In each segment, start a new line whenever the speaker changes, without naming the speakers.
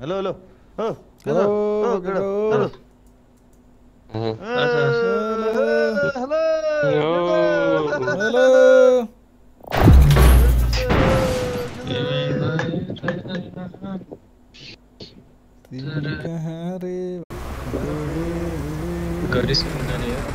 Hello, hello. Oh,
get
up.
Oh,
get
up. Hello. Hello. Hello. Hello. Hello. Garis kemana ya?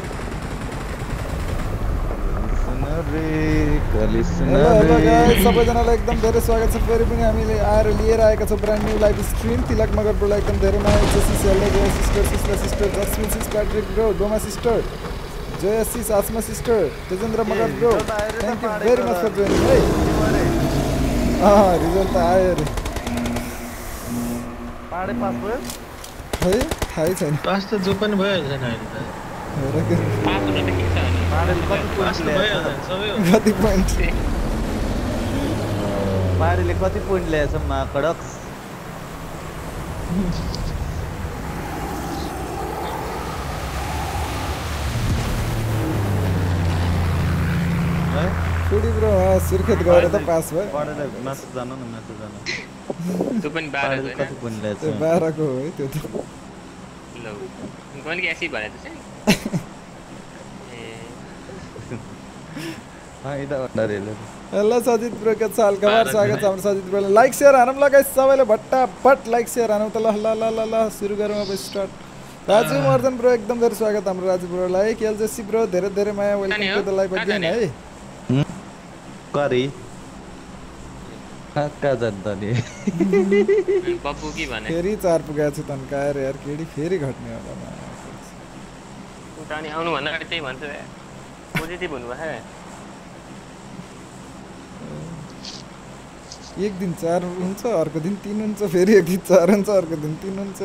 सबैजनालाई एकदम धेरै स्वागत छ। फेरि पनि हामीले आएर लिएर आएका छौँ। Brand new live stream Tilak Magar एकदम धेरै माया sister sister sister Jasmine sis Patrick bro Doma sister Jay sis Asma sister Tejendra Magar bro thank you very much for joining है रिजल्ट त आयो अरे
पाडे पास भयो
है थाहै छैन।
पास त जो पनि भइहाल्छ नि अहिले त।
कति पोइन्ट
हो।
कति पोइन्ट
पाडेले कति पोइन्ट ल्याएछ मा कडक
सुडी ब्रो सुर्खेत गएर त पास भयो
पाडेले म्यासेज जान न जान
तँ पनि
कति पोइन्ट ल्याएछ
त्यो हो त्यो त
ल मैले कि एसी भने त चाहिँ ए
हेलो सजित ब्रो के छ हालखबर स्वागत छ हाम्रो सजित ब्रोलाई लाइक सेयर हानौँ लगाइ सबैले भट्टाभट लाइक सेयर हानौँ त ल ल ल ल ल सुरु गरौँ अब स्टार्ट राजु मर्दन ब्रो एकदम धेरै स्वागत हाम्रो राजु ब्रोलाई केलजेसी ब्रो धेरै धेरै माया वेलकम टु? द
कहाँ
अगेन? है
करी? कहाँ जान्छ नि
अनि बब्बु कि भने
फेरि चार पुगेको छु तन्काएर यार केडी फेरि घट्ने होला
अनि आउनु भन्दा अगाडि त्यही भन्छु पोजिटिभ हुनुभएको
एक दिन चार हुन्छ अर्को दिन तिन हुन्छ फेरि एक दिन चार हुन्छ अर्को दिन तिन हुन्छ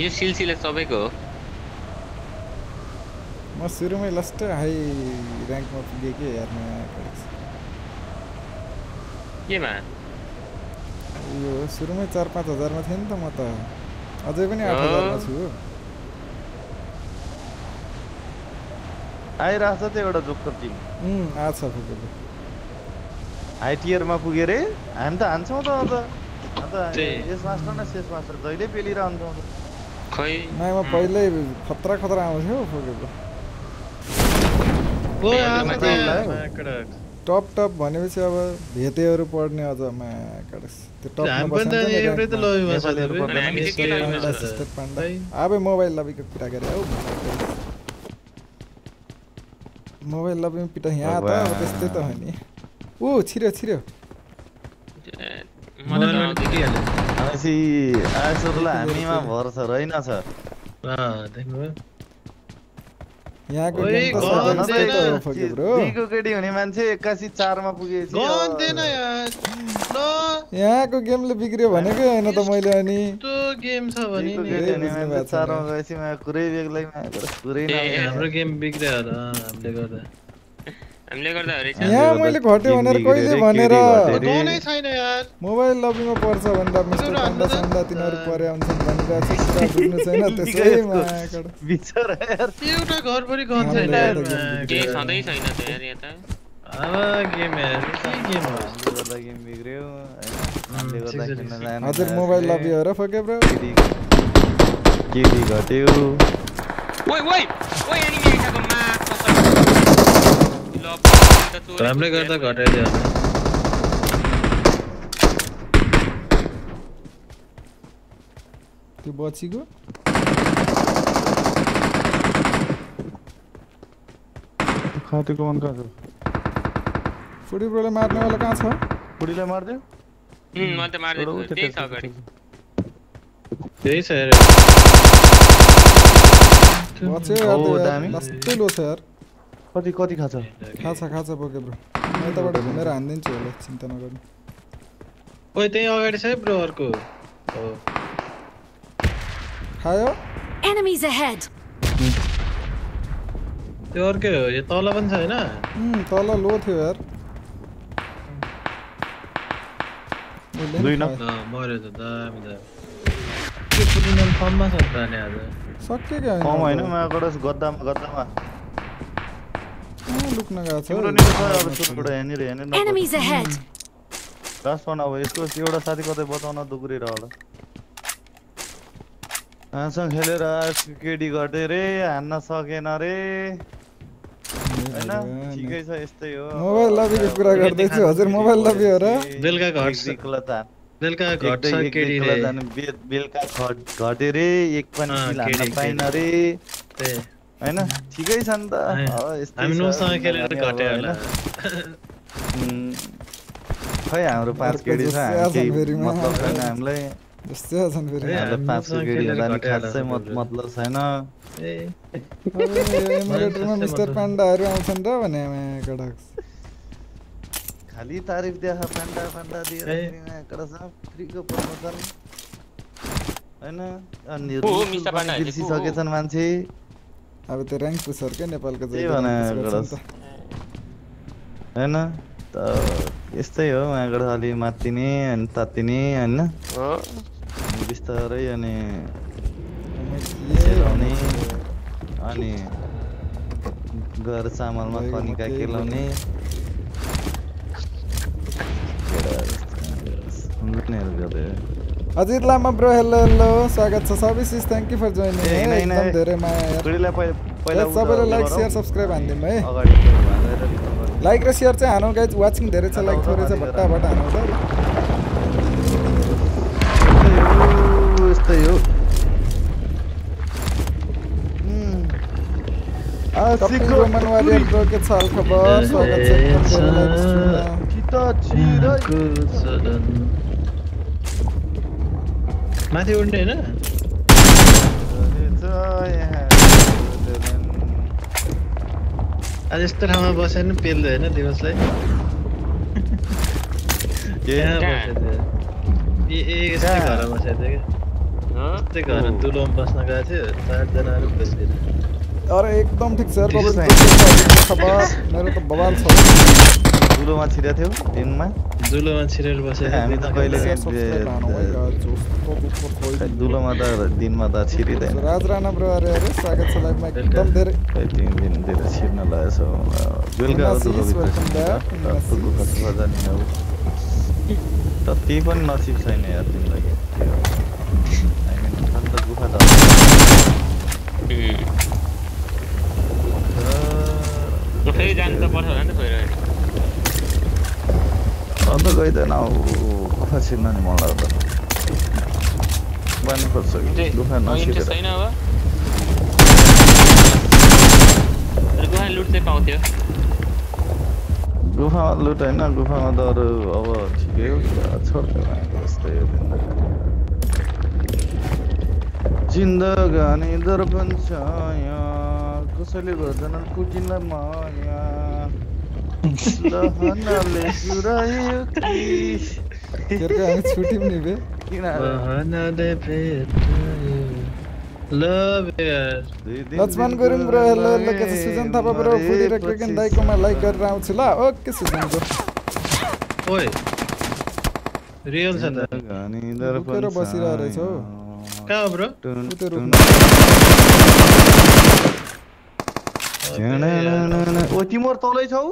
यो सिलसिला सबैको हो।
म सुरुमै लास्ट हाई ऱ्याङ्कमा पुगेँ कि माया
केमा?
यो सुरुमै चार पाँच हजारमा थिएँ नि त म त। अझै पनि आठ। हजारमा छु। हो
आइरहेछ त्यो एउटा जोकर टिम।
आछ
हाई टियरमा पुग्यो हामी त हान्छौँ त अन्त अन्त
त्यही।
यस मास्टर न सेस मास्टर जहिले पेलिरहन्छौँ त।
खै?
मायामा पहिल्यै खतरा खतरा आउँथ्यो पुगेको
ओ
ए,
आज
माथि
त।
आयो।
माकडा।
टप टप भनेपछि अब भेटेहरू पढ्ने अझ माया त्यो
त
त
त छ
छ?
अब मोबाइल लबीको कुरा गरे हौ। मोबाइल लबीमा पिटा यहाँ त अब त्यस्तै त हो नि ऊ छिर्यो छिर्यो
ए, म त
मोबाइलमा
केटी हुने मान्छे एक्कासी चारमा
यहाँको गेमले बिग्रियो भनेकै होइन त मैले अनि.
गेम छ भने।
चारमा गएपछि कुरै बेग्लै कुरा
हाम्रो गेम बिग्रियो होला हामीले गर्दा।
यहाँ मैले घट्यो भनेर कहिले भनेर? मोबाइल लबीमा पर्छ भन्दा मिस्टर
तिनीहरू
परे आउँछन्
एउटा घर पनि गन छैन
त
यार
गेम
मा।
केही छँदै छैन त यार यहाँ त
अब गेम यार के गेम हो
हामीले गर्दा गेम बिग्रियो होइन हामीले गर्दा
ठिक छ,
खेल्न
ठिक छ।
जाने
हजुर
भए
मोबाइल
चाहिँ
लबी हो र फके ब्रो
केटी केटी घट्यो
ओइ ओइ ओइ एनिमी आइसक्यो मा कसम ल त चोरी
हामीले गर्दा घटाइदियो होला
त्यो बचीको।
खातेको मन कहाँ छ
फुडी ब्रोले मार्नेवाला कहाँ छ?
बुढीलाई मारिदियो?
त
एउटा
त्यही छ अगाडि
त्यही छ यार।
बच्यो यार लो छ यार
कति कति
खाछ? खाछ बोके ब्रो। म यताबाट घुमेर हानिदिन्छु होला चिन्ता नगर्नु।
ओइ त्यही अगाडि छ है ब्रो अर्को। हो।
खायो
Enemies ahead!
त्यो अर्कै हो? यो तल पनि छ होइन
उम्, तल लो थियो यार।
दुई
खायो।
अँ, मर्यो त दामी दामी त्यो पुलिनल फर्ममा छ त नि आज
सक्यो क्या
कम होइन माबाट गद्दामा गद्दामा
लुक्न गएको छ
तिम्रो नि छ अब सुरुबाट हेर्ने र हेर्ने
Enemies ahead!
लास्ट वान अब यसको एउटा साथी कतै बचाउन दुग्रिएर होला हामीसँग खेलेर केडी घटे रे हान्न सकेन रे। होइन? ठिकै छ यस्तै हो।
मोबाइल लबीको कुरा गर्दैछु हजुर मोबाइल लबी हो र।
बेलुका घट्छ। घट्छ केडी रे।
बेलुका घट- एक पनि किल हान्न पाइन। रे। होइन? ठिकै छ नि त।
हामी नुसँग खेलेर घट्यो होला।
खै हाम्रो पाँच केडी छ
जस्तै
हामी
आछन्
केही
फेरिमा।
मतलब छैन हामीलाई।
जस्तै आछन् फेरि
हामीलाई पास
गरी रानी
खासै मत मतलब छैन
ए
मोडरेटरमा मिस्टर पाण्डाहरू आउँछन् र भने कडक्स
खाली तारिफ दिया पाण्डा पाण्डा दिएर कडक्स फ्रीको प्रमोसन हैन अनि
मिस्टर पाण्डा
सकेछन् मान्छे
अब त्यो र्याङ्क पुसर के नेपालको
जग्गा
हैन त
यस्तै हो उहाँबाट अलि मात्तिने अनि तात्तिने होइन
हो
बिस्तारै अनि सेलाउने? अनि घर चामलमा कनिका केलाउने
Ajit Lama bro hello hello स्वागत छ सबै sis
thank
you
for joining.
एकदम धेरै माया यार
बुढीलाई पहिला पहिला
ए, सबैले
उता
लाइक। सेयर सब्सक्राइब हानिदिउँ है। लाइक र सेयर चाहिँ हानौ गाइज वाचिङ धेरै छ लाइक थोरै छ भट्टाभट हानौ त को
चलन माथि उड्ने होइन। आज यस्तो ठाउँमा बस्यो भने पेल्दो होइन दिवसलाई ए ए यस्तै? घर बसेको थियो क्या घर दुलोमा बस्न गएको थियो चारजनाहरू बसिदियो
अरे एकदम ठिक छ मेरो त बवाल छ
ठुलोमा छिरेको थियो दिनमा
दुलोमा छिरेर बसेको
हामी त कहिले दिनमा त छिरिँदैन
राज राणा ब्रो अरे अरे स्वागत छ एकदम धेरै
तिन दिनतिर छिर्न लागेछ बेलुका दुःख जाने अब त्यही पनि नसिब छैन यार तिमीलाई
फेरि जानु त पर्छ होला नि फेरि
अन्त गइँदैन हौ दुःख छिर्न नि मलाई त बानी पर्छ कि
इन्ट्रेस्ट
नछिरेर
छैन अब लुट चाहिँ पाउँथ्यो
गुफामा लुट होइन गुफामा त अरू अब ठिकै हो क्या, छोड्दै यस्तै हो। जिन्दगानी दर्पण छाया कसैले गर्दैन कुटिला माया. लहनाले चुरायो कि
केरको हामी छुट्यौँ नि बे.
किन
बहनाले भेटायो लभ यार
दुई दिन
Laxman Gurung bro hello hello के छ सुजन थापा ब्रो. फुडी र क्रिकेन दाइकोमा लाइक गरेर आउँछु ल ओके सुजन ब्रो
ओए रियल छ त
जिन्दगानी दर्पण
दुखेर बसिरहेको रहेछ हौ।
छाया।
कहाँ हो ब्रो
उतै। रुखमा।
ओ तिम्रो तलै छौ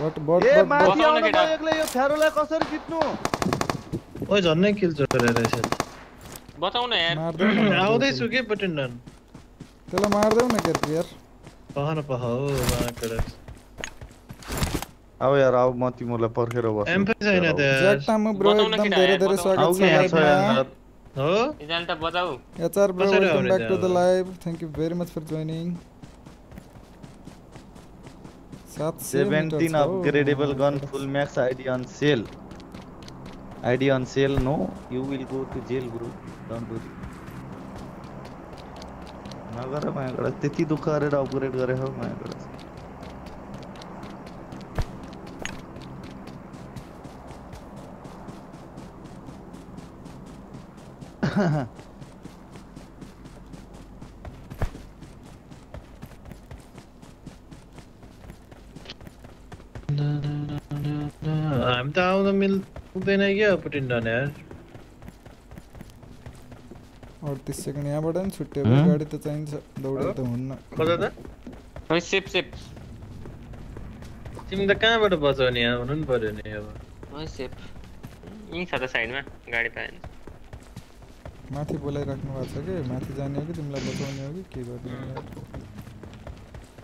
बट
ए माथि आउन यो फ्यारोलाई कसरी जित्नु
ओए झन्नै किल चोरेर रहेछ
बताउ न यार
के बटन
त्यसलाई न केरको यार
पह हो
आओ यार आओ माती मोला परखेर बस
एम पे जाइन
दे जॅकटाम ब्रो एकदम धीरे धीरे स्वागत आहे
आपला
हो
रिझल्ट बताओ याचार
bro welcome
back
to
the
live thank you
very
much for joining 17 upgradable gun full max
id on sale. Id on sale no you will go to jail bro. Don't do it नगर माझ्याकडे किती दुकान upgrade करे हो माझ्याकडे I'm down the mill. Then
I get put in down here. और तीस
second यहाँ पड़ा छुट्टे पर
हाँ?
गाड़ी तो चाहिए दौड़ते हूँ? तो ना
पता था?
वही सिप सिप
सिम तो कहाँ पर बस होनी है? उन्होंने पर नहीं
है। वही सिप यहीं साथ साइड में गाड़ी पे।
माथि बोलाइराख्नु भएको छ कि माथि जाने हो कि तिमीलाई बचाउने हो कि के गर्ने?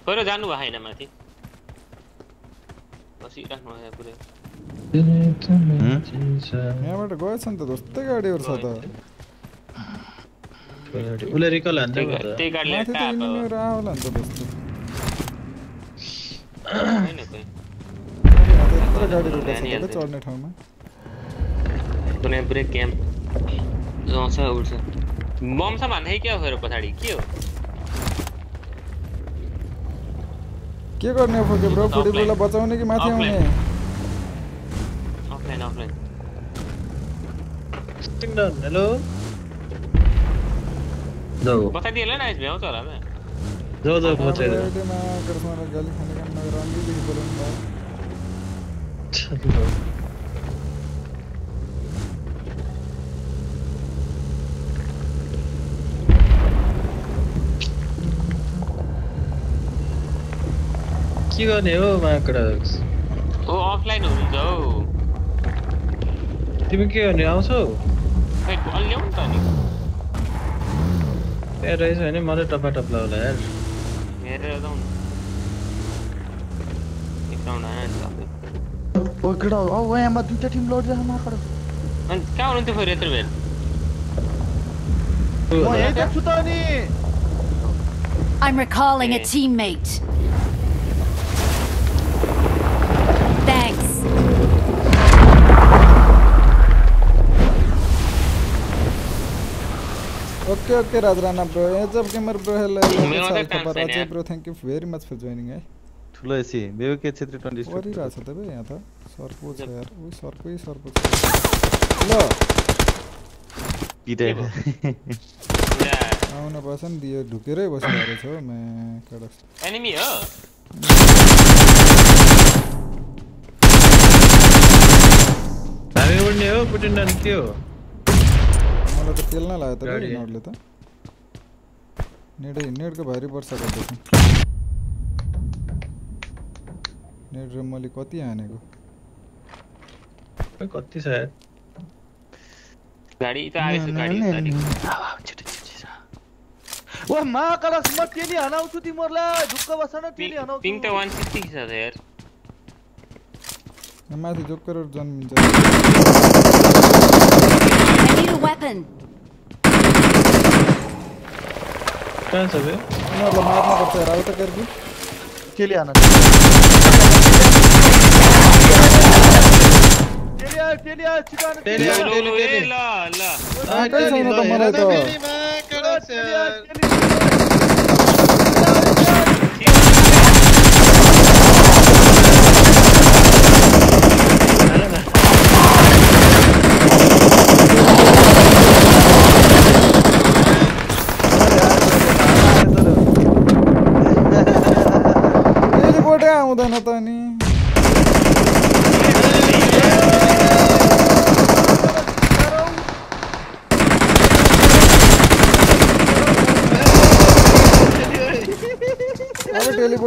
पहिरो जानु होइन माथि बसिराख्नु पुरै
यहाँबाट गएछ नि त जस्तै गाडीहरू त
उसले रिकल हान्छ
त्यही गाडीले
होला नि त जस्तो गाडी रोकेको छ त चढ्ने ठाउँमा
कुनै ब्रेक क्याम्प जोन उड्छ बम छ भन्दै के हो र पछाडी के हो
के गर्ने हो फके ब्रो फुडी बोला बचाउने कि माथि आउने
okay offline
sting done
hello दो बता दिए नाइस इसमें आउँछ होला मैं
जो दो पहुँचे
ना कर तो गाली खाने का नगर आंगी देखि बोलूँगा तो चलो अच्छा,
के गर्ने हो माकडा
ओ अफलाइन हुनुहुन्छ हौ
तिमी के गर्ने आउँछौ
खै अलि ल्याउनु त नि
ए रहेछ भने मलाई टपा टप होला यार
हेरेर जाउँ न एक राउन्ड आयो नि त।
ओ केटा ओ यहाँमा दुईटा टिम लडिरहेको माकड
अनि कहाँ हुनुहुन्थ्यो फेरि यत्रो बेर
म यहीँ देख्छु त अनि
I'm recalling a
Okay.
teammate.
Okay okay Rajrana bro age of gamer
bro hello
खबर
आज bro
thank
you
very much for joining I ठुलो एसी बेबे
के क्षेत्र 20 स्टोर गरिरहेको
छ त बे यहाँ त सर्पो छ यार ओ सर्पो ही सर्पो छ ल।
पिटे
आउन पर्छ नि दियो ढुकेरै बसेको रहेछ हो मे कडक
एनिमी हो
हामी उड्ने हो पुटिन डन हो।
मला तर तेल लाया था
गाडी
नोट लेता नेट नेट का भारी पर्छ गर्दैछ नेट र मैले कति हानेको
कति छ
गाडी त आएछ गाडी
ओ मा कलस म तेली हनाउँछु तिमीहरूलाई झुक्क बसन तेली हनाउँछु
पिङ त 160 छ त यार
माथि जोकर जन्मिन्छ
need a weapon.
कहाँ सब
है? ना वो मार ना करते
राव तो कर दी. के लिए आना. केलिया
केलिया
चिकान.
केलिया
लो लो ला ला.
ना कैसे ना तो मरे
तो. केलिया केलिया.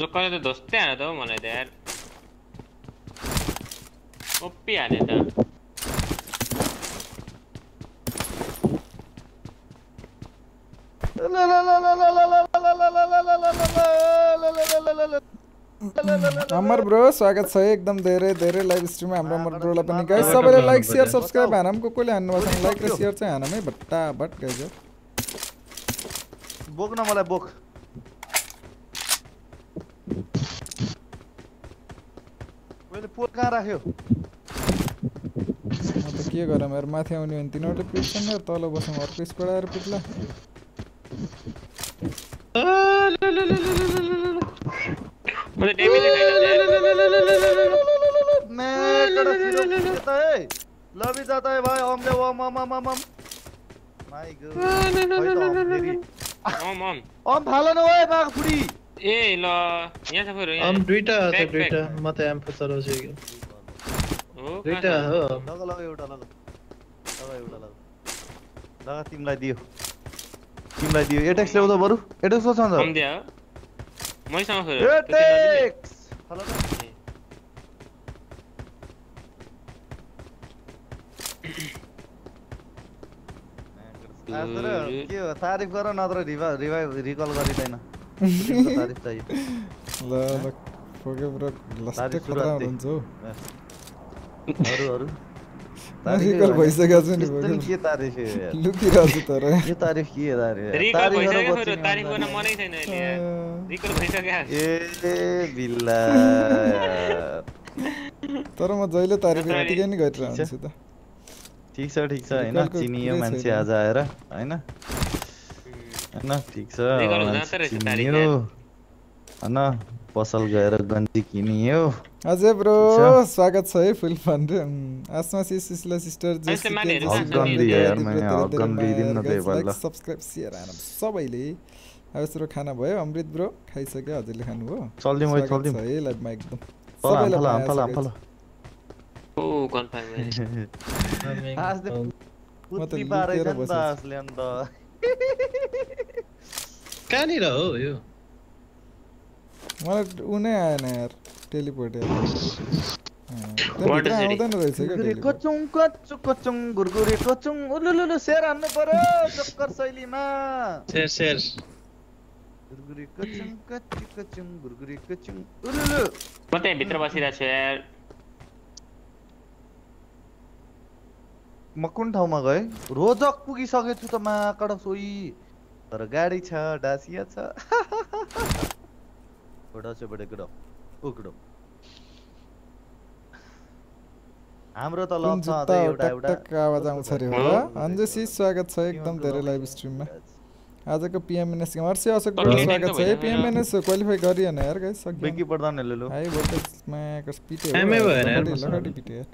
बंदूकने तो दोस्ते आने तो मने दे यार ओपी आने था
अमर ब्रो स्वागत छ एकदम धेरै धेरै लाइभ स्ट्रिममा हाम्रो अमर ब्रोलाई पनि गाइस सबैले लाइक शेयर सब्स्क्राइब हानमको कसले हान्नु भएको छ लाइक र शेयर चाहिँ हानमै भट्टा भट गाइस
बोक्न मलाई बोक मैले पोल कहाँ राख्यो
म त के गरौँ यार माथि आउने भने तिनीहरूले पिट्छन् यार तल बसौँ अर्को स्क्वाड आएर पिट्ला
त
सिरो जाता है है भाई ओम ले ओम ओम ओम ओम ओम माय गॉड तो ओम
अम
ओम फालो न ओए बाघ फुडी
ए ल यहाँ छ फेरि
आम दुईटा छ दुईटा म त एम्फो चलाउँछु कि
हो
दुईटा हो
लग लग एउटा लग लग एउटा लग लग तिमीलाई दियो तिमीलाई दियो एटेक्स ल्याउ त बरु एटेक्स को छ
कम
अन्त
दिया मैसँग फेरि
एटेक्स त र के हो तारिफ गर नत्र रिभाइभ रिकल गरिँदैन तारिफ चाहियो
ल ल फोके ब्रो लास्टै खतरा हुन्छ हौ
अरू अरू
रिकल भइसकेको छ नि
त्यस्तो नि
फोके
के तारिफ हो यार
लुकिरहेको छु तर
यो तारिफ के हो तारिफ
रिकल
तारिफ गरेर
भइसक्यो
बच्ची
फेरि तारिफ गर्न
आउँदैन।
मनै छैन अहिले यार रिकल भइसक्यो
ए बिल्ला
तर म जहिले तारिफ यतिकै नै। गरिरहन्छु त
ठिक छ ठिक छ होइन चिनियो मान्छे। आज आएर होइन होइन ठिक छ होइन पसल गएर गन्जी किनियो
अझै ब्रो स्वागत छ है फुल फन्ड आसमा सिस्टर
त योपालि त।
सब्सक्राइब सेयर आराम सबैले अब यस्तो खाना भयो अमृत ब्रो खाइसक्यो हजुरले खानु हो
चल्दिउँ है चल्दिउँ
है लाइभमा एकदम सबैलाई छ
हामफल
ओ कन्फर्म
आज त
म त
पुत्री पारेछ
लुकेर
नि त
बसेछु।
आजले अन्त
कहाँनिर हो यो?
मलाई ऊ नै आएन यार टेलिपोर्ट? आउँदैन रहेछ।
कचुङ कचु कचुङ गुरगुरे कचुङ उलुलुलु सेर हान्नु पर्यो चक्कर शैलीमा।
सेर सेर।
गुरगुरे कचुङ कचु कचुङ गुरगुरे कचुङ उलुलु।
म त्यहाँ भित्र बसिरहेको छु यार।
म कुन ठाउँमा गएँ रोजक पुगिसकेको छु त माकड सोही तर गाडी छ डासिया छ। बडा छ बडे कडो उकडो। हाम्रो त लभ छ अझै? एउटा एउटा।
आवाज आउँछ अरे होला अन्जेसी स्वागत छ एकदम धेरै लाइभ स्ट्रिममा आजको पिएमएनएस हर्षी अशोक ब्रो
Okay.
स्वागत छ। है पिएमएनएस क्वालिफाई गरिएन यार गाइस सक्यो।
बेकी प्रधानहरूले लो।
हाई भोल्टेजमा पिटे
एमै भएन यार।
लखटी पिटे यार।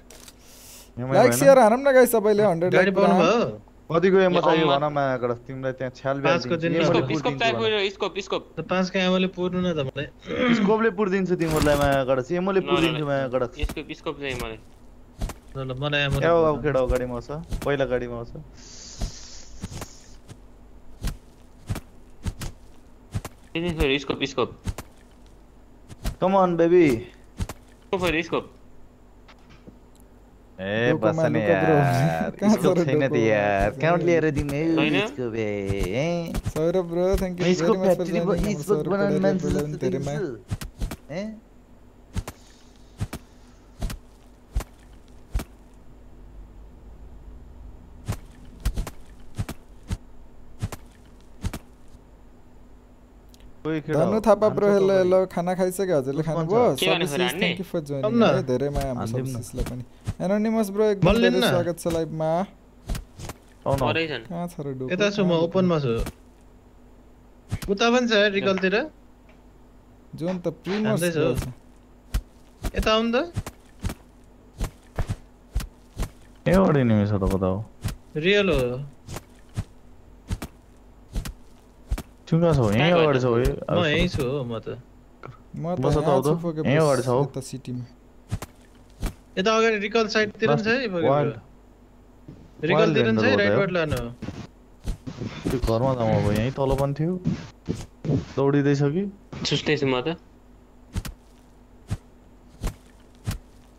लाइक? सेयर हानौँ न गाइस सबैले 100
गाडी
लाइक
पाउनु भयो
कतिको एमो चाहियो। भन मायाकड तिमीलाई त्यहाँ छ्याल
पाँचको दिन
स्कोप स्कोप चाहिएको स्कोप स्कोप
त पाँचको आमाले पुर्नु न त मलाई।
स्कोपले पुर्दिन्छु तिमीहरूलाई मायाकड एमोले पुर्दिन्छु। मायाकड
स्कोप स्कोप चाहिँ मलाई।
ल ल मलाई आमा
ए अब केटा अगाडिमा आउँछ। पहिला गाडीमा आउँछ।
Scope
scope come on
baby scope scope
ए
डोकोमा
बस नि। यार स्कोप छैन? त यार कहाँबाट ल्याएर दिने? Scope A
Saurabh bro thank
you
very much for
factory scope बनाउने मान्छे ए
धनु थापा ब्रो हेलो हेलो खाना खाइसक्यो हजुरले खानुभयो थ्याङ्क यू फर जोइनिङ। है धेरै माया
न।
सर्भिसेसलाई पनि। एनोनिमस ब्रो एकदम। स्वागत छ लाइभमा कहाँ छ र डोको?
यता छु म ओपनमा छु। उता पनि छ रिकलतिर।
जोन त प्रिमोस
हो। यता आउनु त।
एउटा निमेष त कता हो?
रियल हो।
तिमी कहाँ छौ यहीँ
कहाँ
अगाडि छौ है
म यहीँ छु हो म त
म त
बस त
यहाँ
आउँदो।
छु। यता सिटीमा
यता अगाडि रिकल साइडतिर पनि छ है। रिकलतिर पनि छ राइटबाट लानु
त्यो घरमा जाउँ अब यहीँ तल पनि थियो दौडिँदैछ कि
त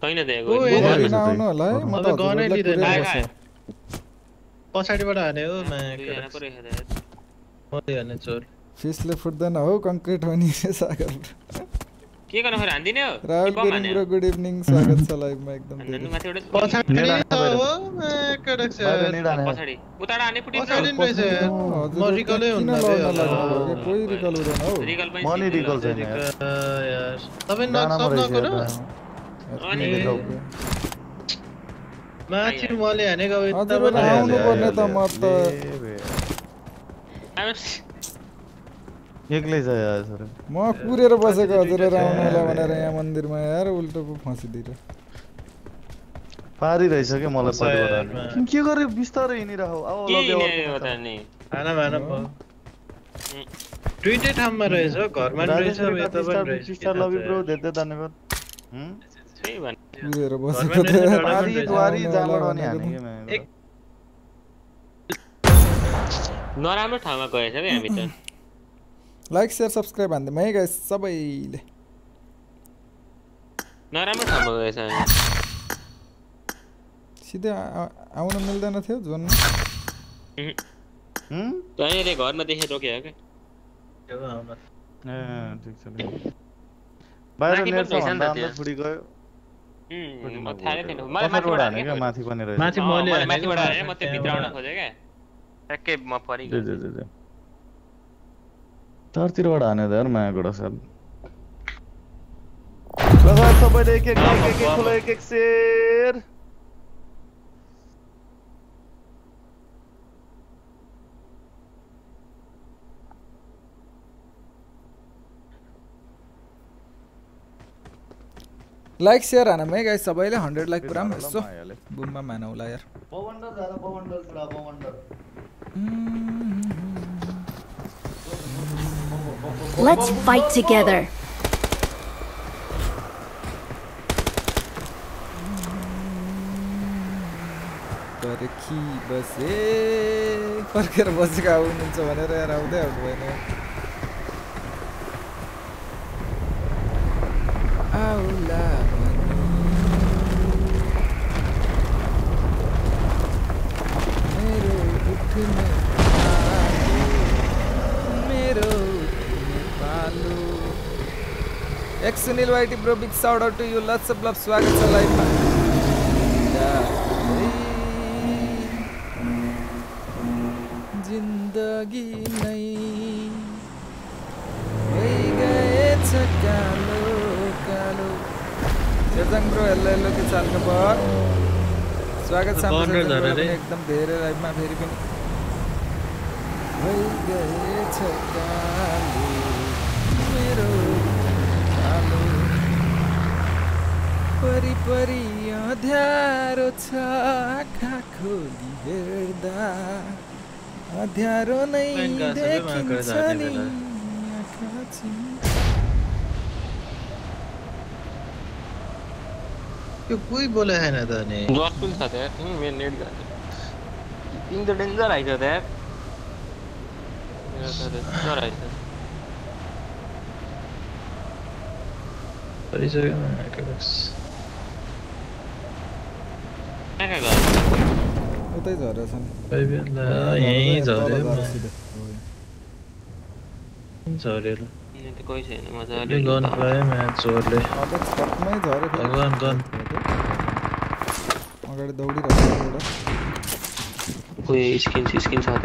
छैन त
गरिन
छ
आउनु होला है म त बस्छु।
आयो।
पछाडिबाट हाने हो होले अने चोर।
फिसले फुट्दैन हो कंक्रिट हुने सागर।
के गर्नु फेरि आन्दिने हो?
Rahul
Gurung
bro good evening स्वागत छ लाइभमा एकदम
नन्नु
माथि
एउटा
पछाडी हो।
करेक्सन
पछाडी उताडा हाने पुटिन
पछाडी छ म रिकलै हुन्न
कोही रिकल हुँदैन हो।
म नि रिकल छैन यार।
तपाई नक सब
नगर
अनि
माथि मले हानेको यता पनि
आउनु पर्ने त म त
एक्लै छ यार सर।
म कुरेर बसेको हजुर आउनुलाई भनेर यहाँ मन्दिरमा यार उल्टो पो फँसिदिएर
पारिरहेछ क्या मलाई। के गरे बिस्तारै हिँडिरह अब
के
लग्यो
हिँडेको
अर्को
त नि
खाना भाना। भयो दुइटै ठाउँमा रहेछ घरमा पनि रहेछ अब यता पनि रहेछ के
पिस्टार लभी ब्रो
थाहा
धेरै धेरै धन्यवाद। हुँ?
त्यही भने
कुरेर
घरमा
बसेको
नै
त
डर
पारी
रहेछ।
द्वारी
आउनु
जहाँबाट
होला
पनि हाने
भनेको
क्या म्याम।
एक-
नराम्रो ठाउँमा गएछ क्या हामी त।
लाइक सेयर सब्सक्राइब हान्दै है गाइस सबैले।
नराम्रो ठाउँमा गएछ हामी।
सिधै आउन मिल्दैन थियो जोनमा
हुँ?
तैँले घरमा देखेर रोक्यो क्या
त्यो आउन।
ए ठिक छ ठिक छ। बाहिर नेट भन्दा। छुटी गयो।
म थाहै थिएन। मलाई माथिबाट
हाने क्या
क्या?
माथि पनि रहेछ।
माथि मैले
माथिबाट हाने म त्यो भित्र आउन। खोजेँ क्या। रखे मफरी
दे
दे
दे दे तार तिरवाड़ आने दे यार मैं गुड़ा सब लगा सब एक एक एक एक खुला एक एक शेर।
लाइक शेयर आना। मैं गाइस सबैले 100 लाइक पुरा
मिस्सो
बुम्मा मानौला यार
400 जादा 400 पुरा 400
Let's fight together.
पर्खी बसे फर्केर बसेको आउनुहुन्छ भनेर यार आउँदै आउनु भएन भनी मेरो उठ्ने पालो, मेरो पालो। एक सुनिल वाइटी bro big shout out to you lots of love स्वागत छ लाइफमा। जिन्दगी नै भइगएछ कालो कालो। शेरजाङ ब्रो हेलो हेलो के चाल खबर स्वागत छ एकदम धेरै लाइभमा फेरि पनि भइगएछ कालो मेरो कालो परि परि अँध्यारो छ आँखा खोली हेर्दा अँध्यारो नै
का
देखिन्छ नि। आँखा चिम-
त्यो कोही बोले त नि
जसफुल छ त यार उम्, मेरो नेट तिमी त डेन्जर आइछ त यार मेरो त डेन्जर आइछ
भइसक्यो मायाको बस।
कहाँ कहाँ गयो
उतै झरेछ नि
खै बेला यहीँ
तल
झऱ्यो
झरेर
म।
सिधै।
झऱ्यो ल
यहाँ त कोही छैन मजाले
अलि गन पाएँ म्याच चोरले
अब छतमै झऱ्यो फेरि।
भगवान् गन
अगाडि दौडिरहेको छ एउटा
कोही स्किन स्किन छ त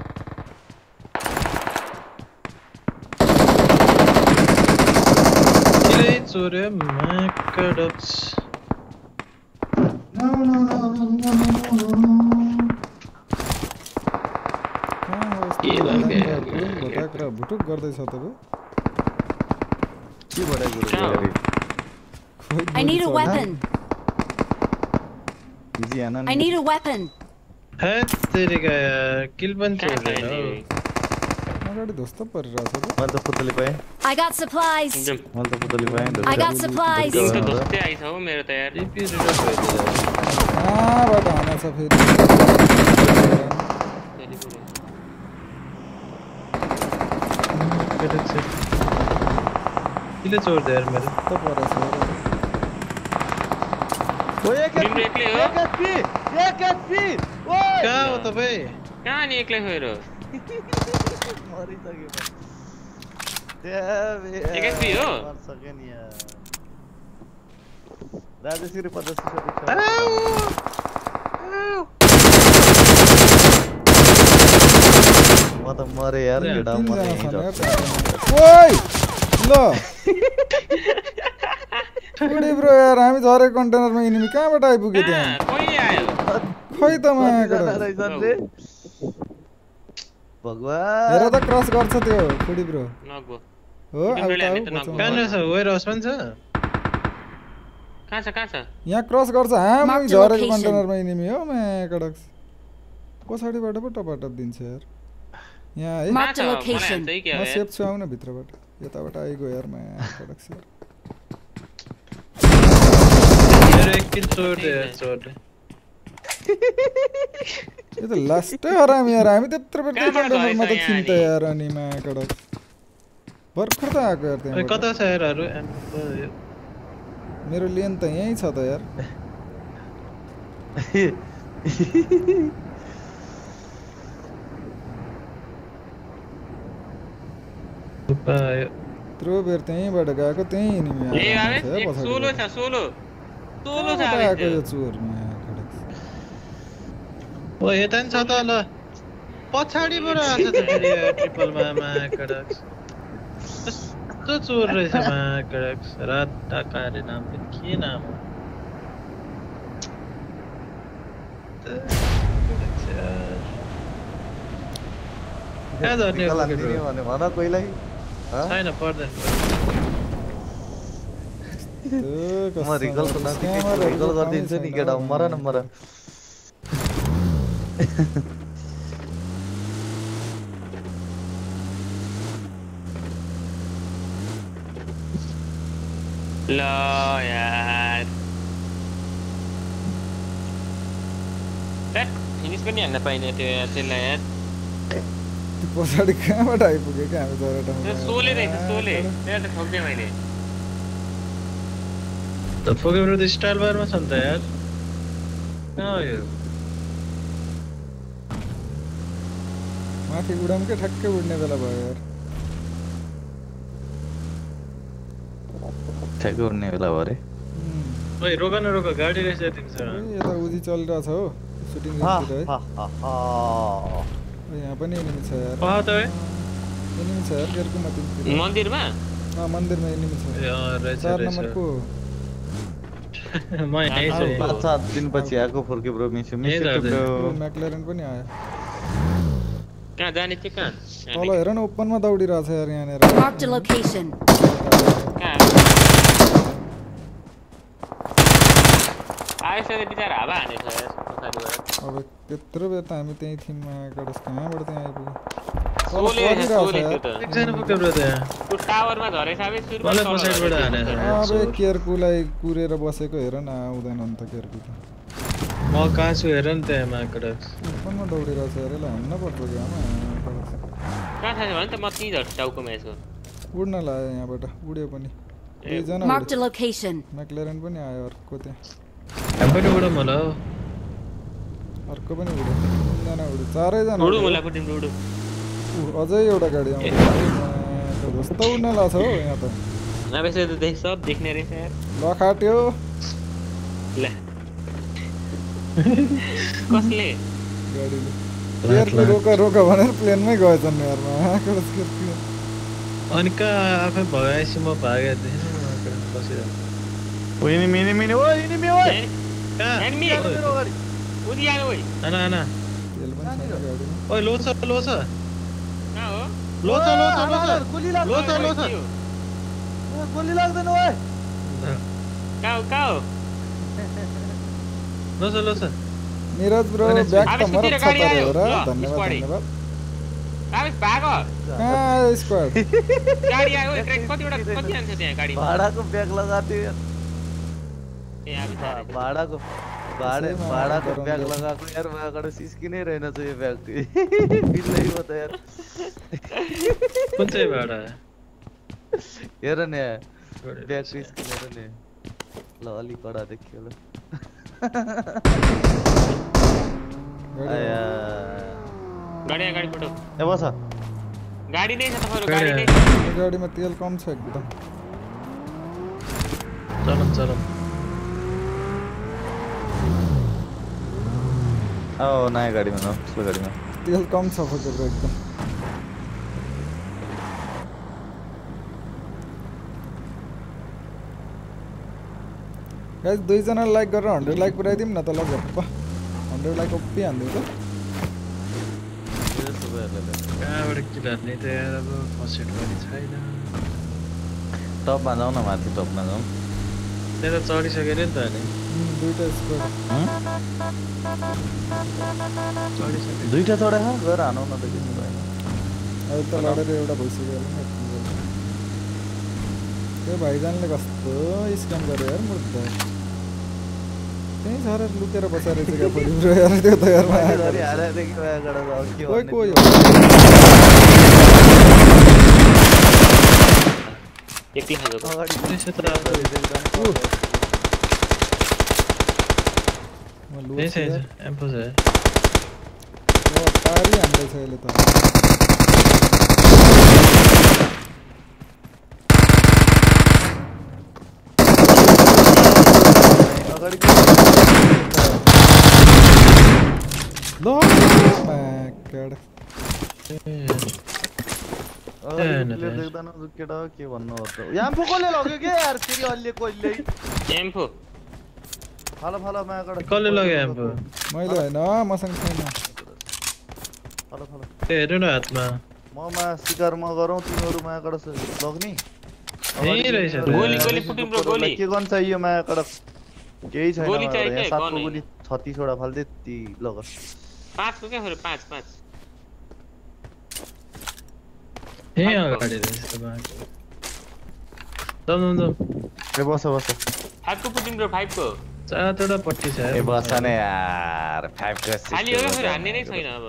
Matsure Macadups. No, no,
no, no, no,
no, no.
भुटुक गर्दैछ तपाईँ
के भएर
I need a weapon. I need a weapon.
है तेरे का यार किल
मैं
ದೋಸ್ತ
ಬರ್ರಿ
ಅದು
ಮಲ್ದ
ಪುತ್ತಲಿ ಪೈ ಐ ಗಾಟ್
ಸಪ್ಲೈಸ್ ಮಲ್ದ ಪುತ್ತಲಿ ಪೈ
ಐ ಗಾಟ್ ಸಪ್ಲೈಸ್
इनका
दोस्त आई था वो
मेरा था यार
रिप्यू रिटर्न कर दिया हाँ।
बताना सब
फिर। गलत से।
किले छोड़ दे यार मेरे।
तो
पर से
वो एक एचपी
एक एचपी एक एचपी ओए।
क्या तो, तो भाई?
कहाँ निकले हो रो
मरिसक्यो? मर्सक्यो नि पचास म त मरे यार केटा।
ओइ ल ब्रो यार हामी झरे कन्टेनरमा इनिमी कहाँबाट आइपुग्यो त्यहाँ खै त
रे। भगवान्।
हेर त क्रस गर्छ त्यो बुढी ब्रो।
नगो।
हो।
कहाँ रहेछ वेयर हाउसमा पनि छ?
कहाँ छ? कहाँ छ?
यहाँ क्रस गर्छ। हामी
the
झरेको. कन्टेनरमा इनिमी हो मायाकडक पछाडिबाट पो टपाटप दिन्छ यार। यहाँ है। म सेफ छु आउन भित्रबाट। यताबाट आइगयो यार मायाकडक यार
मेरो एक किल छोडिदियो यार
ಇದು ಲಷ್ಟೇ
ಆರಾಮಿ
ಯಾರ ಆಮಿ
ತೆತ್ರ
ಬಿಟ್ಟು ಮತ್ತೆ ಚಿಂತೆ ಯಾರ ನಿಮ್ಮ ಕಡ ಬರ್ಕರ್ತ
ಆಕ
ಯಾರ
ಕತ छ यार
मेरो लेन त यही छ त यार त्रो बेर त्यहीँबाट गएको त्यहीँ
सोलो छ सोलो सोलो छ
चोरमा
ओ यता नि छ त ल पछाडिबाट आएको छ फेरि ट्रिपलमा कस्तो चोर रहेछ राता कारे नाम के नाम हो?
भने कोहीलाई?
छैन पर्दैन
म रिकल गरिदिन्छु नि केटा
हौ
मर न मर
ल यार फिनिस पनि हान्न पाइने त्यो यार त्यसलाई यार
पछाडि कहाँबाट आइपुग्यो क्या हामी जरा
सोले रहेछ सोले त्यहाँ त ठोक्दै मैले
त त स्टाइल बारमा छ नि त यार कहाँ हो यो
आँखें उड़म के ठक के उड़ने वाला भाई यार।
ठक के उड़ने वाला
भाई
भाई रोका ना रोका गाड़ी रह
जाती
है
सर। ये तो उधी चल
रहा
था वो शूटिंग हाँ,
हाँ, हाँ, हाँ,
हाँ। यहाँ पर नहीं नहीं एनिमी यार।
वहाँ तो नहीं
एनिमी यार घर को
मत
मंदिर में? हाँ मंदिर
में नहीं है
यार
चार
नंबर
मैं नहीं
से
बात
7
दिन
बच्चे पछि आको फर्के ब्रो मिस मिस ब्रो।
को नहीं आया।
कहाँ जाने चाहिँ कहाँ
तल हेर न ओपनमा दौडिरहेछ यार यहाँनिर
आएछ बिचरा हावा हानेछ
अब त्यत्रो बेर त हामी त्यहीँ थियौँ कहाँबाट त्यहाँ आइपुग्यो।
अब
केयरकुलाई कुरेर बसेको हेर न आउँदैन नि त केयरकु त
म कहाँ छु हेर नि त्यहाँ माकडक
ओपनमा दौडिरहेछ यार यसलाई हान्न पर्छ कि आमा
कहाँ छ भने त म त्यहीँ झर्छु टाउकोमा यसो
उड्न लाग्यो यहाँबाट उड्यो पनि
ए,
दुईजना. म्याक्लेरन पनि आयो अर्को त्यहाँ
पनि उडौँ होला हौ
अर्को पनि उड्यो तिनजना उड्यो चारैजना
उडु। मलाई पनि उडु
अझै एउटा गाडी आउँछ जस्तो उड्न लाग्छ हौ यहाँ त
यसो त देख सब देख्ने रहेछ यार
लखाट्यो
ल कसले?
गाडीले यार रोका रोका भनेर प्लेनमै गएछ नि
यार म। आकडा स्किर्कियो अनका आफै भएपछि म भागे थिएँ।
कसले ओइनी मिनी मिनी ओ
इनी
मी।
ओइ
एनिमी
उदी आने ओइ।
आना आना। ओइ लोछ लोछ।
ना हो?
लोछ लोछ
लोछ। लोछ
लोछ।
गोली लाग्दैन
ओइ। काउ काउ
लो सर लो सर
नीरज ब्रो बैक
तुम्हारा
अच्छा
कर
हो
रहा
धन्यवाद धन्यवाद
आवेश भागो
हाँ स्क्वाड
गाड़ी आयो ट्रैक कति वटा कति आन्छ त्यहाँ गाडी
भाडा को ब्याग लगाते यार।
ए
यार
भाडा
को भाडे
भाडा
को
बैग
हाँ,
लगा
को यार मैं मगाकडे सीस की नहीं रहना चाहिए ब्याग बिल नै हो त यार।
कौन चाहिँ भाडा है?
हेर न ब्याग सिस किन रहेन ल अलि कडा देखियो लो।
गाड़ी गाड़ी
फटो बस
गाड़ी नहीं गाड़ी नहीं
गाड़ी में तेल कम से एकदम
चलो चलो
ओ नया गाड़ी में ना गाड़ी में
तेल कम सा हो जाएगा एकदम गाइस दुईजना लाइक गरेर हन्ड्रेड लाइक पुऱ्याइदिउँ न त ल झप्प हन्ड्रेड लाइक ओपी हानिदिउँ त
टपमा जाउँ न माथि टपमा जाउँ।
त्यता चढिसक्यो अरे नि त अनि।
गएर हानौ न त भएन।
अहिले त लडेर एउटा भइसक्यो ते बायगानला कसतं तो इस्कॅम कर यार मुद्दा नहीं सारा लू तेरा बसा रहे थे पड़ी ब्रो यार? दे तो यार
मैं यार देख मैं
खड़ा
था
कोई
कोई
एक टीम
है
एम्पोज तो।
है
वो तारी
अंदर से लेता तो।
पकड़ के नो मैं कड़ ಕೆಡ ಒನ್ ಅವತ್ತು ಯಾಂಪು ಕೊಲ್ಲೆಲ್ಲ ಹೋಗಿ ಯಾರು ತಿರಿ ಅಲ್ಲಿ
ಕೊಲ್ಲಿ
ಯಾಂಪು ಹಲ ಹಲ
ಮ್ಯಾಗಡ ಕೊಲ್ಲೆಲ್ಲ ಹೋಗಿ
ಯಾಂಪು ಮೈಲ ನಾ ಮಸಂಗ
ಸೈನ ಹಲ
ಹಲ ಏ ರುನ ಆತ್ಮ
ಮಮ ಸಿಗಾರ್ ಮ ಗರೌ ತಿಮರು ಮ್ಯಾಗಡ
ಲಗ್ನಿ नहीं रही
गोली गोली फुटिम ब्रो गोली
के गन चाहिए मैं कड़क केही छैन
गोली। चाहियो
यहाँ
के?
सातको गोली छत्तिसवटा फाल्दै ती लग
पाँचको क्या फेरि? पाँच पाँच।
यहीँ अगाडि बाँकी। जाउँ जाउँ जाउँ
ए बस बस।
फाइभको पुटिङ ब्रो फाइभको।
चारवटा पट्टी छ
ए बस न यार। फाइभको
खाली हो फेरि? हान्ने नै छैन अब।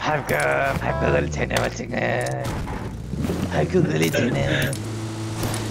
फाइभको फाइभको गोली छैन मसँग फाइभको गोली छैन।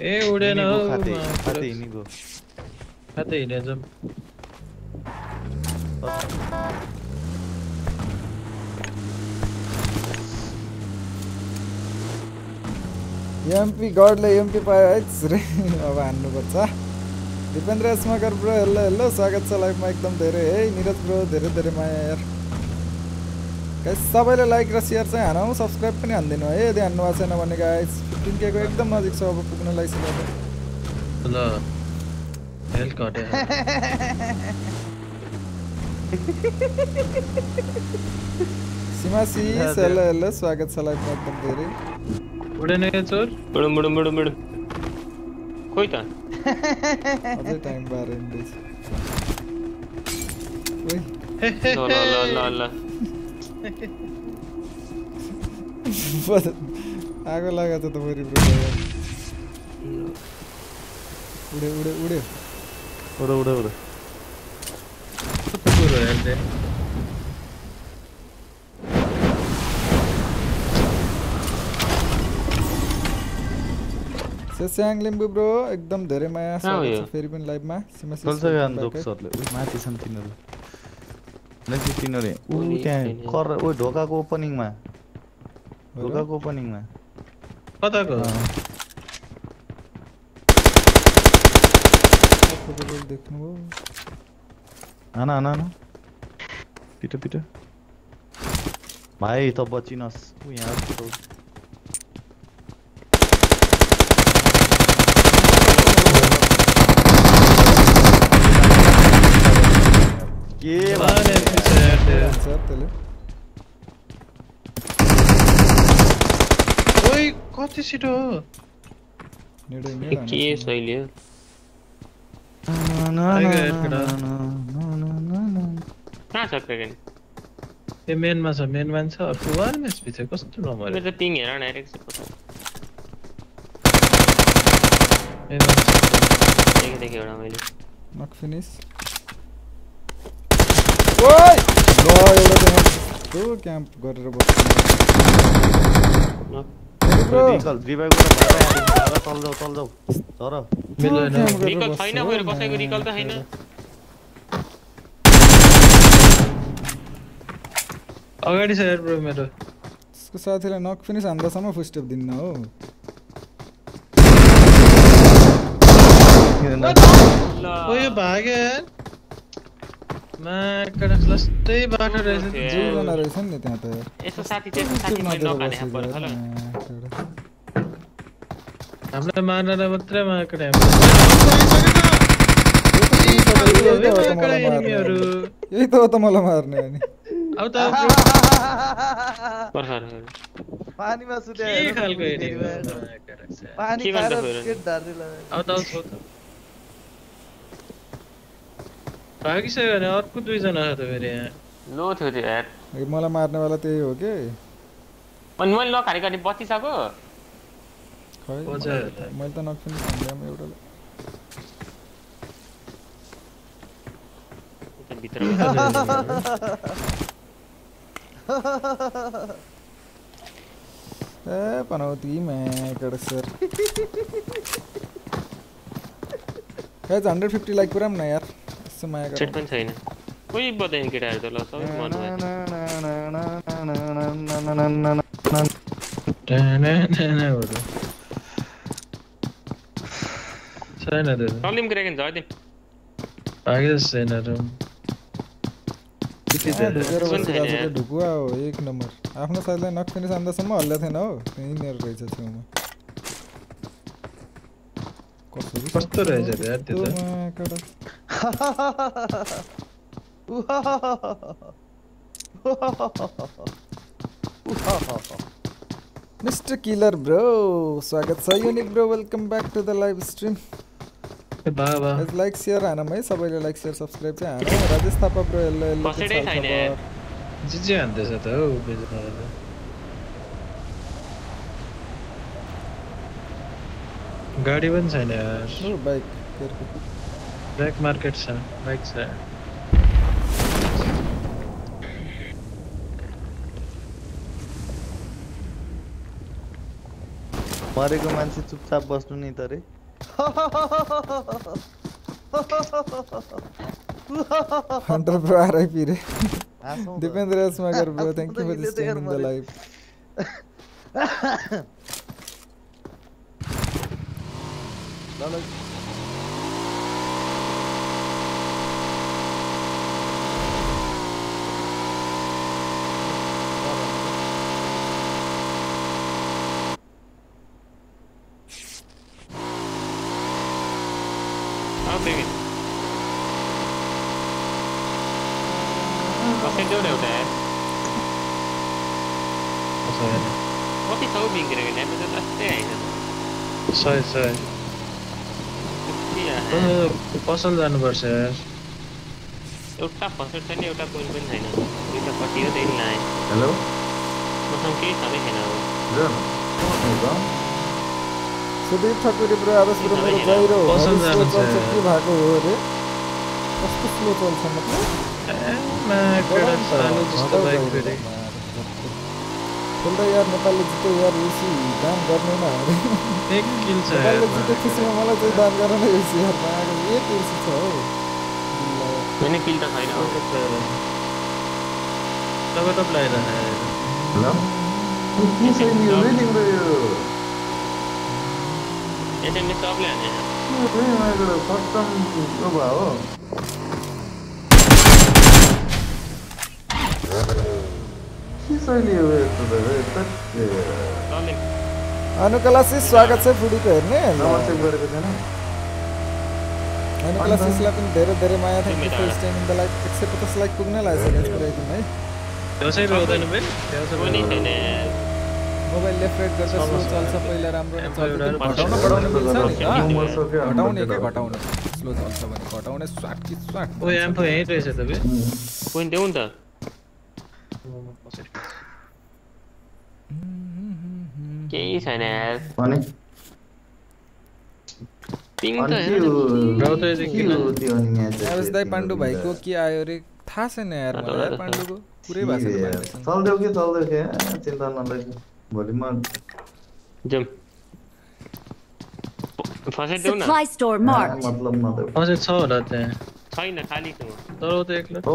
ए उडेन हौ
हिँडेको खाते हिँडेको
हिँडे जाउँ।
एमपी गडले एमपी पायो है रे अब हान्नुपर्छ। दिपेन्द्र स्मगर ब्रो हेलो हेलो स्वागत छ लाइफमा एकदम धेरै। है निरज ब्रो धेरै धेरै माया यार। गाइस सबैले लाइक र सेयर चाहिँ हानौँ सब्सक्राइब पनि हानिदिनु है। यदि हान्नु भएको छैन भने गाइस फिफ्टिन केको एकदम नजिक छ अब पुग्न लागिसक्यो
ल हेल्थ घट्यो।
सीमासी हेलो हेलो स्वागत छ लाइफमा एकदम धेरै।
उडेन चोर?
बुडुम बुडुम बुडुम बुडुम खोइ त।
अझै टाइम इन्डेज ओइ
ल ल ल ल।
आगो लागेको छ त फेरि ब्रो उड्यो उड्यो उड्यो।
उड उड उड
कुकुर हो हेल्थ
सेस्याङ लिम्बू ब्रो एकदम धेरै माया? छ फेरि पनि लाइभमा सीमा
माथि छन् तिनीहरू। नेक्स्ट तिनीहरू ऊ त्यहाँ कर ओ ढोकाको ओपनिङमा ढोकाको ओपनिङमा
कताको
देख्नुभयो
आना आना हान पिटो पिटो भाइ त बचिनस् ऊ यहाँ
ये
वाले पीछे
ओइ कति छिटो
के
सहिले
कहाँ छ क्रेगेन
ए मेनमा छ मेन वान छ अर्को वान पछि कस्तो नम्बर
मेरो पिङ हेर डाइरेक्ट छ
पता
देखेँ एउटा मैले
नक फिनिस क्याम्प गरेर।
अगाडि ब्रो मेरो
त्यसको साथीलाई नक फिनिस हान्दासम्म फुल स्टेप दिन्न हो
भाग्यो यार जस्तै बाटो रहेछ।
दुईजना रहेछ नि त्यहाँ त यार
यसो साथी चाहिँ साथी मैले नखाने पर्छ
यार,
ल।
हामीलाई मारेर मात्रै माकडा
यही त हो त मलाई मार्ने
एनिमीहरू
अनि। यही त हो मार्ने
अब त
पानीमा सुत्या
के खालको
बुढी
एनिमी
केटीमा।
हो माकडा चाहिँ।
पानी
के
खाएर? के ढाड्दै लाग्यो।
अब त आउँछ त भागिसक्यो भने अर्को दुईजना छ त फेरि यहाँ
लो थियो त्यो यार।
मलाई मार्नेवाला त्यही हो कि
अनि मैले नखाने काटी बचिसक्यो
खै। मैले त नक फिनिस हान्दिनँ एउटाले
भित्र
ए पनौती म्याकडा sir guys hundred fifty like पुरा न यार। इससे मैं
चटपन
सही
ना। कोई बताए इनके टायर तो लॉस हो मन
ना Sen hadi.
Alayım
Greg'in
zaten. आगे
से
ना
तुम थे ना एक नंबर। आपने साले नक फिनिश अंदर से मार ना ओ
नहीं नर रही यार त्यो त
म्याकडा। मिस्टर किलर ब्रो स्वागत छ unique bro welcome back to the live
stream बाबा
लाइक सेयर हानौँ है सबैले लाइक सेयर सब्सक्राइब चाहिँ हानौँ Rajesh Thapa bro hello hello के
बसेटै
छ
छैन
खबर?
यार।
जे जे हान्दैछ त हौ गाडी पनि छैन यार।
बाइक
ब्ल्याक मार्केट छ बाइक छ।
मरेको मान्छे चुपचाप बस्नु नि त रे।
Hunter RIP. Dipendra bro thank you for
हाँस्नु त
दिस टाइम इन द
मरे।
Não, não. Ah, não tem. Acendeu
não,
né? Acendeu. Vou tentar o Bing, né? Mas eu não
acertei ainda.
Né? Sai,
sai. फ़सल जानुपर्छ यार
एउटा फ़सल छैन एउटा कोइन पनि छैन। दुईटा कटियो त्यही नआए
हेलो?
मसँग केही छँदै छैन अब।
सुदीप ठाकुर ब्रो अब सुरु मेरो गहिरो के भएको हो रे कस्तो स्लो चल्छ मतलब?
ए म कडा सानो जस्तो बाइक रे
खेल्दा यार नेपालले जित्यो यार एसी दान गर्ने न नेपालले जित्यो खुसीमा मलाई चाहिँ दान गर न एसी यार मागेको एक एसी छ हौ बिल्ला।
होइन किल त छैन
लगाइरहने
हेलो के छ नि यो तिम्रो
सबले हाने
यो भयो हो के शैली हो यस्तो त
अनुकलासिस स्वागत छ फुडीको हेर्ने।
गरेको थिएन
अनुकलासिसलाई पनि धेरै धेरै माया thank you for staying in the life एक सय पचास लाइक पुग्नै लागेको छ गाइस पुऱ्याइदिउँ है।
छैन।
मोबाइल लेफ्ट राइट गर्दा स्लो चल्छ पहिला राम्रो नै चल्छ घटाउन बढाउन मिल्छ नि त घटाउने के। घटाउने स्लो चल्छ भने। घटाउने स्वाट कि स्वाट
ओ एम्फो यहीँ रहेछ त बे।
पोइन्ट देऊ नि त। केही छैन
पाण्डु भाइको? के आयो रे थाहा छैन यार मलाई यार पाण्डुको पुरै
के
भएको छैन।
चल्देऊ कि चल्देऊ कि चिन्ता नलाग्नु भोलि म
जाउँ फसाइ देऊ न.
मतलब
छ होला त्यहाँ
छैन खाली छु
तर त एक्लै
हो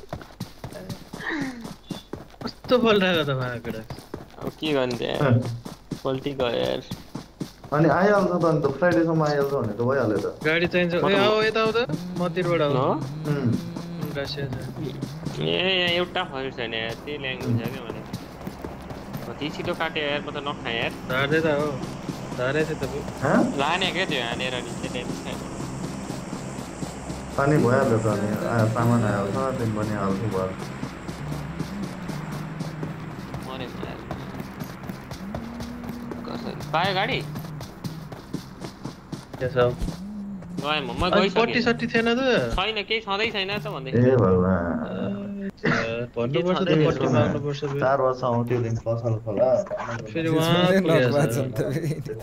कस्तो पल्टाएको त माकडा
अब के गर्ने त यार? पल्टी गयो यार
अनि आइहाल्छ त अन्त फ्राइडेसम्म आइहाल्छ भने त भइहाल्यो त।
गाडी चाहिन्छ ए आऊ यता आऊ रासिया छ
ए यहाँ एउटा फरेको छैन यार त्यही ल्याङ्ग्वेज छ क्या भने कति छिटो काट्यो यार म त नखाएँ यार।
झार्दै त हो। झारे थियो त
हँ?
लाने क्या त्यो हानेर नि
पानी भइहाल्यो त सामान आइहाल्छ तिमी पनि हाल्छु भयो।
पायो गाडी गएँ म गइसकेँ
सट्टी थिएन त
छैन केही छँदै छैन त भन्दै
ए भगवान्
भन्नुपर्छ त
के
पट्टी
छ?
माग्नुपर्छ फेरि।
चार वर्ष आउँथ्यो दिन पसल खोला
फेरि
त्यसमा
उहाँ
नै
पुगेछ।
नर्भस छ नि त फेरि।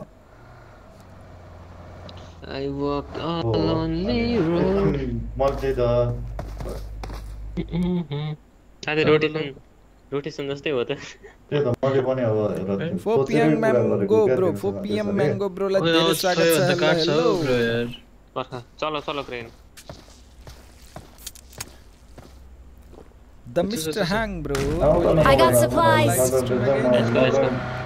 I walked a lonely road.
मर्दै त
साथै रोटी सुन रोटी सुन जस्तै हो त
4
p.m.
mango
bro 4
p.m.
mango bro
like
there
is
स्वागत छ हेलो
ब्रो यार
चलो चलो क्रेन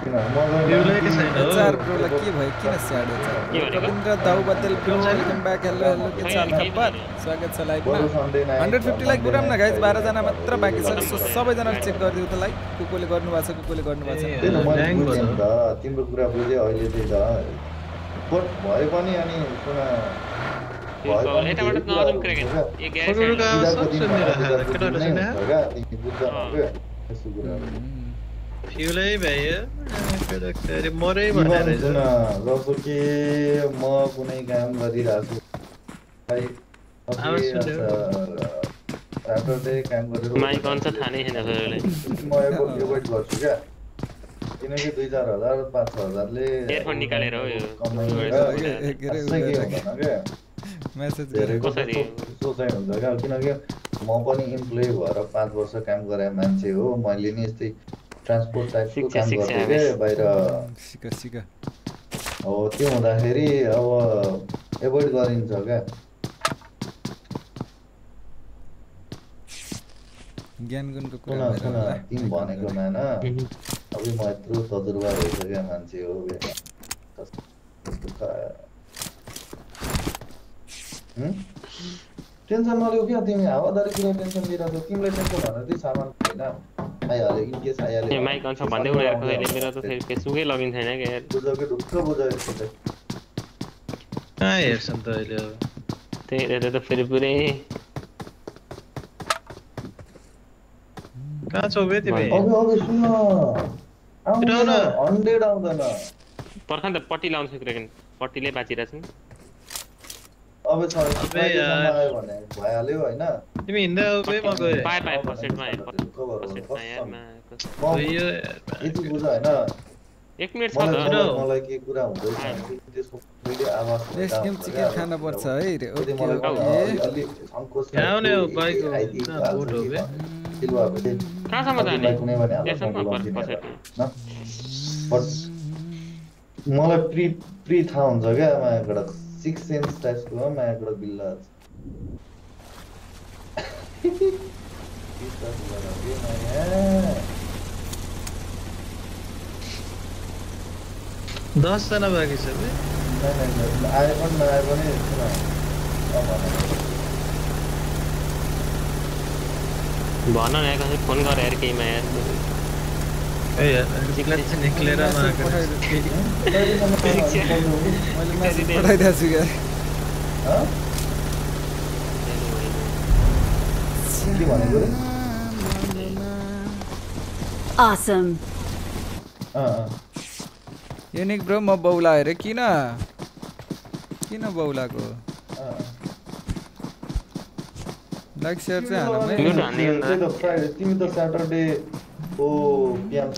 हो।
चार ब्रोलाई के भयो किन स्याड
के भनेको?
रविन्द्र दाउ बदल bro welcome back hello hello के छ
छैन, केही
खबर
पनि
स्वागत छ
बरु
लाइभमा
Sunday night,
hundred fifty like बुढाम न गाइज बाह्रजना मात्र बाँकी छ
गर्नु
सो
पर्यो।
सबैजनाले चेक गरिदिउ त लाइक को कोले गर्नुभएको छ को कोले गर्नुभएको छ
तिम्रो कुरा बुझेँ अहिले चाहिँ त बट भए पनि अनि भए पनि
यताबाट
धेरै
नजाउँ
कुराहरू
क्रेन
हुन्छ क्या।
ए ग्यास
खबरका
बिदाको
सब
दिन
सुन्ने
भन्दा
राखेर
बिदाको
केटाहरू
दिन नै
सुन्ने
हुन्छ क्या, तिमी बुझ्दैनौ क्या, यस्तो कुराहरू।
फिउलै भयो केटाकेटी मरै
इभन किनकि दुई चार हजार पाँच छ हजारले
एयरफोन निकालेर हो यो।
मेसेज?
त्यस्तो सोचाइ हुन्छ क्या किनकि म पनि इम्प्लोइ भएर पाँच वर्ष काम गरे मान्छे हो मैले नि यस्तै ट्रान्सपोर्ट टाइपको काम गर्थेँ क्या बाहिर
सिक सिक
अब त्यो हुँदाखेरि अब एभोइड गरिन्छ क्या
ज्ञान गुणको कुरा
तिमी भनेको मान अबि म यत्रो तजुर्बा हो क्या कस्तो- कस्तो खा- हुँ? टेन्सन नलिऊ क्या तिमी हावादारी कुरा टेन्सन लिइरहेको छौ तिमीलाई टेन्सन भनेर चाहिँ सामान? होइन आइहाल्यो इनकेस आइहाल्यो
माइक अन छ भन्दै उनीहरू कसैले मेरो त फेरि फेसबुकै लगइन छैन क्या यार।
बुझ कि ढुक्क बुझ यसको चाहिँ
कहाँ हेर्छन् त अहिले अब
त्यही हेरेर त फेरि पुरै
कहाँ छौ बे तिमी
अब अब सुन। हन्ड्रेड आउँदैन।
पर्ख नि त पट्टी लाउँछु क्रेन पट्टीले बाँचिरहेको छु
अब छ भइहाल्यो होइन।
तिमी हिँड्दै म गएँ
पाएँ पाएँ फर्स्ट एडमा
यति बुझ होइन।
एक मिनट छ
मलाई
त।
मलाई- के कुरा हुँदैछ भने त्यसको मैले आवाज
नेक्स्ट गेम चिकन खान। पर्छ है रे ओके
मलाई
ओके
कहाँ आउने हो बाइक हो? बोट हो बे?
भने
कहाँसम्म जाने
कुनै पनि हालतमा
त्यसम्म
बोलाउँदिनँ
फर्स्ट
होला।
एडमा
न? But मलाई प्रि प्रि थाहा हुन्छ क्या मायाबाट सिक्स सेन्स टाइप्सको मायाबाट बिल्ला माया।
दसजना बाँकी छ
आए पनि नआए पनि भन।
न कसै फोन गर यार केहीमा यार
निक्लेर
पठाइदिएको छु?
Awesome.
अँ, अँ।
युनिक ब्रो म बौला अरे किन? किन बौलाको। लाइक सेयर चाहिँ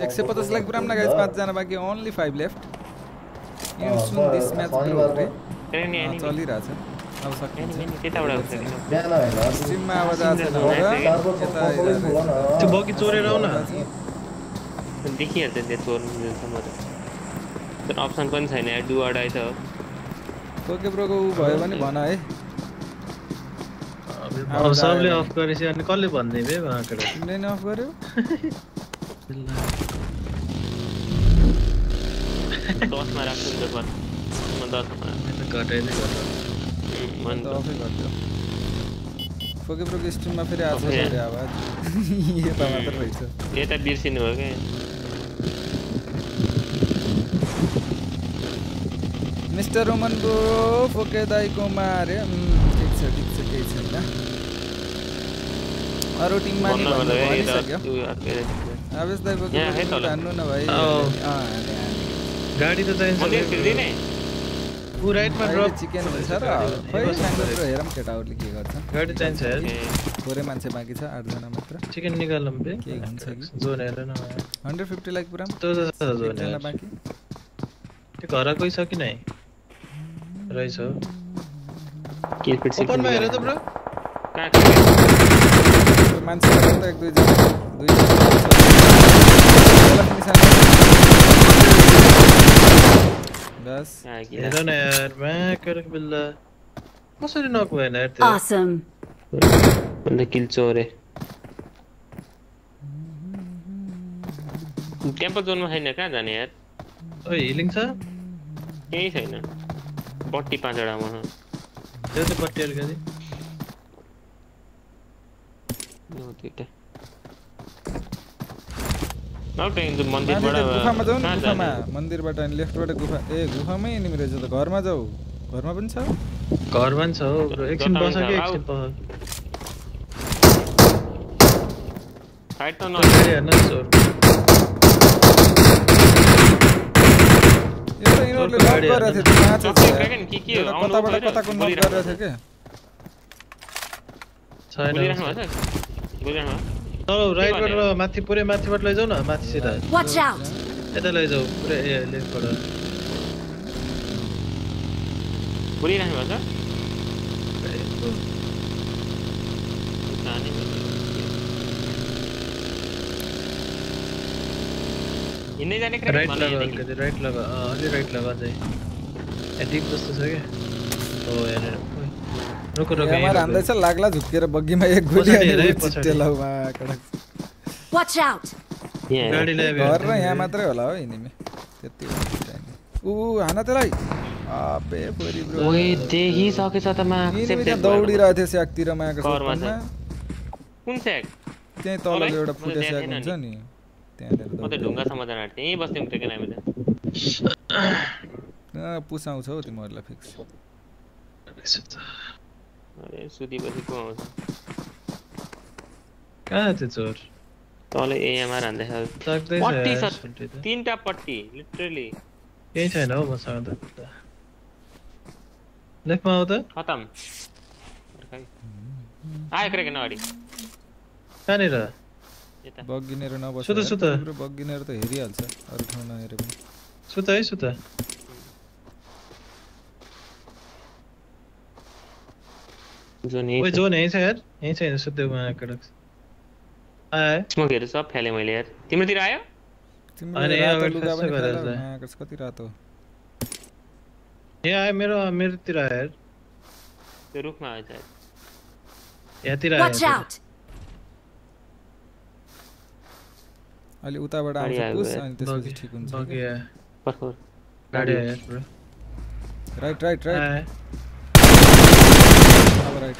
एक सय पचास लाइक पुरा गाइज पाँचजना बाँकी ओन्ली फाइभ लेफ्ट यु सुन दिस म्याच
शनिबार
चलिरहेछ। अब सकिन्छ स्ट्रिममा आवाज आएको छैन।
देखिहाल्छ तर अप्सन पनि छैन यार डु अडाइ त हो
कोके ब्रोको ऊ भयो भने भन है
अब सबले अफ गरेपछि अनि कसले भन्ने बे उहाँबाट
तिमीले नै अफ गर्यो
दसमा राख्छु नि त पर म दसमा
घटाइदिए घटाउ
म
अन्त
नि
अफै गरिदियो कोके ब्रोको स्ट्रिममा फेरि फेरि आवाज़ यता मात्र रहेछ
त यता बिर्सिनु भयो क्या?
मिस्टर रोमन ब्रो फोके दाईकोमा अरे ठिक छ ठिक छ केही छैन। अरू टिममा नि आवेश दाईको। हान्नु न भाइ।
गाडी त चाहिन्छ। ऊ राइटमा ड्रप
चिकन हुन्छ र। खै साङ्गो हेरौँ केटाहरूले के गर्छ।
गाडी चाहिन्छ
थोरै मान्छे बाँकी छ आठजना मात्र।
चिकन निकालौँ बे
के हुन्छ कि?
जोन हेर न।
हन्ड्रेड फिफ्टी लाइक पुरा। बाँकी।
त्यो घर गइ राइस हो Kill pit
तो से
ओपन में रहे तो ब्रो
कहाँ मान
से करता एक
दो दो यार मैं बिल्ला। नॉक हुआ
ऑसम
बंदा किल चोर है। जोन में है ना कहाँ जाने यार?
ओए हीलिंग सा
यही सही ना। बत्ती पाँचवटा म
त्यो त पट्टिएर गरी
दुइटा मन्दिरबाट
गुफामा जाऊ न
कहाँ
गुफामा।
जाने?
मन्दिरबाट अनि लेफ्टबाट गुफा। ए गुफामै एनिमी रहेछ त। घरमा जाऊ। घरमा पनि छ?
घरमा नि छ हौ। ब्रो एकछिन बस
पनि
कि एकछिन
फाइट त
गाडी
नगर्नु।
हेर्न नि चोर
यो त यिनीहरूले लक गरेको थियो
के के
एउटा
आउनु
कताबाट कताको नक
बोलिराख्नु
गरेको थियो क्या
छैन? तल राइटबाट? र माथि पुरै माथिबाट लैजाऊ न माथि सिधा
Watch out!
यता लैजाऊ पुरै ए लेफ्टबाट
बोलिराख्नु भएको छ जाने भने। हिँड्दै जाने
राइट लगा। अलिकति राइट लगा अलि राइट लगा अझै ए डिप जस्तो छ क्या हो यहाँनिर ओइ, रुक रुक यहीँ
लाग्ला झुक्केर बग्गीमा एक गोली कडक
out!
यहाँ
गाडी
हेर।
ल्यायो
घर र यहाँ मात्रै होला हो यिनीमे त्यति। ऊ हान त्यसलाई आपे पोरी ब्रो
ओए देखिसकेछ त मा
यिनीमे त्यहाँ दौडिरहेको थियो स्याकतिर
कुन स्याक
त्यहीँ? एउटा फुटे स्याक हुन्छ
नि। म त। ढुङ्गासम्म जान आँटेँ यहीँ बस्थ्यौँ क्राकेन हामी त
पुसाउँछ हौ तिमीहरूलाई फिक्स।
अरे सुतेपछि को आउँछ।
कहाँ त्यो चोर?
तल एएमआर हान्दैछ। पट्टी छ। तिनवटा पट्टी लिटरली
केही छैन हौ मसँग त। लेफ्टमा आऊ त।
खतम। आयो क्राकेन अगाडि
कहाँनिर?
बग
गिनेर नबस
सुत सुत।
बग गिनेर त हेरिहाल्छ अरू ठाउँ नहेरे पनि।
सुत है सुत।
जो नहीं
ओए जो नहीं सर यही छैन सुत्दै म कडक आए
स्मोकहरु सब फ्याले मैले यार। तिम्रोतिर आयो?
अनि अब
लुगा पनि फ्याल्छ कति रात।
हो ए आए मेरो मेरोतिर आयो यार।
त्यो रुखमा आयो
यातिर
आयो।
अलि उताबाट आउँछ पुस अनि त्यसपछि ठिक हुन्छ। Right right
right.
अब राइट।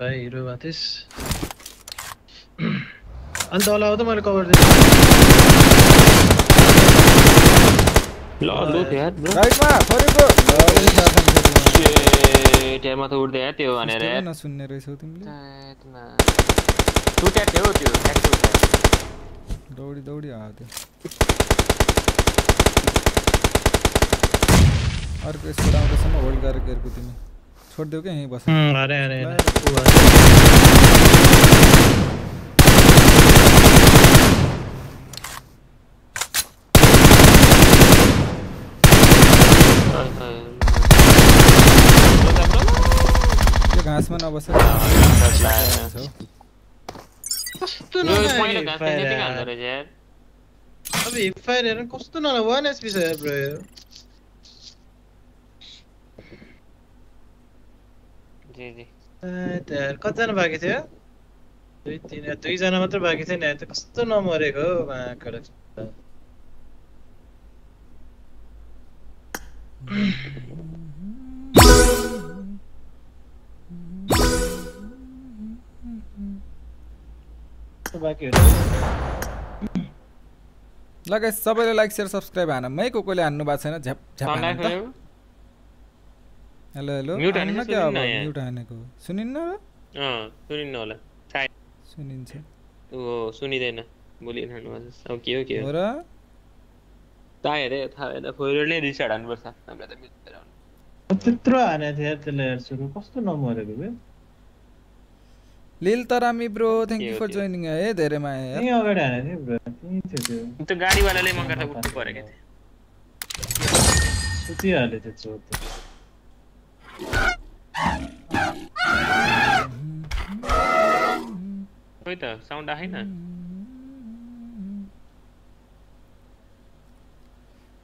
भाइ हिरो भातिस। अन्त होला त मैले कभर दिन्छु
ल लो यार ब्रो
राइटमा परेको ल
ट्यारमा त उड्दै यार त्यो भनेर यार
नसुन्ने रहेछौ तिमीले
टुट्या थियो हौ त्यो
दौडी दौडी आयो त्यो अर्को यसको आउँदैसम्म होल्ड गरेर गेरको तिमी छोडिदेऊ क्या? यहीँ बस।
अरे अरे अब फायर हेर कस्तो नला वान छ ब्रो यो। यार कतिजना बाँकी थियो? दुई तिन दुईजना मात्र बाँकी थियो नि त कस्तो नमरेको हौ
ल गाइस सबैले लाइक सेयर सब्सक्राइब हान मै को कोले हान्नु भएको छैन। झ्याप झ्याप हेलो हेलो।
Mute
हान्न क्या अब। म्युट हानेको। सुनिन्न र?
अँ सुनिन्न होला।
सुनिन्छ।
ऊ सुनिँदैन। बोलिरहनु भएको अब के हो के
हो? र?
थाहा हेरे थाहा हेर्दा फोर नै रिस्टार्ट हान्नुपर्छ। हामीलाई त
त्यत्रो हानेको थियो त्यसले यार सुरु कस्तो नमरेको बे?
लिल तरामी ब्रो थ्याङ्क
के
यू फर? जोइनिङ है धेरै माया यार।
त्यहीँ अगाडि हानेको थियो ब्रो त्यहीँ थियो त्यो।
त्यो गाडीवालाले मगर त उठ्नु परेको थियो
सुतिहाल्यो त्यो चोर त।
खोइ त साउन्ड आएन।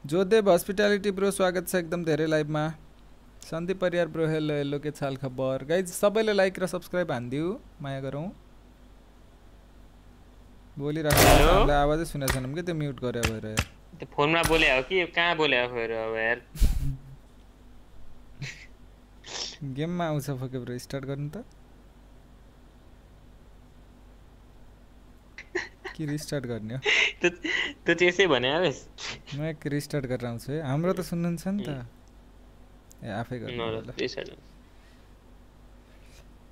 जोदेव हस्पिटालिटी ब्रो स्वागत छ एकदम धेरै लाइभमा। Sandip Pariyar bro hello hello के छाल खबर? गाइज सबैले लाइक र सब्सक्राइब हानिदिऊ माया गरौँ? हामीलाई आवाजै सुनेको छैनौँ कि? त्यो म्युट गरे भएर।
त्यो फोनमा बोले हो कि? कहाँ बोले हो अब यार?
गेममा आउँछ फके ब्रो? स्टार्ट गर्नु त। कि रिस्टार्ट गर्ने हो?
त्यो त्यो चाहिँ यसै भने आवेश
म एक रिस्टार्ट गरेर आउँछु है। हाम्रो त सुन्नुहुन्छ नि त। ए आफै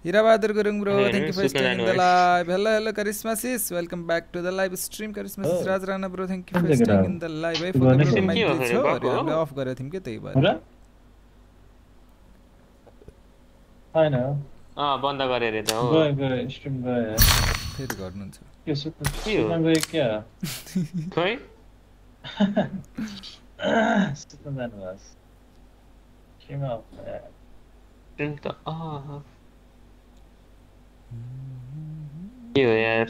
Hirabahadur
Gurung bro thank
you
for staying in the live hello hello Karishma sis welcome back to the
live
stream Karishma sis. Raj Rana bro
thank you
for
staying
in the live है photo
चाहिँ
mike
के भएको
अरे? हामीले of गरेको थियौँ कि त्यही
हो
भएर
र होइन
अँ बन्द गरे अरे त हो
गयो गयो स्ट्रिम गयो यार
फेरि गर्नुहुन्छ
के सुत्नु
के हो?
गयो क्या
खोइ
सुत्न जानुभएको came out
bad. Drink the ah. क्यों यार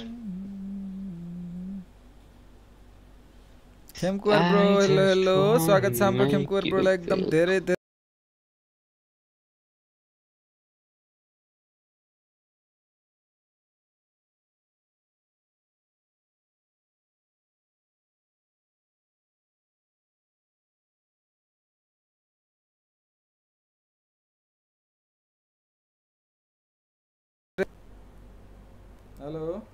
खेमकुआर ब्रो हेलो हेलो स्वागत है
आपका
खेमकुआर
ब्रो
एकदम धीरे hello?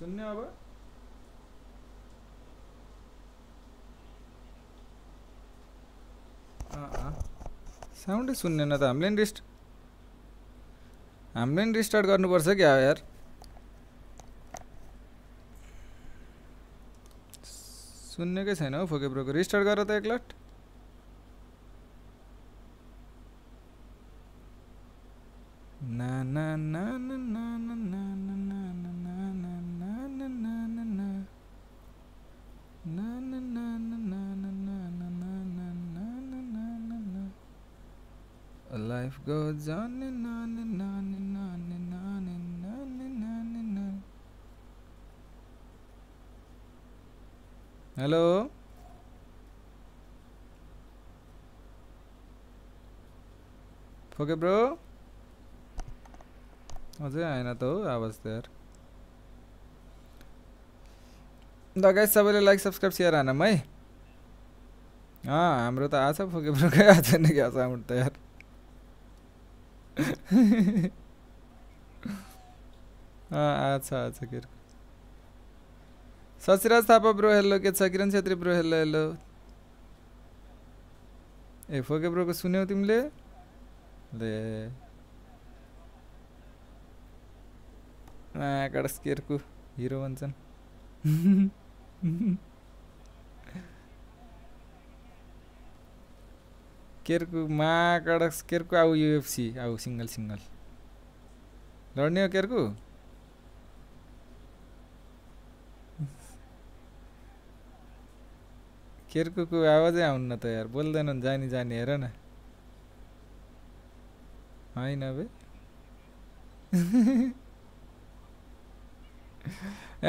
शून्य अब। हाँ, हाँ। साउंड सुन्ने त तो नि रिस्ट, हामीले नि रिस्टार्ट गर्नुपर्छ क्या यार। सुन्नेकै छैन हौ, फोके ब्रोको। रिस्टार्ट गर एक एकलट। फोके ब्रो अझै आएन त हो आवाज त यार गाइस सबैले लाइक सब्सक्राइब सेयर हानौँ है अँ हाम्रो त आछ फोके ब्रोकै आएको छैन क्या साउन्ड त यार आछ आछ के थापा ब्रो हेलो के छ? Kiran Chhetri bro hello hello ए फोके ब्रोको सुन्यौ तिमीले। 네. 아, 까르스케르쿠 히로 완전. केरकु मा कडक्स केरकु आऊ युएफसी आऊ सिङ्गल सिङ्गल लड्ने हो केरकु केरकुको आवाजै आउन्न त यार बोल्दैनन् जानी जानी हेर न होइन बे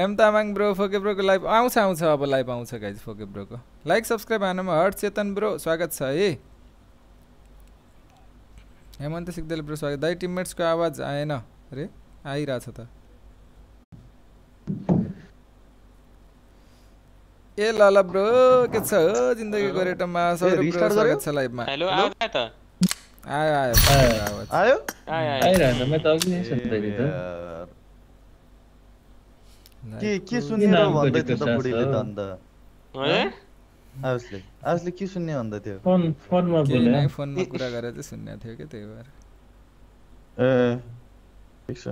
एम तामाङ ब्रो फोके ब्रोको लाइभ आउँछ आउँछ अब लाइभ आउँछ गाइज फोके ब्रोको लाइक सब्सक्राइब हानमा हर्ट चेतन ब्रो स्वागत छ है हेमन्त सिक्देल ब्रो स्वागत दाइ टिममेट्सको आवाज आएन अरे आइरहेछ त ए ल ल ब्रो के छ जिन्दगीको
गर्यो?
स्वागत छ लाइभमा
हेलो त
आयो आयो आयो आवाज
आयो
आयो आयो
आइरहेको मैले त अघि नै सुन्दै त
के के सुन्ने भन्दै थियो त बुढीले त। अन्त
है?
आयुषले आयुषले के सुन्ने भन्दै थियो
फोन फोनमा बोले
फोनमा कुरा गरेर चाहिँ सुन्ने थियो क्या त्यही भएर
ए ठिक छ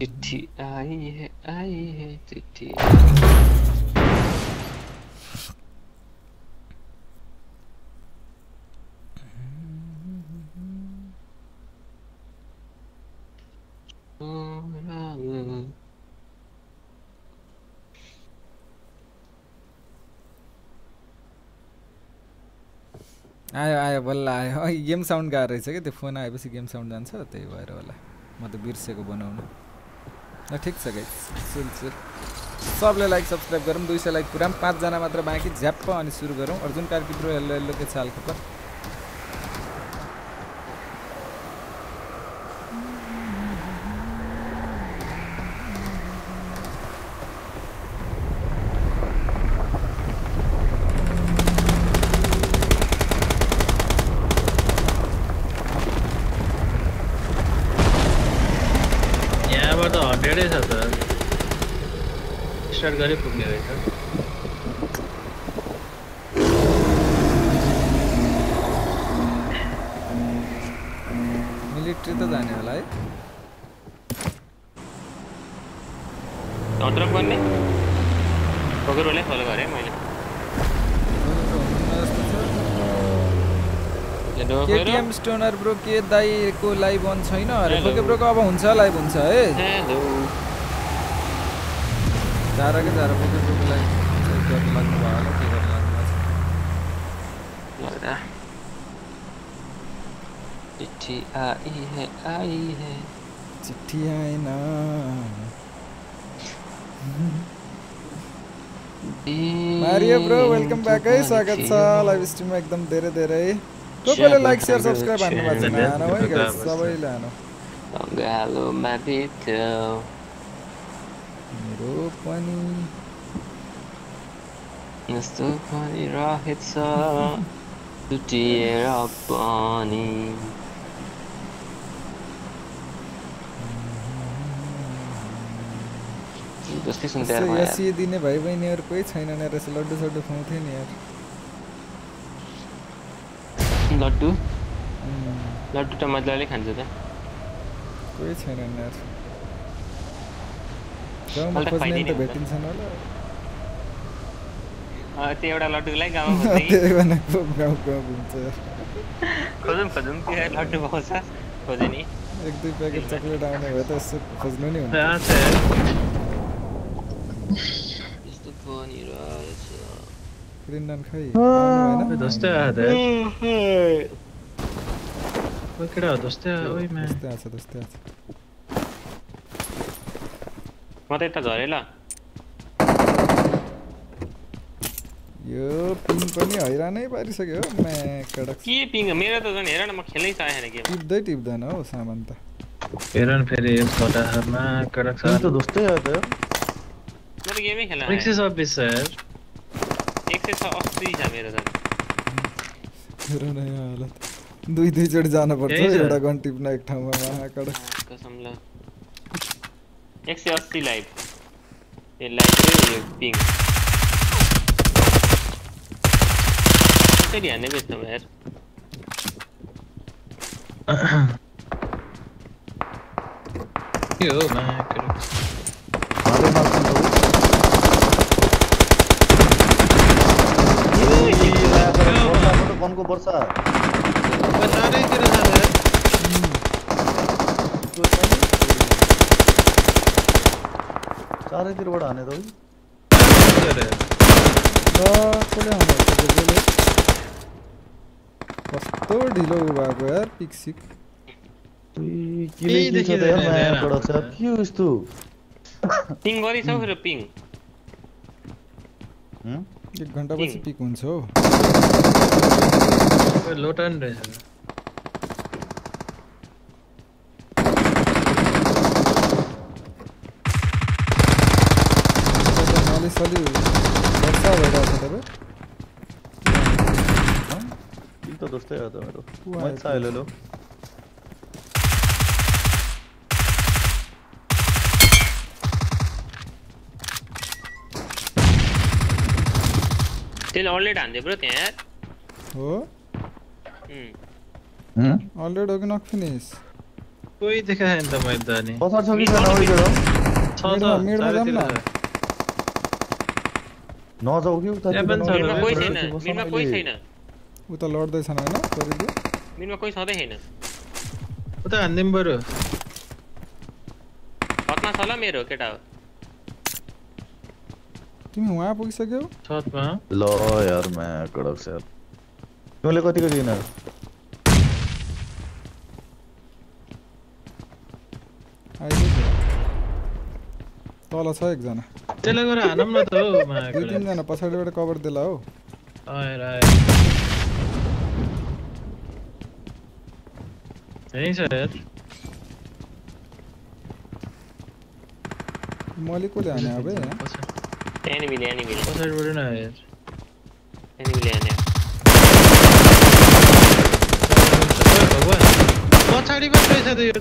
चिट्ठी आई है आई है चिट्ठी।
आयो आयो बल्ल आयो। अघि गेम साउन्ड गएको रहेछ क्या त्यो फोन आएपछि गेम साउन्ड जान्छ त्यही भएर होला। म त बिर्सेको बनाउनु। ठिक छ गाइस सुल सबले लाइक सब्सक्राइब गरौँ दुई सय लाइक पुरा पाँचजना मात्र बाँकी झ्याप्प अनि सुरु गरौँ। Arjun Karki bro hello hello के छ हालखबर? स्टोनर ब्रो के दाईको लाइभ अन छैन? अरे। फोके ब्रोको अब हुन्छ लाइभ हुन्छ है? झाराकै झारा फोके ब्रोको लाइभ गर्नु लाग्नु भयो होला के गर्नु लाग्नु भएको
चिट्ठी आई है आई है।
चिठी आएन मारियो ब्रो वेलकम ब्याक है। स्वागत छ। लाइभ स्ट्रिममा एकदम धेरै धेरै कोले लाइक सेयर सब्सक्राइब हान्नु भएको छैन हानौ है guys, सबैले हानौ
अँगालोमा बित्यो
मेरो पनि
यस्तो परिरहेछ पनि। जस्तै
दिने भाइ बहिनीहरू कोही छैन नि रहेछ लड्डु सड्डु खुवाउँथ्यो नि यार।
लड्डु। लड्डु त मजाले खान्छ त।
कोही छैन
त्यो एउटा लड्डुको लागि गाउँमा खोजौँ खोजौँ त्यो लड्डु पाउँछ। खोज्यो नि।
एक दुई प्याकेट चक्लेट आउने भए त यसो खोज्नु नि हुन्छ।
यस्तो ग्रीन
डन खै होइन
दस्ते आद ओइ केडा दस्ते ओइ मे
दस्ते आछ दस्ते आछ
म त यता झरेला
यो पिङ पनि मैं कड़क
की पिंग मेरा तो जन एरन झन् हेर साय है ना चाहेन गेम
टिप्दै टिप्दैन वो सामान
था एरन फिर एक
छोटा एम
मैं
कडक सा तो
छ त दोस्तै हो
गेम ही खेला है 126
ऑफिसर इसके साथ। ही जा मेरे
साथ मेरा नया हालत दुई दुई चढ़
जाना पर्छ
एउटा गन टिप्न एक ठाउँमा
महाकड कसमला 180 लाइभ ए लाइभ यो पिङ कसरी हाने बेच्न यार।
यो महाकड को बरसा। बनाने के लिए है
बड़ा आने दो तो।
चले हम कस्तो ढिलो भएको यार पिक्सिक।
किले कि यार। मैं
बड़ा
नयाँ क्यों
इस
तू पिंग वाली
सब गरिसौ पिंग। पिङ
एक घंटा
बस
पिक हुन्छ हो। लो टर्न रहे हैं।
हाँ, तो दोस्त आया था मेरे
मत
सा ले लो।
तेल ऑनलाइन आंदे ब्रो ते
हो
हम्म ऑलरेडी
हो
गया नॉक फिनिश कोई देखा
है इंदा मैदानी बहुत अच्छा होगी
हुई होगी जो था मिड में
जाम ना
नौ जाओ जाओगी
उतर
मिड
में
कोई सही ना
मिड में कोई
सही
ना
उतर
लॉर्ड
दे सना है ना
कर दे मिड में
कोई सादे है ना
उतर अंदर बरो
पतना साला मेरो केटा
तिमी वहाँ छोड़
पाँ
लो यार मैं कडक से तिमीले कतिको दिन
तल छ एकजना
त्यसलाई गएर हानौँ न त हौ
दुई तिनजना पछाडिबाट कभर देला हौ
यहीँ छ यार
हाने अब
एनिमीले एनिमीले
पछाडिबाट यार
एनिमीले हान्यो
पछाडि पनि रहेछ त यो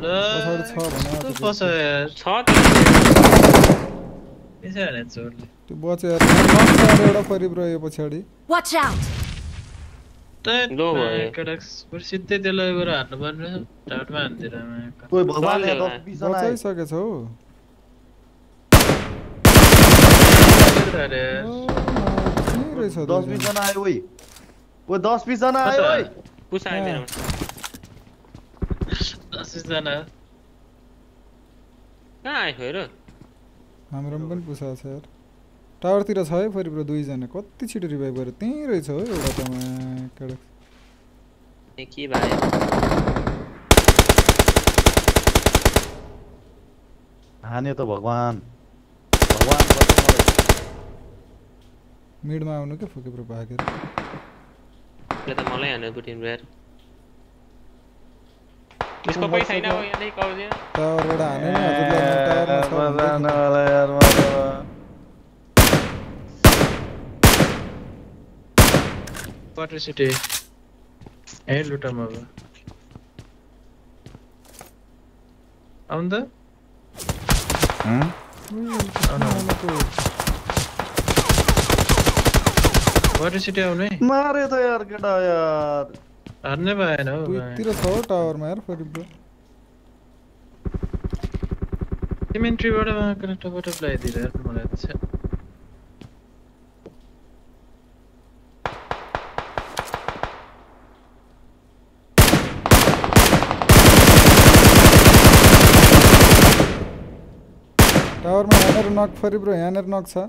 ल
पछाडि छ भने
कस्तो
अझ
फस यार
छ त
यसै हाने चोरले
त्यो बचेर नक्छ एउटा फरि ब्रो यो पछाडि
out!
त्यही
लो भयो।
केटा बरु सिधै त्यसलाई गएर हान्नु पर्ने रहेछ टाउटमा हान्दिएर मायाको
ओइ भगवान्
चल्यो
यहाँ
होला।
दस बिसजना आयो
बचाइसकेछ हौ
अरे
रहेछ?
ओइ
पुस आयो
अँ।
मेरोमा
दस बिसजना
कहाँ आयो हेर
हाम्रोमा पनि पुसा छ यार टावरतिर छ है फेरि दुईजना कति छिटो रिभाइभ गरेर त्यहीँ रहेछ हो एउटा त
के भयो
हान्यो त भगवान् भगवान्
मिडमा आउनु क्या फुके भागेर
એટલે તમારે આને તો ટીમ રેર इसको कोई सही ना हो या नहीं
कहो जी तो रोड़ा आने ना
तो
टायर
मज़ा
आने
वाला यार मज़ा
वाटर सिटी ए लूटा मगा आउंदा
हम्म
आउंदा
मारे तो यार कटा यार
हारने भाई ना तू तेरा
100 टावर मार फिर ब्रो टीम एंट्री
बड़ा वहाँ
कनेक्ट
बट
दे रहा
है तुम्हारा अच्छा टावर में
यानर नॉक
फरी
ब्रो यानर नॉक
सा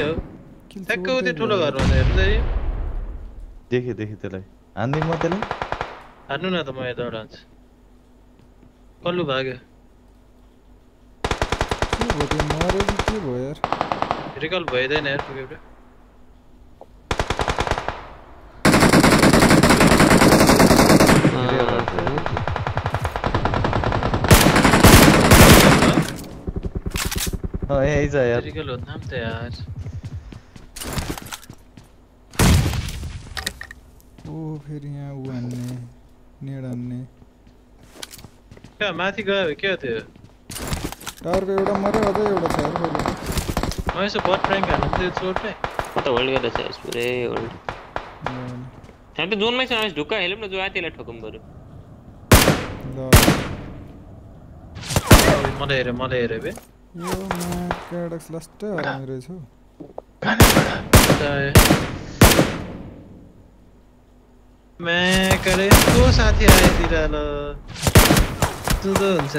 ठ्याक्क उति ठुलो
घर
हुन्छ हेर्नु त
देखेँ देखेँ त्यसलाई हान्दिन म त्यसलाई
हान्नु न त म यताबाट हान्छु कल्लु भाग्यो
के भयो यार।
रिकल भइँदैन यार पुग्यो
Oh, hey, he's
a. Critical, not there.
ओ फेरि यहाँ ऊ हान्ने नेड हान्ने
कहाँ माथि गयो के त्यो
टावरको एउटा मऱ्यो अझै एउटा छ यार फेरि
म यसो बट र्याङ्क हाल्नु त्यो चोटले
म त होल्ड गरेर छ यस पुरै होल्ड हामी त जोनमै छ हामी ढुक्क हेल्यौँ न जो आयो त्यसलाई ठोकौँ बरु
ल।
मलाई हेऱ्यो मलाई हेऱ्यो बे।
यो क्याडक्स लास्टै हरामी रहेछ
मैं करे तो साथी आइदिरहलो तु त हुन्छ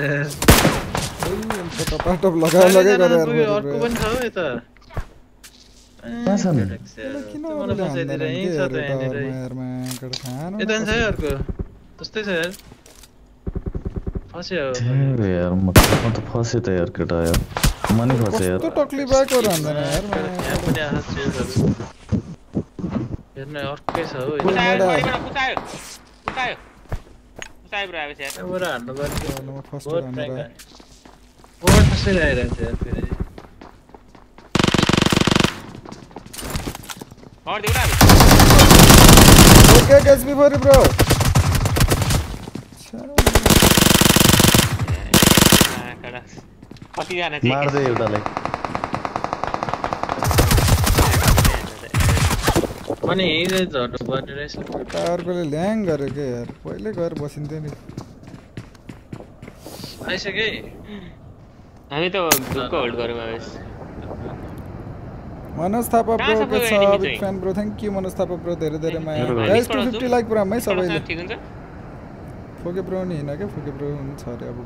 टप टप लगा
लगा
गरे
अर्को पनि छ है त। त्यस्तै छ यार फस्यो
यार। म त फसे त यार केटा यार। मनी फसे यार।
त टक्ली ब्याक गर्दैन यार
म पनि आहा चेन्ज गर्छु हेर्न अर्कै छ हौ
पुचायो
मेडा।
गाडीबाट पुचायो पुचायो पुचायो ब्रो आएपछि यार
यहाँबाट हान्नु पर्ने
ल,
अनि यहीँ झर्नु पर्ने रहेछ।
टावरकोले ल्याङ गर्यो के यार। पहिल्यै गएर बसिन्थ्यो नि।
आइसक्यो
हामी त ढुक्क होल्ड गऱ्यौँ आवेश
मनोज थापा ब्रो
छ
के छ
big?
Fan bro thank you Manoj Thapa bro धेरै धेरै माया। गाइस टु फिफ्टी लाइक पुरामै सबैले फोके ब्रो नि होइन क्या? फोके ब्रो हुन्छ अरे अब।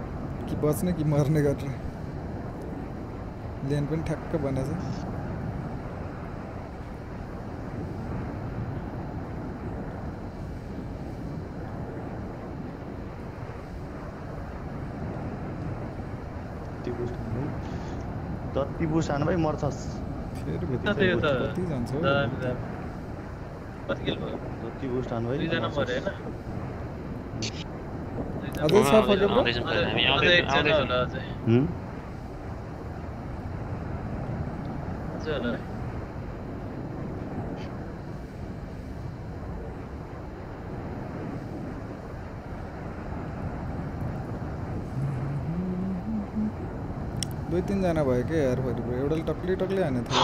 कि बच्ने कि मर्ने गरेर। लेन पनि ठ्याक्क भनेछ
जति बुस हानु भाइ मर्छस् जति बुस हानु भाइ
अझै छ
आउँदैछौँ
अझै होला अझै
हुँ?
अझै होला
दुई तिनजना भयो क्या यार फेरि? एउटाले टक्ली टक्ली हाने थियो।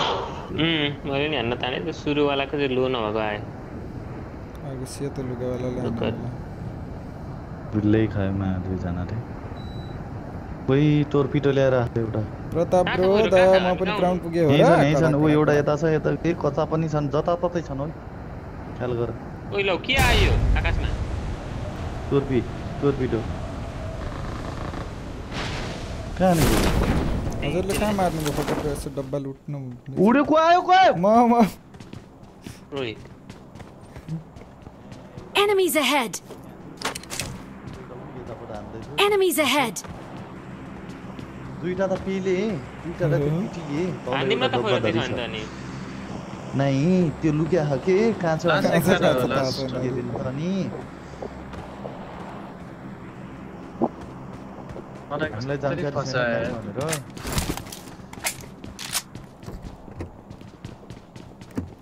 मैले नि हान्न ताने त्यो सुरुवालाको चाहिँ लो नभएको आयो।
अर्को सेतो लुगावालाले हाने
दुःख।
होला।
बिल्लै खायो मा दुईजनाले कोही टोरपिटो ल्याएर आएको एउटा।
प्रताप ब्रो दा? म पनि? ग्राउन्ड पुगेँ हो
यहीँ छन् ऊ एउटा। यता छ यता केही कच्चा पनि छन् जताततै छन् है ख्याल गर।
ओइ लौ के आयो आकाशमा?
टोर्पी टोरपिटो। कहाँ
ಅದರಲ್ಲಿ ಕಾಮ ಆದ್ಮೇಲೆ ಫೋಟೋ ಪ್ರೆಸ್
ಡಬ್ಬಲ್ ಉಟ್ನು ಊಡು ಕೋಯ್ ಕೋಯ್
ಮಾ ಮಾ
Rohit
enemies ahead enemies ahead
दुईटा त पिले दुईटा त पिटिए
हान्दिमा त
खोल्दै
छैन त नि
नै त्यो लुक्या के काँचो काँचो नि हामीलाई
कसरी
जानकारी छैन
फसायो
कहाँ छ भनेर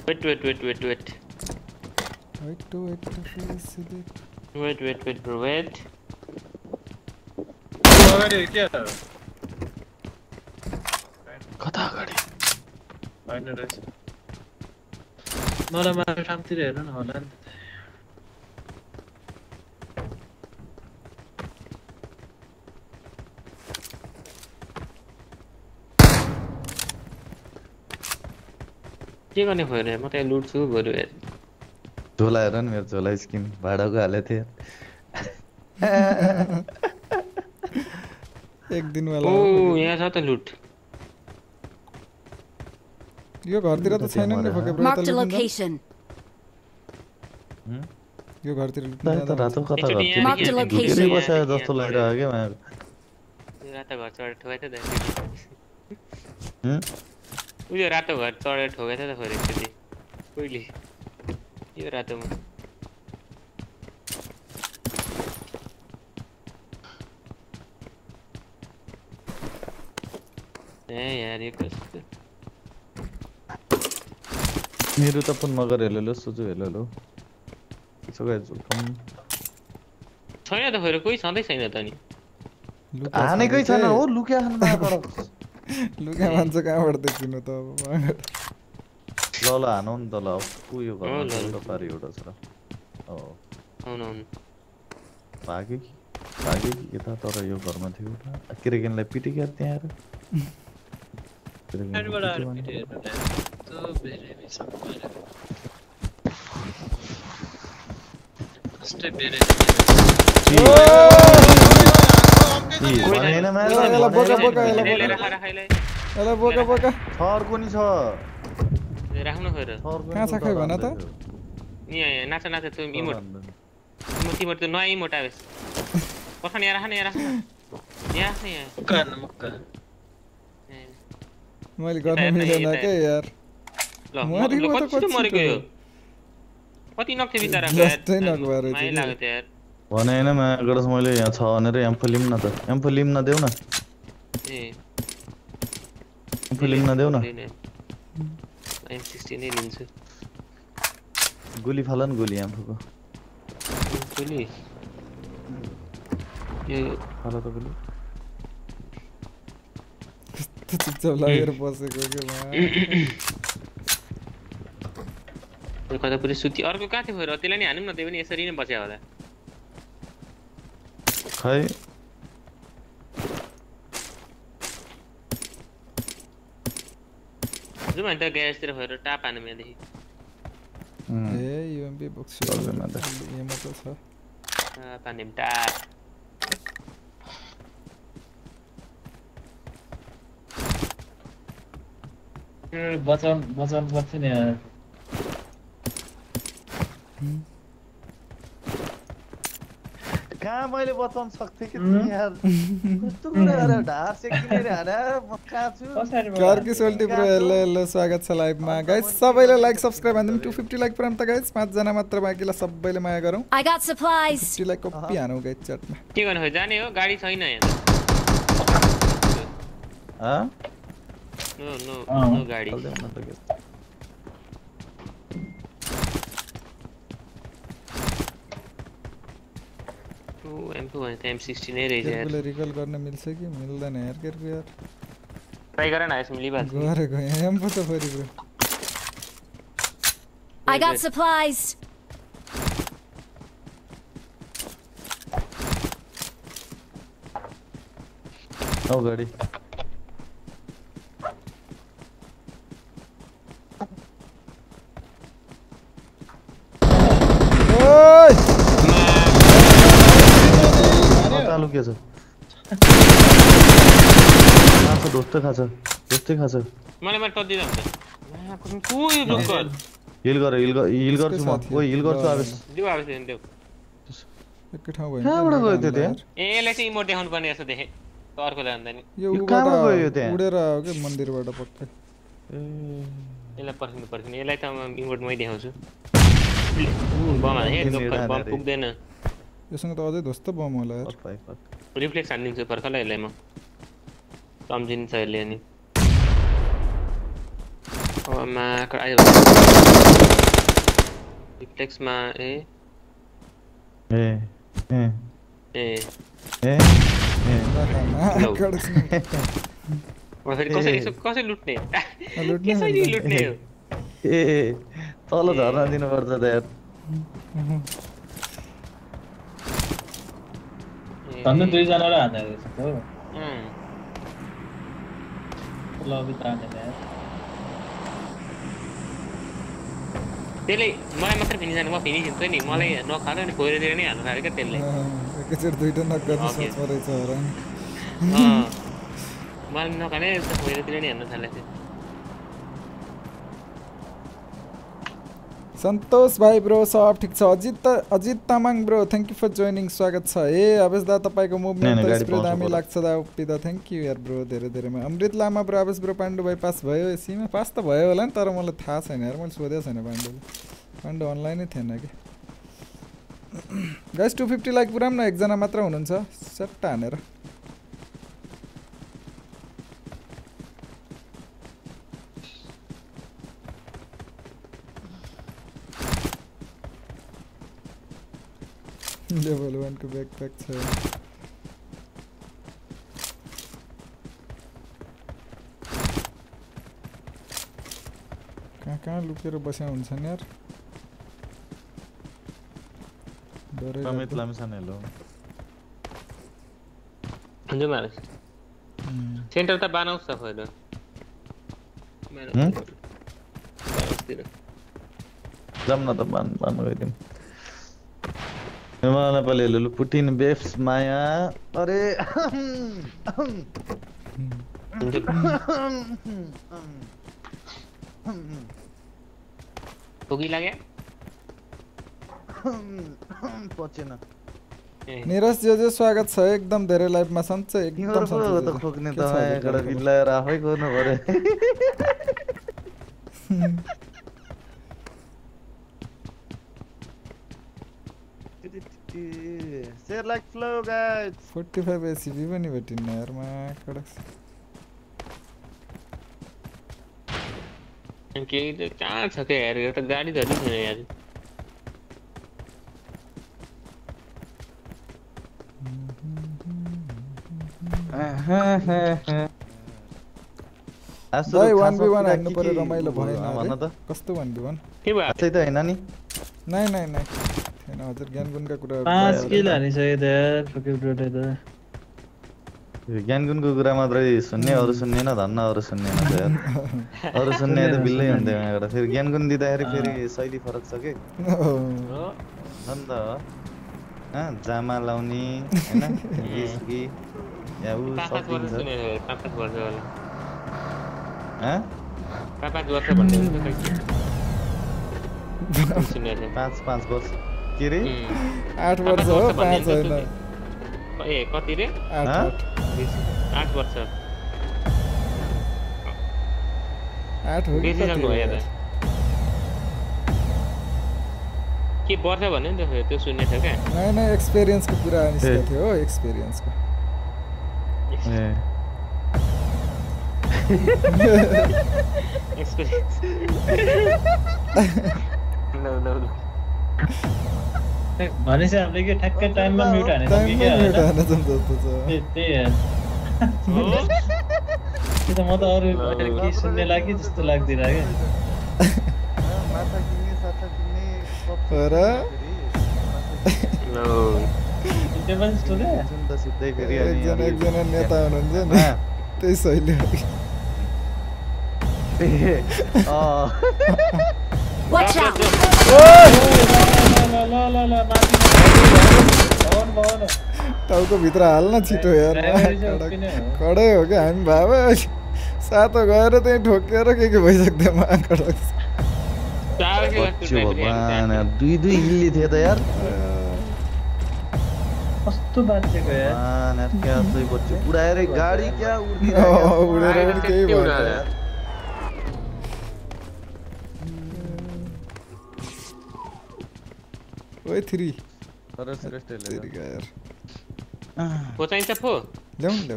wait wait wait wait wait
Wait to wait to face it.
Wait wait wait bro wait
अगाडि के
कता अगाडि
होइन रहेछ मलाई माथि ठाउँतिर हेर्नु न होला नि
के गर्ने रे म त यहाँ लुट्छु बरु
झोला हेर नि मेरो झोला स्किन भाडाको हालेको थिएँ
एक दिन वाला
ओ यहाँ छ त लुट।
यो घरतिर त छैन नि फोके ब्रो लुट्नु।
location.
हुँ?
यो घरतिर
त रातो कता
एकचोटि
घर
यहाँ
Mark the
चाहिँ
location.
ढुकेरै बसेको
यहाँ
जस्तो लागिरहेको क्या मलाई
यो रातो घर चढेर थियो त
हुँ?
उयो रातो घर चढेर ठोकेको थियो त फेरि एकचोटि कहिले यो रातोमा ए यार यो कस्तो?
मेरो त phone Magar hello Suju hello hello
छैन त फेरि कोही छँदै छैन त नि।
हानेकै छैन हो लुक्या
लुका मान्छे कहाँबाट देखिनु त अब।
ल ल हानौ नि त ल उयो
ल।
एउटा पारि एउटा छ हो
आउनु आउनु
भाग्यो कि भाग्यो कि यता तर यो घरमा थियो एउटा किरेकिनलाई पिटेको त्यहाँ आएर
हेर्नु न।
छ
राख्नु खोइ र
कहाँ
नि
छ भन त?
यहाँ नाच नाच त्यो इमोट तिम्रो तिम्रो त्यो नयाँ इमोट पखान यहाँ राख न यहाँ राख न यहाँ राख यहाँ
मुक्का मुक्का।
मैले गर्नु मिलेन क्या यार
ल
मरेको त
कति मरेको। यो कति बिचरा
जस्तै
माया लाग्यो यार
भने होइन मागडस मैले यहाँ छ भनेर एम्फो लिम न त। एम्फो लिम न देऊ न।
ए।
एम्फो लिम न देऊ न।
एम सिक्सटी नै लिन्छु।
गोली फाल न गोली एम्फोको।
गोली? यो
फाल त गोली।
कस्तो चुपचाप लागेर बसेको के मा
यो कता पुरै सुति। अर्को कहाँ थियो फेरि त्यसलाई नि हानौँ न त्यो पनि यसरी नै बस्यो होला।
भाई
जुम अंडर गैस तेरे हो टैप आने में
दी
ए यूएमपी बॉक्स
चल रहा
है ये मतलब
था हाँ पानी
में टैप बटन बटन बचने हैं।
कहाँ मैले बचाउन सक्थेँ कि यार कस्तो कुरा गरेर हाना म कहाँ छु?
कार्की सोल्टी ब्रो हेलो हेलो स्वागत छ लाइभमा गाइस सबैले लाइक सब्सक्राइब हान्दिउँ टु फिफ्टी लाइक पुऱ्याउँ त गाइस पाँचजना मात्र बाँकीलाई सबैले माया गरौँ।
I got supplies.
Fifty like copy हानौँ guys च्याटमा
के गर्नु खोइ जाने हो? गाडी छैन यहाँ
हँ?
नो नो
अँ।
नो गाडी।
M16
I got supplies.
Oh,
buddy.
कता लुकेछ खाछ ढोस्टै खाछ ढोस्टै खाछ
मलाई मलाई टदिँदा हुन्छ। को यो जोकर
हिल गर हिल गर हिल गर्छु म। ओ हिल गर्छु आवेश।
अब चाहिँ देऊ
एकै ठाउँ भयो
कहाँबाट गयो त्यो त्यहाँ?
ए यसलाई चाहिँ इमोट देखाउनु पर्ने जस्तो देखेँ। त अर्को जान्दा नि
यो
कहाँबाट गयो यो त्यहाँ?
उडेर आयो क्या मन्दिरबाट पक्कै?
यसलाई पर्खिनु पर्खिनु। यसलाई त म इमोट मै देखाउँछु। बम हाल्ने हे
किनेर
बम। पुग्दैन।
योसँग त अझै ध्वस्त बम होला।
रिफ्लेक्स हानिदिन्छु पर्खला यसलाई म सम्झिन्छ यसले अनि। मा आयो रिफ्लेक्समा ए।
ए ए।
ए।
ए
कसरी लुट्ने?
लुट्ने
कसरी लुट्ने हो?
ए। तल झर्न दिनुपर्छ त यार।
ए,
झन्डै दुईजनालाई हान्दा रहेछ हो यार
त्यसले मलाई मात्र फिनिस हाने म फिनिस हिँड्छु नि मलाई नखाएर नि खोइरतिर नै हाल्नु थाल्यो क्या त्यसले
एकैचोटि दुइटा। सोच रहेछ होला।
मलाई नखाने नै हाल्नु थालेको थियो
सन्तोष भाइ ब्रो सब ठिक छ अजित त Ajit Tamang bro thank you for joining स्वागत छ ए अवेश दा तपाईँको मुभमेन्ट त स्प्रे दामी। लाग्छ दा उप्पी दा थ्याङ्क यू यार ब्रो धेरै धेरैमा अमृत लामा ब्रो अवेश ब्रो पाण्डु भाइ पास भयो एसीमा पास त भयो होला नि तर मलाई थाहा छैन यार मैले सोधेको छैन पाण्डुले पाण्डु अनलाइनै थिएन कि गाइस टु फिफ्टी लाइक पुरा न एकजना मात्र हुनुहुन्छ सट्टा हानेर लेवल वन के बैकपैक से कहाँ कहाँ लुकेर बस्या हुन्छन् यार? डरै
समेत लामसान हेलो।
हुन्छ
मारे
सेन्टर त बनाउँछ खोइ
जाम न त बान बान गइदिउँ। मलाई नेपाली हेलो पुटिन बेफ्स माया अरे
पुगी लाग्यो
पचेन
निरज जो जो स्वागत छ एकदम धेरै लाइभमा सन्चै एकदम सन्चै
त खोक्ने त
खबर?
बिल्लाएर आफै गर्नु पऱ्यो Share like flow guys.
45 एसिबी पनि भेटिन्न यारमा कडक
अनि केही त कहाँ छ क्या यार एउटा गाडी धरि छैन यार।
भन
कस्तो बी वान
के भयो?
त होइन नि?
नै नै नै। थिएन हजुर ज्ञानगुणका कुरा
पाँच किल हानिसक्यो त यार फुके ब्रोले त।
यो ज्ञानगुणको कुरा मात्रै सुन्ने अरू सुन्नेन धन्न अरू सुन्नेन त यार अरू सुन्ने त बिल्लै हुन्थ्यो यहाँबाट। फेरि ज्ञानगुण दिँदाखेरि फेरि शैली फरक छ कि?
हो?
नि त जामा लाउने होइन? विस्की या ऊ सकिन्छ
पाँच वर्ष भन्ने।
पाँच पाँच वर्ष। के रे
उम्,
आठ वर्ष हो पाँच होइन।
ए कति रे
आठ
वर्ष
आठ हो कि
वर्ष भन्यो नि त त्यो सुन्ने थियो क्या
नै नै एक्सपिरियन्सको कुरा। निस्केको थियो हो एक्सपिरियन्सको
एक्सपिरियन्स लौ लौ लौ
भनेपछि हामीले के ठ्याक्कै टाइममा म्युट?
हाने
त्यही त म त अरू केही सुन्ने लाग्यो जस्तो लाग्दैन क्या
एकजना नेता हुनुहुन्छ नि? त्यही शैली।
Watch out!
ल ल ल ल माथि भवन भवन
टाउको भित्र हाल्न छिटो यार
हो।
कडै हो क्या हामी भावे। सातो गएर त्यहीँ ठोकेर के के भइसक्थ्यो मा कडक
भगवान दुई दुई थिए त यार।
कस्तो बाँचेको यार।
भगवान यार क्या चाहिँ बच्चे उडाएर गाडी क्या।
उडेर केही ओए थ्री।
अरे सरेस्ट ले
थ्री का यार।
पोता इंच
अपो
ले ले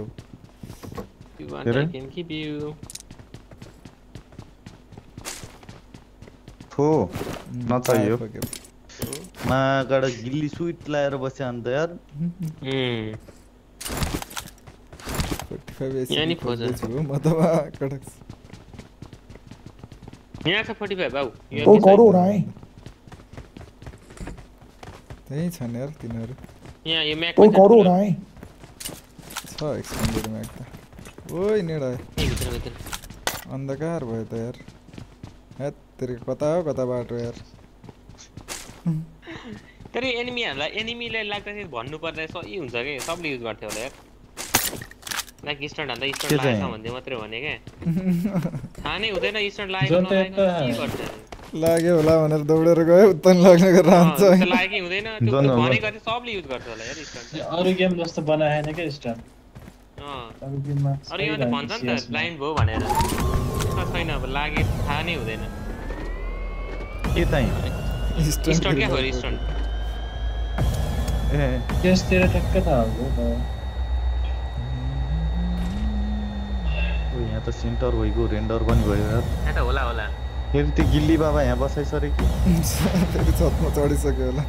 तेरे किनकी
भी फो
मैं
कड़ गिल्ली स्वीट लायर बस यार
यार यानी फोज़ मतलब कड़
यहाँ से फटी पे
बाबू
ओ कॉर्ड
हो रहा है
त्यही छन् यार तिनीहरू
यहाँ यो म्याक
कोई करो रहा है।
छ एक्सपेन्डेड म्याग त ओइ नेडा
भित्र भित्र
अन्धकार भयो त यार। हेत तेरि कता हो कता बाटो यार।
तर एनिमीहरूलाई एनिमीलाई लाग्दाखेरि भन्नु पर्दा सही हुन्छ कि? सबले युज गर्थ्यो होला यार। लाइक स्टन्ट हान्दा स्टन्ट? लागेको भन्दै मात्रै भने क्या थाहा नै हुँदैन स्टन्ट लागेको नलागेको के गर्छ
लाग्यो होला भनेर दौडेर गयो उत्तन लाग्ने गरेर
त्यस्तो लागेकै हुँदैन त्यो। भनेको चाहिँ सबले युज गर्छ होला यार स्टन्ट
यो अरू गेम जस्तो बनाएन क्या स्टार
अँ।
अरू
यो त भन्छ नि त ब्लाइन्ड भयो भनेर। छैन अब लागे थाहा नै हुँदैन।
के चाहिँ?
स्टन्ट क्या हो स्टन्ट
ए।
त्यसतिर ठ्याक्कै थाहा हुन्छ
ओ, यहाँ त सेन्टर भइगयो रेन्डर पनि भयो यार।
यहाँ त होला होला।
फेरि गिल्ली बाबा यहाँ बसाइसरे कि
में छतमा सके होला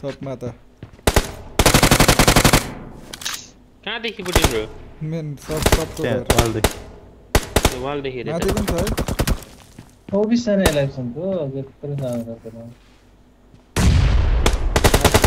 सपमा
त
कहाँदेखि पुट्यो ब्रो
मेन सब सबको
वालदेखि
वालदेखि
माथि पनि छ
चौबिसजना इलेक्सनको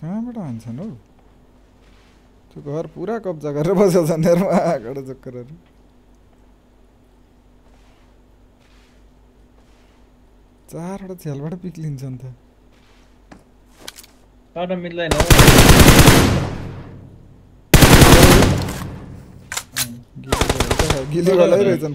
कहाँबाट हान्छन् हौ? त्यो घर पुरा कब्जा गरेर बसेको उहाँबाट चक्करहरू। चारवटा झ्यालबाट पिक्लिन्छ नि त।
बाटो मिल्दैन हौ।
गिलीवालै रहेछन्।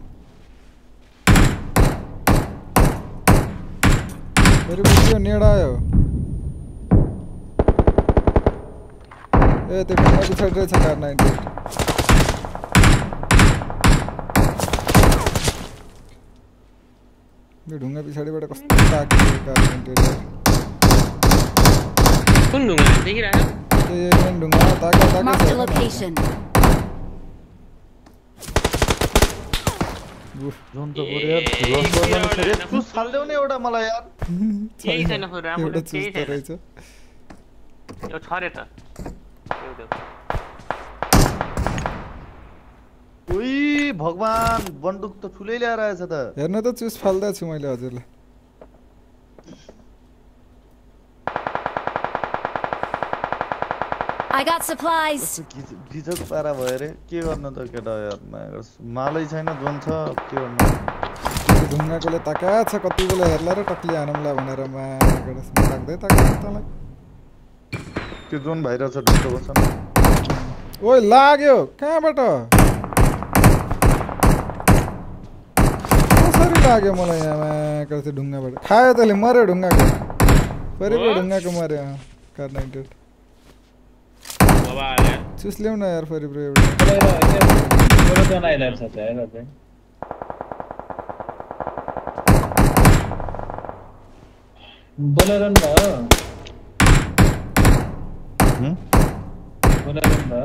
मेरी बुद्धि नेड़ आयो ए ते पिछड़ा पिछड़ रहे कार 98 ढूँगा पिछाड़ी बड़ा कस्ता के कार 98
कौन ढूँगा
दिख रहा है। ये
मैं ढूँगा
ताकि
ताकि लोकेशन एउटा मलाई यार
केही छैन छैन यो त
उही भगवान बन्दुक त ठुलै ल्याएर आएछ त
हेर्नु त चुस फाल्दै छु मैले हजुरलाई
I got supplies.
गिजक पारा भयो रे के गर्नु त केटा यार मालै छैन जोन छ के गर्नु?
ढुङ्गाकोले ताका छ कति बेला हेर्ला र टक्ली हानौँला भनेर मागेर लाग्दै ताका तँलाई।
त्यो जोन भइरहेछ ढुक्क बस्छ
ओइ लाग्यो! कहाँबाट? कसरी लाग्यो मलाई यहाँ त्यो ढुङ्गाबाट? खायो तैँले मऱ्यो ढुङ्गाको। फेरि पो
हो?
ढुङ्गाको मऱ्यो अँ, कार नाइन्टी
बाबा आले
चुस ल्याउ न यार फेरि ब्रो एउटा
बरं दोन आयला सध्या आहे राहते बोलेरन भयो
हम्म?
बोलेरन भयो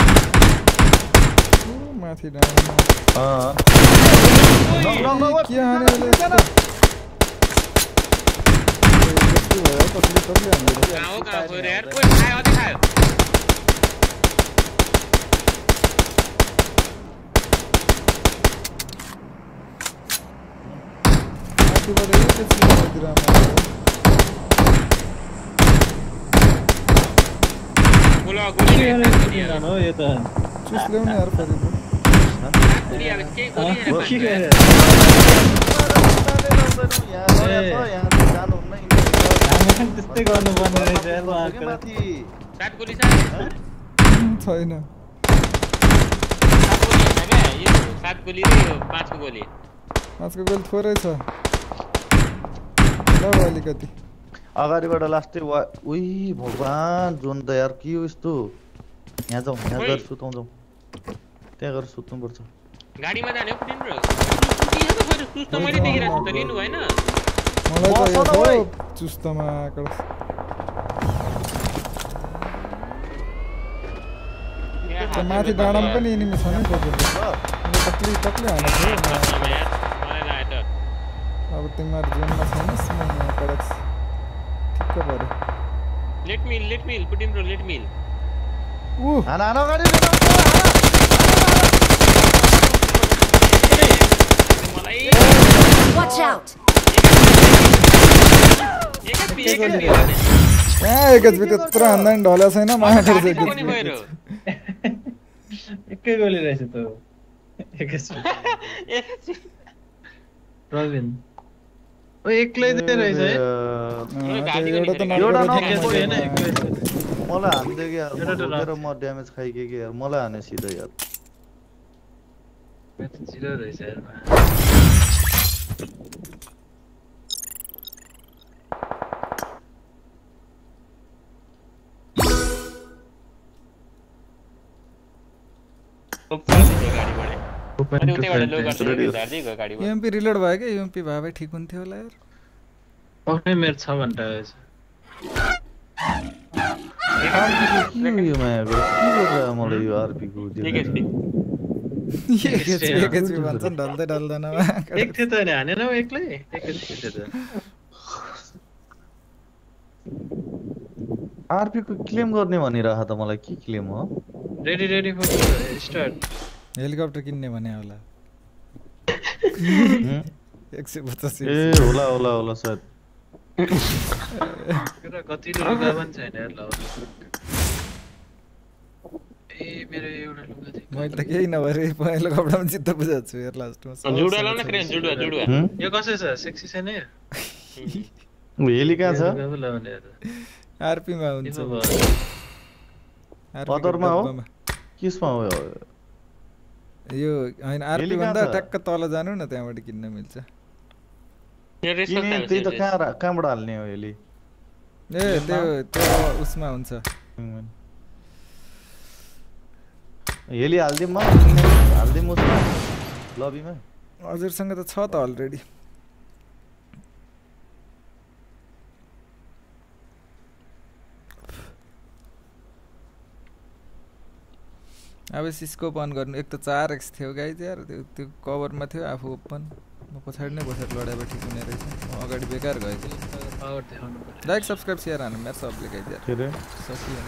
ऊ, माथि डाँडामा
अँ।
के हाने अहिले यस्तो? ए, कस्तो भयो कसले कसले हान्यो
कहाँ हो कहाँ गयो रे यार ओइ खायो अझै खायो
माथिबाट एकैछिन माथितिर आमा।
बोला गोली रे सात गोली आयो।
हो यो त
चुस ल्याउ न यार
गोली
के गरे त्यस्तै गर्नुपर्ने रहेछ
छैन
पाँचको गोल
थोरै छ अलिकति
अगाडिबाट लास्टै वा उही भगवान् जोन त यार के हो यस्तो यहाँ जाउँ यहाँ। गएर सुताउँ जाउँ त्यहाँ गएर सुत्नुपर्छ
गाडीमा जाने हो पुटिन ब्रो सुस त मैले देखिरहेको छु त लिनु भएन
मलाई त यो
बस न ओइ।
हो चुस्तमा आकड त्यो माथि डाँडामा पनि एनिमी छ नि थियो timar jonas hannes mein products ठीक है
बारे let me let me put him bro
let
me ooh ana ana gaadi
le
Watch out.
एकच मी
तर अंदाज डॉलर्स आहे ना
माझ्याकडे
एक गोली राहायचे तो एकच रॉबिन एक्लै रहेछ है
मलाई हान्थ्यो कि यार म ड्यामेज खाइके कि यार। मलाई हाने सिधै यार
जिरो रहेछ यार open to
friends
UMP reload भयो के? यूएमपी भए भए ठीक हुन्थ्यो होला यार।
ओके मेरो छ भन्टा रहेछ
आरपी को
आरपी
को क्लेम गर्ने भनिरहेको त मलाई के क्लेम हो?
Ready ready for start
helicopter किन्ने भने होला? एक सय पचास
ए होला होला होला सायद।
मैले त केही नभएर चित्त बुझाएको छु यार लास्टमा।
जुडुवा लाउन क्रेन जुडुवा जुडुवा
हुँ?
यो कसै छ सेक्सी छैन?
हेली कहाँ।
आरपीमा हुन्छ।
अदरमा हो? केसमा हो? यो?
यो होइन आरपी भन्दा? ट्याक्क तल जानु न त्यहाँबाट किन्न मिल्छ।
त्यही त कहाँ कहाँबाट हाल्ने हो हेली?
ए त्यो त्यो उसमा हुन्छ।
हेली हालिदिउँ म हालिदिउँ उसमा। लबीमा।
हजुरसँग त छ त अलरेडी अब स्कोप अन गर्नु एक त चार एक्स थियो गाइज यार त्यो त्यो कभरमा थियो आफू ओपन। म पछाडि नै बसेर लडाइ ठिक हुने रहेछ। म अगाडि बेकार गएँ। कि
पावर देखाउनु पर्यो।
लाइक सब्सक्राइब सेयर हानु मेरो सबले
के अरे
सकिएन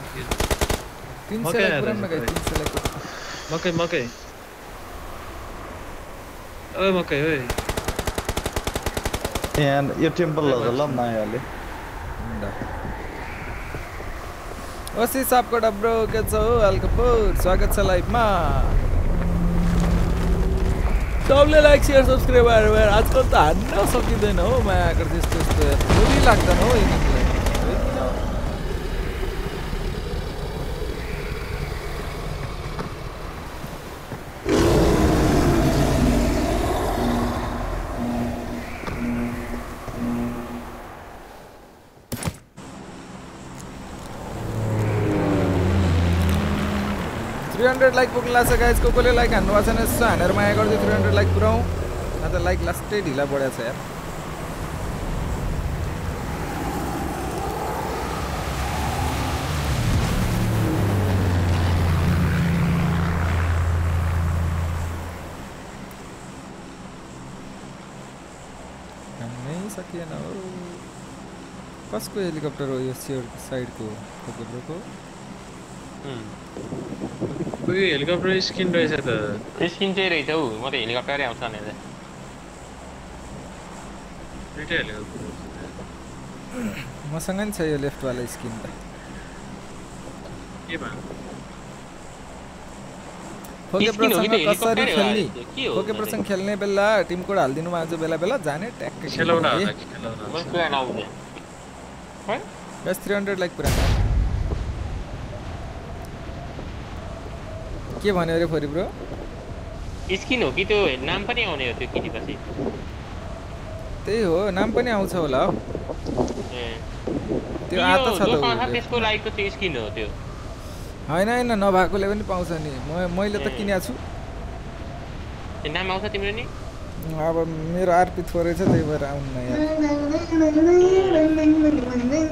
तिन सय लाइक
आएर
पुऱ्याउनु न गाइज
मकै।
तिन सय
मकै मकै। ओए मकै ओए
यहाँ यो टेम्पल ल मायाले
ओसी सापको डब्रो के छ हो अल्कपुर स्वागत छ लाइभमा। सबले लाइक सेयर सब्सक्राइब आजकल त हान्न सकिँदैन हो मायाको त्यस्तो। यस्तो लाग्दैन हो यिनीहरूलाई थ्री हन्ड्रेड लाइक गाइज़ को कसले लाइक हान्नु भएको छैन यसो हानेर माया गर्दै थ्री हन्ड्रेड लाइक पुऱ्याउँ अन्त लाइक लास्टै ढिला बढाएको छ यार। सकिएन हो कसको हेलिकप्टर हो, यो सेयर साइडको खबरको
उयो हेलिकप्टर स्किन रहेछ त
स्किन चाहिँ रहेछ हौ म त हेलिकप्टरै आउँछ भनेर
दुइटै हेलिकप्टर
मसँग नि छ यो लेफ्टवाला स्किन त
के भयो
फोके
स्किन हो कि
प्रसङ्ग खेल्ने बेला टिम कोड हालिदिनु छ बेला बेला जाने ट्याक्कै थ्री हन्ड्रेड लाइक पुरा के भन्यो अरे फोरी ब्रो?
स्किन हो कि त्यो नाम पनि आउने हो त्यो किनेपछि
त्यही हो नाम पनि आउँछ होला हौ। त्यो आता छ।
त्यसको लाइकको त्यो स्किन हो त्यो।
होइन होइन नभएकोले पनि पाउँछ नि। म मैले त
ए।
किनेको छु।
नाम आउँछ तिम्रो नि?
अब मेरो आरपी थोरै छ त्यही भएर आउनु न यार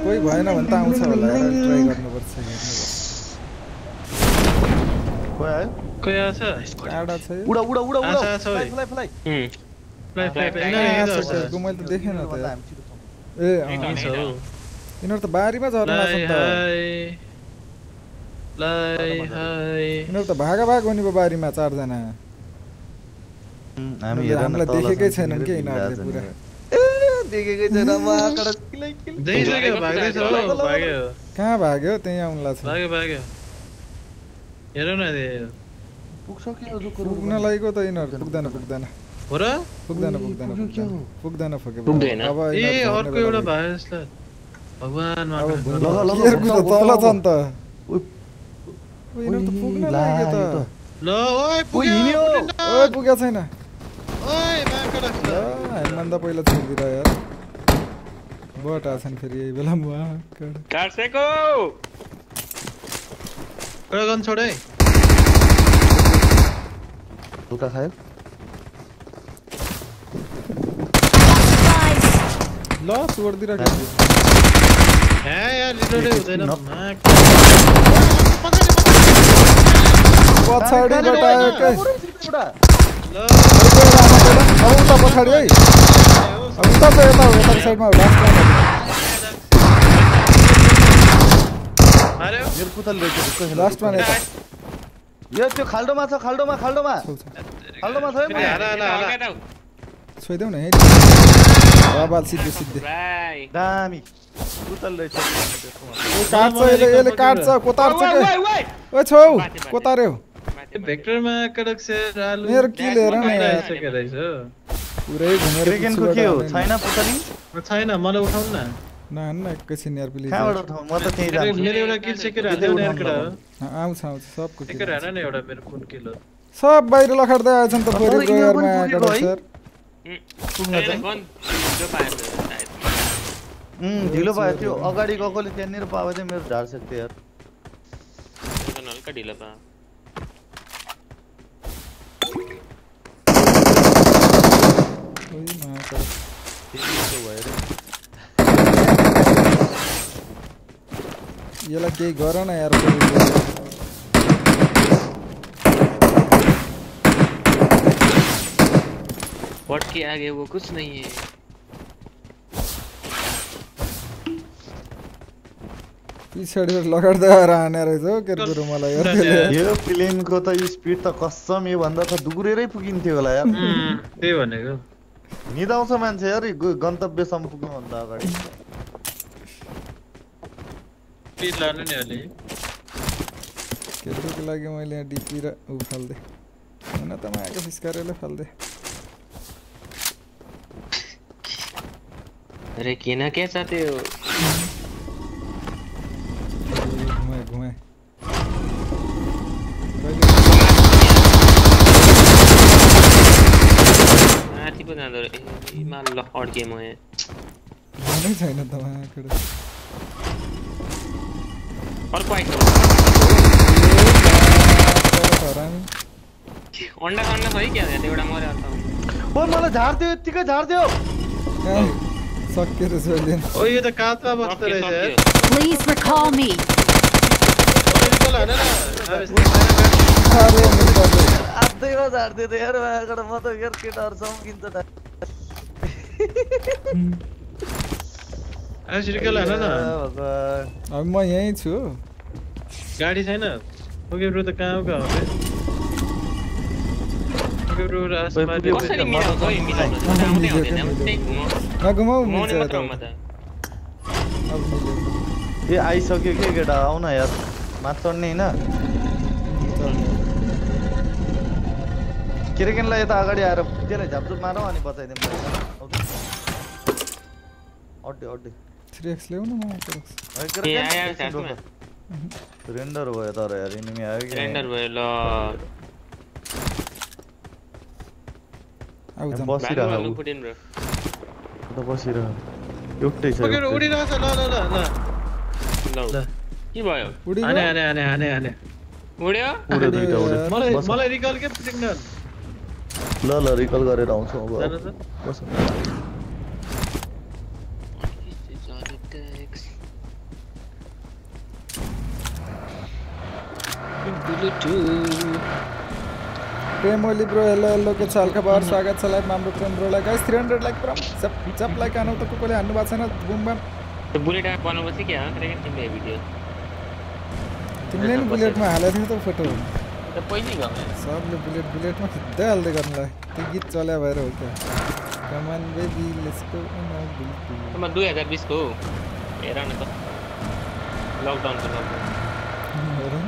कोही भएन भने त आउँछ होला ट्राई गर्नुपर्छ हेर्नुपर्छ
कोही आयो
कोही आछ
टाढा छ
उडा उडा उडा उडा
fly.
Fly
fly.
Fly fly
fly मैले त देखेन त ए।
यिनीहरू
त बारीमा झर्न त
लाई
यिनीहरू त भागा भाग हुने भयो बारीमा चारजना
हामी
यिनीहरूले
हेर न
हामीलाई देखेकै छैनन् कि
तिनीहरू
यिनीहरूले
भिडियो
पुरा
हाल्छन् ए देखेकै छैन म आँकडा किलै किलै
देखिसक्यो भाग्दैछ हौ भाग्यो
कहाँ भाग्यो त्यहीँ आउनु लाग्छ
भाग्यो भाग्यो हेर न
पुग्छ के हो रुख
पुग्न लागेको त यिनीहरू पुग्दैन पुग्दैन
हो र
पुग्दैन पुग्दैन पुग्दैन? अब
ए अर्को एउटा भयो जस्तो भगवान्
तल छ नि त यिनीहरू त पुग्न त
ल ओइ पुग्यो
पुगेको छैन
ओइ माकडा
पहिला छोडिदिएर यार बट आछन् फेरि यही बेला
एउटा गन छोड है
धोका खायो
ल छोडिदिएर
हे यार रिलोडै हुँदैन
नप।
माक।
पछाडिबाट आयो के
एउटा
ल
अब उता पछाडि है अब उता चाहिँ यता हो यता साइडमा हो लास्टमा
मेरो पुतल रहेछ
लास्टमा
यो त्यो खाल्डोमा छ खाल्डोमा खाल्डोमा। खाल्डोमा छ
छोइदेऊ न है बाबाल सिद्धे सिद्धे
दामी। पुतल रहेछ त्यसकोमा।
ओ काट्छ यसले यसले काट्छ कोतार्छ के ओ छौ कोतार्यो
भेक्टरमा
मेरो
रहेछ
पुरै घुमेर
क्रेकेनको के हो छैन पुतली
छैन मलाई उठाउनु न।
न न एकैछिन यार प्लिज
कहाँबाट उठाउँ म त त्यहीँ जान्छु
मेरो एउटा किल सेकेर हाल्थ्यो नि अर्को
आउँछ आउँछ सबको kill
सेकेर
आउँछ।
हाल न एउटा मेरो कुन किल
सब बाहिर लखड्दै आएछन् त फेरि गएर माया
है?
सर। पुग्न चाहिँ
ढिलो भयो त्यो अगाडि गएकोले त्यहाँनिर पायो चाहिँ मेरो ढाड सक्थ्यो यार।
हल्का ढिलो पा
ओइ माया।
त्यस्तो भयो रे।
यसलाई केही गर न यार
के आगे वो कुछ नहीं है।
पछाडिबाट लखड्दै आएर हाने रहेछ हो के कुरो मलाई।
यो प्लेनको त स्पिड त कसम योभन्दा त दुगुरेरै पुगिन्थ्यो होला यार।
त्यही भनेको।
निदाउँछ मान्छे यार गन्तव्यसम्म पुग्नुभन्दा अगाडि।
पिट लानु नि अलि।
केटोको लागि मैले यहाँ डिपी र ऊ फाल्दै। हुन त मायाको फिस्कारेले फाल्दै।
अरे केना क्या चाहते हो
घुमाए घुमाए।
माथि पो जाँदो रहेछ। माल अड्केँ म यहाँ।
छैन त मायाको
और पॉइंट
ओंडा
सामने सही क्या है? तेवड़ा मोरे आता हूँ।
ओए मला झाड़ दे तिका
झाड़ दे। सक्के रसवलिन
ओए ये तो कातवा
बस्तर
है यार
प्लीज़
रिकॉल मी
अरे
अद्दे को झाड़ दे दे यार मैं कड़ मत
कर के डर सम
किन
तो म यहीँ छु
गाडी छैन ओके ब्रो त कहाँ
मिल्यो
ए आइसक्यो के केटा आउ न यार माथ चढ्ने होइन किरेकेनलाई यता अगाडि आएर त्यसलाई झापझुप मारौँ अनि बचाइदिउँ अड्डे अड्डे
3x ले उन्होंने मैं 4x
ये आया साथ में।
सरेंडर हुआ था यार इनमी आया कि
रेंडर हुआ लो।
अब
तो
बॉस
ही
रहा वो
तो बॉस ही रहा
युक्ते से
पकड़
उड़ी ना ना ना ना
ना
ला
की बायो
उड़ी
आने आने आने आने आने।
उड़िया
उड़े उड़े
उड़े
माले
मलाई निकाल के सिग्नल
ला ला रिकॉल करे
राउंड सो
बस।
प्रेम ओली ब्रो हेलो हेलो के छ हल्का बार स्वागत छ लाइभ हाम्रो प्रेम ब्रोलाई गाइस 300 लाइक पुरा चप चप लाइक आनु त को कोले हान्नु भएको छैन बुम बम
त्यो बुलेट एप बनाउपछि के हो रेगन तिमीले भिडियो
तिमीले नि बुलेटमा हालेको थियौ त फ़ोटो
त पहिले गयो
सबले बुलेट बुलेटमा खिच्दै हाल्दै गर्नुलाई त्यो गीत चल्या भएर हो क्या कमान बेबी लेट्स गो
म दुई हज़ार बिसको हो हेर न त लकडाउनको लकडाउन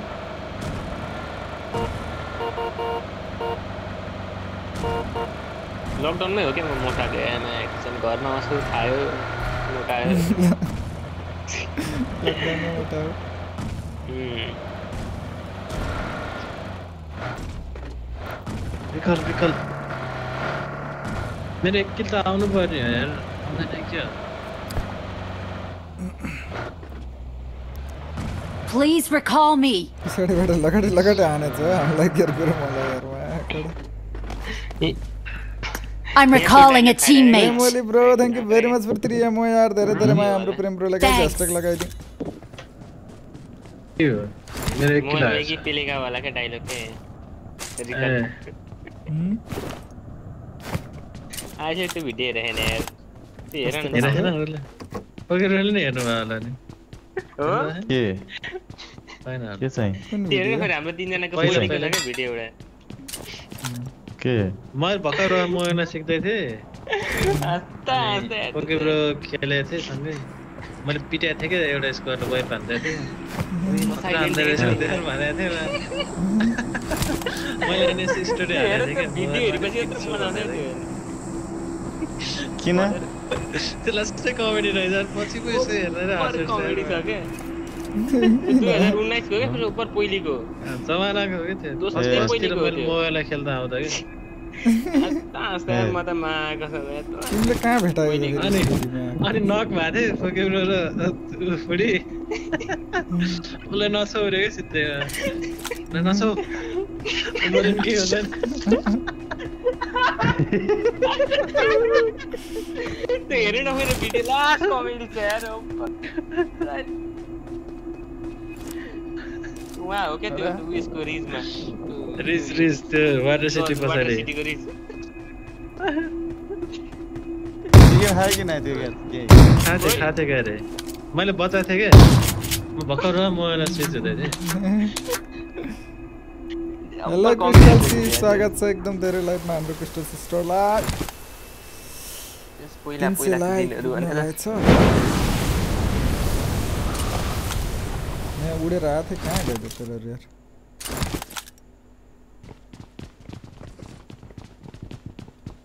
लॉकडाउन में हो क्या? मोटा गया है मैं किचन घर में मसूर खाए मोटा है। लॉकडाउन
में मोटा हो। हम्म। विकल विकल। मेरे एक किल तो आउन पर यार? हमने क्या
Please recall me.
पछाडिबाट लगाटे लगाटे हानेछ हामीलाई केयर गरेर मलाई यार वाकडे
I'm recalling a
Prem
teammate.
Oli bro thank you very much for three MO यार धेरै धेरै माया हाम्रो प्रेम ब्रोलाई गाइस
Thanks.
ह्यासट्याग लगाइदिउँ
के हो मेरो एक
म
किल
मेगी पेलेगा वाला क्या डाइलग के
ए
आएछ त्यो भिडियो हेरेन यार त्यो हेर न
हेर हेर उसले ओके रोले नि हेर्नु भयो होला नि
हो?
के?
छैन
के चाहिँ?
भिडियो
फेरि हाम्रो तिनजनाको
पहिला, पहिला।
क्या भिडियो एउटा।
के?
मैले भर्खर मोर्न सिक्दै थिएँ।
हाँस्दा हाँस्दै
ओके ब्रो खेलेको थिएँ सँगै। मैले पिटाएको थिएँ क्या एउटा स्क्वाड वेप हान्दै थिएँ। भनेको थिएँ मैले।
हेर
हालेको थिएँ क्या
भिडियो हेरेपछि यत्रो मजा आउँछ त्यो
किन
त्यो लास्टै कमेडी रहेछ पछि पो यसो हेरेर
कमेडी छ क्या दुई हजार उन्नाइसको क्या फेरि उपर पहिलेको
जमानाको मैले
त्यो
मोबाइललाई खेल्दा आउँदा कि।
तिमीले कहाँ भेटायो
अनि नक भएको थिएँ फोकेब्रो र फुडी उसलाई नसौ रे क्या सिधै ल नसौ
हेरेन मेरो भिडियो लास्ट कमेडी छ यार उहाँ हो क्या त्यो उयसको रिजमा
रिज रिज त्यो वाटर सिटी पछाडि
रिज
के खायो कि नै त्यो के के
खाएको थिएँ खाएको थिएँ क्या अरे मैले बचाएको थिएँ क्या म भर्खर मोबाइल स्विच हुँदै थिएँ
हेलो क्रिस्टल सी स्वागत छ एकदम धेरै लाइभमा हाम्रो क्रिस्टल सिस्टरलाई
पहिला
तिन सय
पहिला
रहेछ यहाँ उडेर आएको थिएँ कहाँ गयो तेरो यार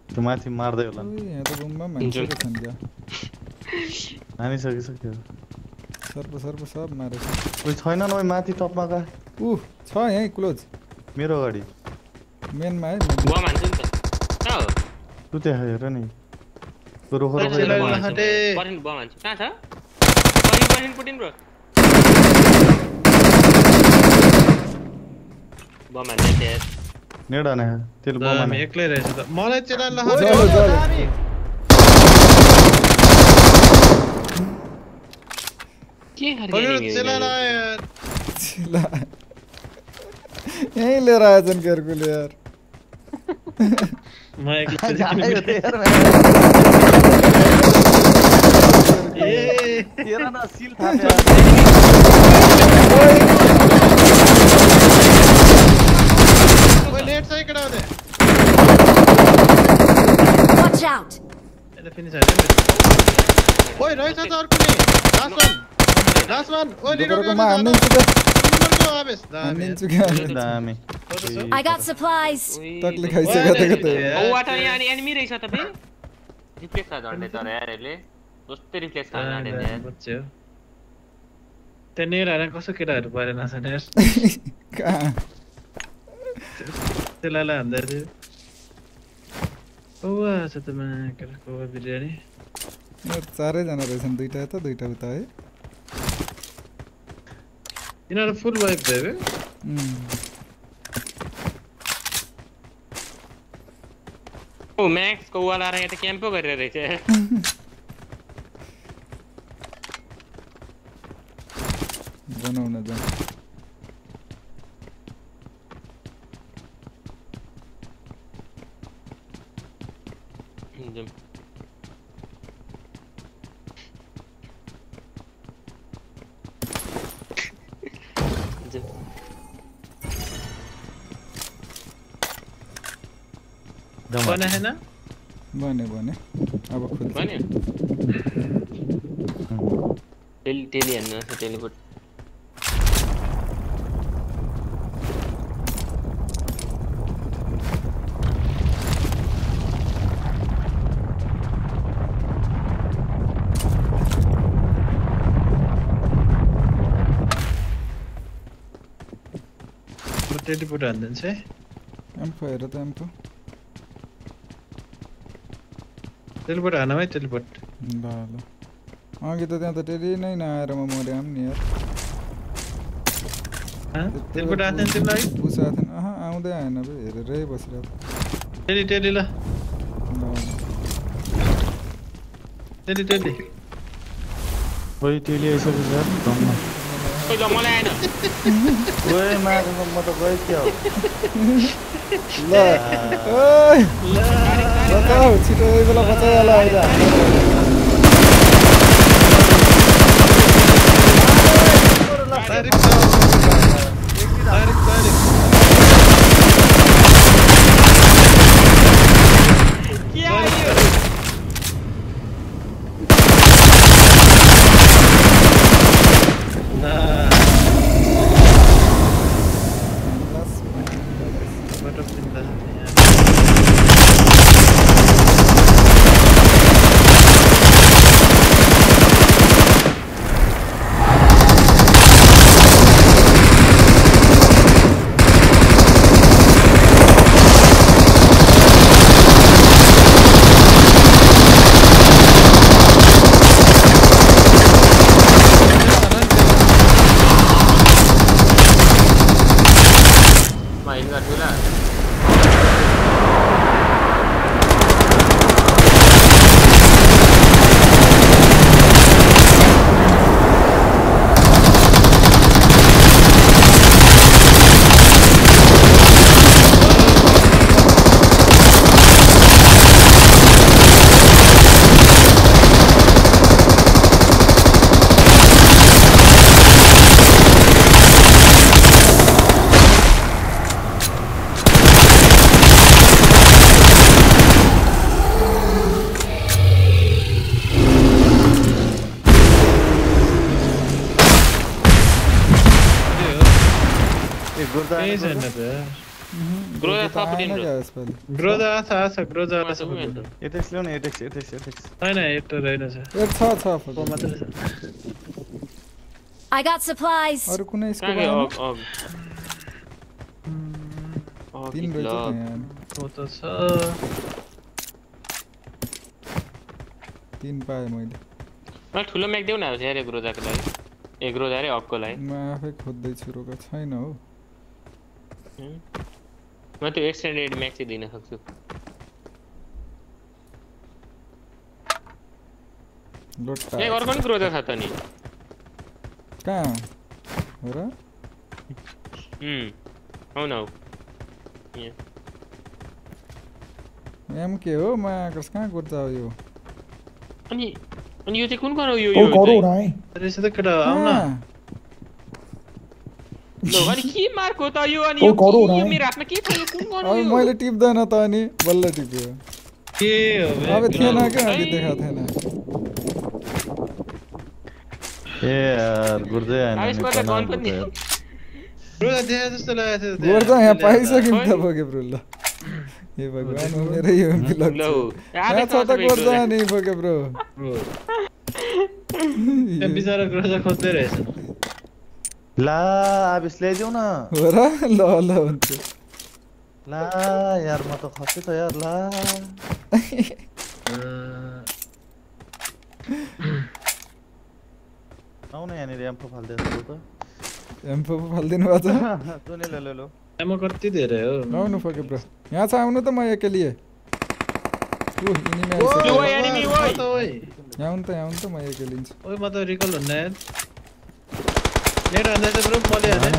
त्यो माथि मार्दै होला
यहाँ त गुम्बा मान्छेको छन् क्या
हानिसकिसक्यो
सर्प सर्प सब मारेको
कोही छैन न माथि टपमा का
ऊ छ यहीँ क्लोज
मेरो अगाडि।
मेनमा है। मेन
बुवा मान्छु नि त। कहाँ हो?
तु त्यहाँ हेर नि। तँ रोख रोख।
पर्खिन बुवा मान्छु कहाँ छ? पर्खिन पर्खिन पुटिन ब्रो। बम हान्ने त्यहाँ
नेड तेल बम
हामी
हाने
एक्लै रहेछ त। मलाई चिला ल
जलो जलो
के
चिला
यही
ले
रहा है जनकर को ले यार।
मैं
एक
ये
तेरा ना सील था
यार लेट साइड दे। वॉच आउट फिनिश है और कोई लास्ट वन लास्ट वन ओए लीडर
को मारने से
I
got supplies.
suka. Dami.
I got supplies.
Takli khaise kate
kate. Owata yani enemy raisa tabe. Replace आ जाने तो यार एले दोस्ते replace कर जाने यार
बच्चे तेरे यार कसो केटा हरु पारे ना
सने
यार का चलाला अंदर दे ओवा सतमा कर को बिरयानी
सारे जाना रहेछन् दुईटा त दुईटा उता है
यिनीहरू फुल वाइफ भयो
उम्,
ओ म्याक्स कौवा लाएर यहाँ
बना है ना?
बने बने। अब खुद
बने। टेल टेल याना से टेलीपोर्ट
टेलीपोर्ट से?
एम फायर त एम तो।
टेलिपोर्ट हानौँ है टेलिपोर्ट
ल ल अघि त त्यहाँ त टेली नै नआएर म मर्याम नि यार
टेलिपोर्ट हान्दैन तिमीलाई
पुसा थिएन अह आउँदै आएन बे हेरेरै बसिरहेको
टेली टेली ल टेली टेली
ओइ तेली आइसक्यो सर धम्म
खोइ ल मलाई आएन
मारेको म त गएँ क्या हो
ल बचाऊ छिटो बेला बचाइहाल आइज
डाइरेक्ट डाइरेक्ट डाइरेक्ट
के आयो
What a pinta.
म हिँड गर्छु ल
ए गोर्जा
केही छैन त
ग्रोजा
त आएन
सपोर्टिङ
क्या यसपालि
ग्रोजा आछ
एटेक्स ल्याउ न एटेक्स एटेक्स एटेक्स
छैन यत्रो रहेनछ
ए छ छ
को
फक।
मात्रै छ
I got supplies.
अरू कुनै स्कोप आएन?
अग अग
तिन रहेछ त
छ
तिन पाएँ मैले
मलाई ठुलो म्याक देऊ न यार ग्रोजाको लागि ए ग्रोजा रे अगको लागि
म आफै खोज्दैछु रोका छैन हो।
म त्यो एक्सटेन्डेड म्याच चाहिँ दिन सक्छु
लुटता
ये और कौन क्रोजा था तनी
कहाँ?
ओरा हम्म हाउ नाउ ये।
एम के हो म कसका गर्दा यो?
अनि अनि यो चाहिँ कुन करो यो यो
गरो राई
रेस त केटा
आउन
लो अनि के मार्को त यो अनि यो गरो
राई
मेरो हातमा के तो यो? कुन
गरो
यो?
मैले टिप्दैन त अनि। बल्ल टिप्यो
के हो
अबे थिएन के
अनि
देखा थिएन
ये यार गुर्दे आने
में कौन कौन नहीं गुर्दे
हैं। तो चला ऐसे गुर्दे
हैं
पैसा कितना भगे ब्रुल्ला। ये भगवान मेरे ये ब्लॉग
मैं
छोटा
गुर्दा
नहीं भगे ब्रो।
जब भी सारा गुर्दा खोते रहे
ला अब इसलिए दो
ना। वरा ला ला उनसे
ला यार मैं तो खाते तो यार ला। అవును फाल
दे फाल देने वाला तो।
तूने ले ले लो
एमो करती दे रहे हो।
नो नो फक ब्रो यहाँ से आऊँ तो मैं अकेले
तू
इन्हीं
वो एनिमी वो
तो
यहाँ यहाँ तो यहाँ तो मैं अकेले
ओए मैं तो रिकॉल है। नेट अंदर से ब्रो मले
आ
रहे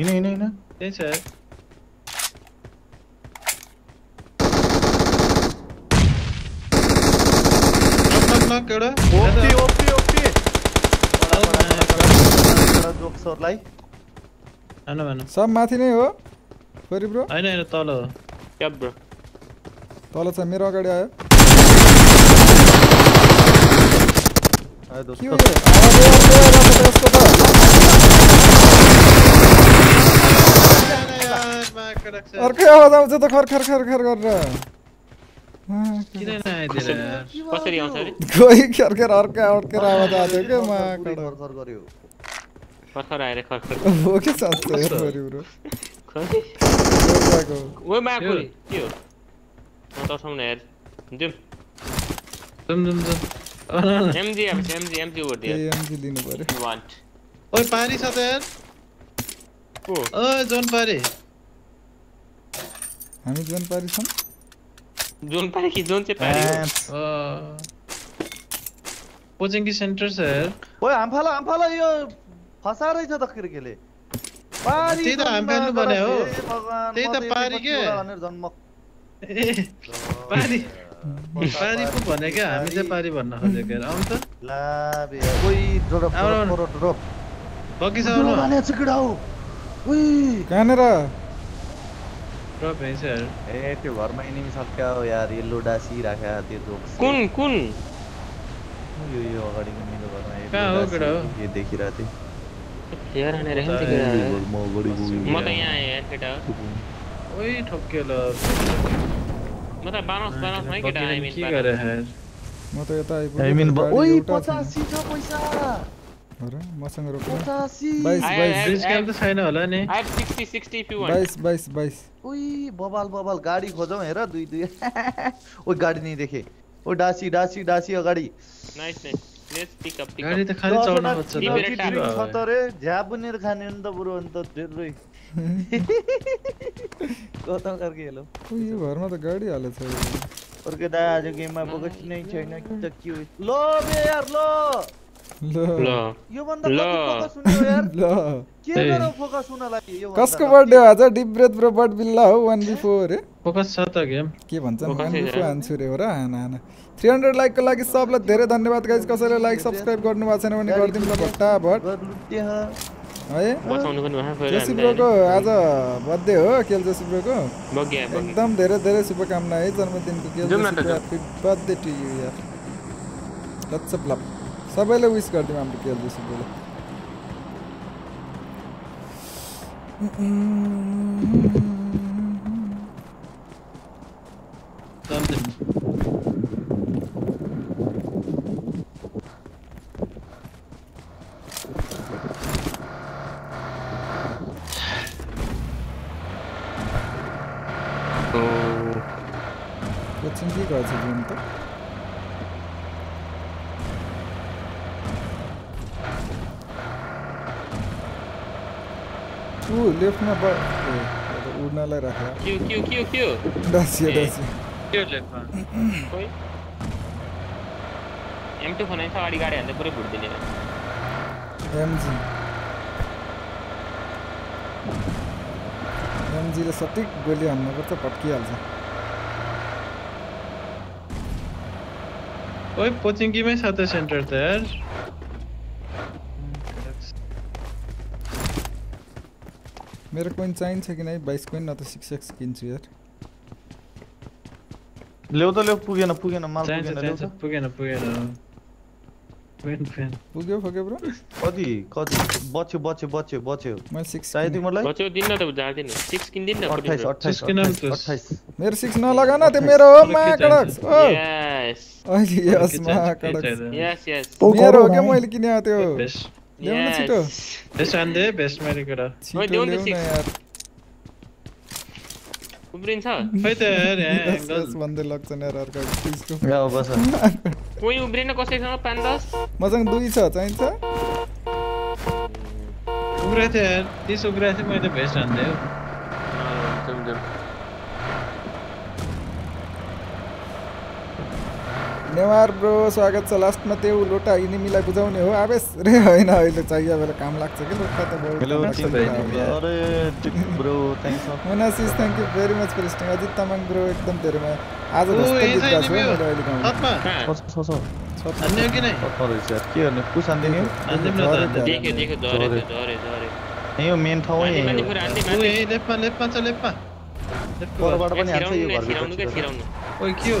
इन्हें इन्हें इन्हें। यही केड़ा
ओपी ओपी जोक्सहरूलाई
हान भन
सब माथि नै हो फेरि ब्रो
तल हो
क्या ब्रो
तल छ मेरो अगाडि आयो
आयो दोस्त
हो त अर्कै आवाज़ आउँछ त खर खर खर खर गरेर हाँ,
किन नआइदिएर यार
कसरी आउँछ अरे
कोही खेर खेर अर्कै अर्कै आवाज़ आएको थियो क्या मा
खर गर्यो
खर्खर आएर खर्खर
हो। कि हेर फेरि ब्रो
खै
जोरदाको।
ओ माको के हो म तर्साउन यार जाउँ
जुम। जुम जुम
एमजी अब MG MG
over
there
MG लिनु पर्यो
वान्ट
ओइ पारी छ त यार।
को
ओइ जोन पारी।
हामी जोन पारी छौँ
जोन पारे कि जोन चाहिँ पारे हो
कोचिङ कि सेन्टर छ यार
ओइ हामफाला हामफाला यो फसारै छ त केर्केले पारी
त्यही त
जन्म
हाम फाल्नु पर्ने हो। त्यही त पारी के?
जन्म
पारी पारी पो भने क्या हामी चाहिँ पारी भन्न खोजेको यार आउनु त
ला बे ओइ ड्रप
आउनु, आउनु।
ड्रप ड्रप
बगी छ आउनु
लाने छ किडा हो उइ
कहाँनिर
ड्रप यार
ए त्यो घरमा एनिमी सल्क्या हो यार येल्लो डासी राख्या त्यो जोक्स
कुन कुन
यो यो अगाडिको मेरो घरमा
कहाँ हो केटा हो?
यो देखिरहेको थिएँ
हेर भनेर हेर्नु त केटा हो।
म अगाडि गयो
म त यहाँ आएँ यार केटा।
ओइ ठोक्यो ल
म त बानस बानस है केटा आई
बगीले
मिन
के गरे यार
म त यता
I
आइपुगेँ
ओइ छ पैसा
र मसँग रोक्नु
पचासी
बाइस
आयो,
बाइस
आयो।
ब्रिज त छैन होला नि
आई 60 60 इफ़ यु वान्ट
बाइस बाइस बाइस
ओइ बबाल बबाल गाडी खोजौँ हेर दुई दुई। ओइ गाडी नै देखेँ। ओ डासी डासी डासी अगाडि
nice nice let's pick up pick
गाडी त खालि चढ्न खोज्छ
छ त रे झ्या बुनेर खाने नि त अन्त धेरै कता करके हेलो
यो घरमा त गाडी
अर्को दा आज गेममा नै छैन कि त के हो लो बे यार लो।
ल
ल
यो भन्दा
ल।
कति फोकस हुने हो यार
ल
के
ए।
गरौ फोकस हुनलाई यो
कसको? बर्थडे आज डिप ब्रेथ ब्रो बट बिल्ला हो वान बिफोर
फोकस छ त गेम
के भन्छन्
फोकस
वान बिफोर। हान्छु रे हो र हाना हाना थ्री हन्ड्रेड लाइकको लागि सबलाई धेरै धन्यवाद गाइज कसैले लाइक सब्सक्राइब गर्नु भएको छैन भने गरिदिनु ल भट्टाभट
घर लुट्टे ह।
जोशी ब्रोको आज बर्थडे हो केल जोशी ब्रोको एकदम धेरै धेरै शुभकामना है जन्मदिनको केल
जाउँ।
ह्याप्पी बर्थडे टु यु यार लट्स लप सबैले विस गरिदिउँ हाम्रो जोशी ब्रोले कोचिङ के गर्छ जुन त? ऊ लेफ़्ट में बट उड़ना लग रहा है
क्यों क्यों क्यों क्यों दासिया
दासिया
क्यों लेफ़्ट
में कोई M2 फ़ोन है इस पूरे बुड़ दिले हैं
MG MG ले सटीक गोली हमने पर
तो पटकी आल सा कोई पोचिंग की में साथे सेंटर तेरे
मेरो कोइन चाहिन्छ कि नै? बाइस कोइन न त सिक्स एक्स किन्छु यार।
ल्याउ त ल्याउ। पुगेन पुगेन। माल पुगेन
पुगेन पुगेन।
पुग्यो फग्यो ब्रो।
कति? कति? बच्यो बच्यो बच्यो बच्यो।
मैले सिक्स
चाहियो तिमीलाई
बच्यो दिन न त जाँदैन सिक्स किन्दिन न
अट्ठाइस अट्ठाइस
किन
अट्ठाइस
मेरो सिक्स नलगा न त्यो मेरो हो
मलाई के
माकडक्स ओ
यस
अहिले
के
यस
के
माकडक्स
चाहिँदैन?
यस यस
मेरो हो क्या मैले किने त्यो?
Yes.
Leona Sito. This and the
best
Maricura.
Wait,
Leona
Sito.
उब्रिन्छ
खै त यार यहाँ
भन्दै लग्छ नि यार अर्को प्लिजको
ल बस
कोही उब्रिन कसैसँग 5 10
मसँग दुई छ चाहिन्छ
उग्रा थियो यार 30 उग्रा थियो मैले भेस्ट हान्दै हो
नेवार ब्रो स्वागत छ लास्टमा त्यो लोटा इनिमीलाई बुझाउने हो। आवेश रे होइन अहिले चाहियो बेला काम लाग्छ कि लोटा त मुनासिस thank you very much for staying Ajit Tamang bro एकदम धेरै मा- आज गीत गाएको छु। मैले अहिले गाउँमा
कि
हो?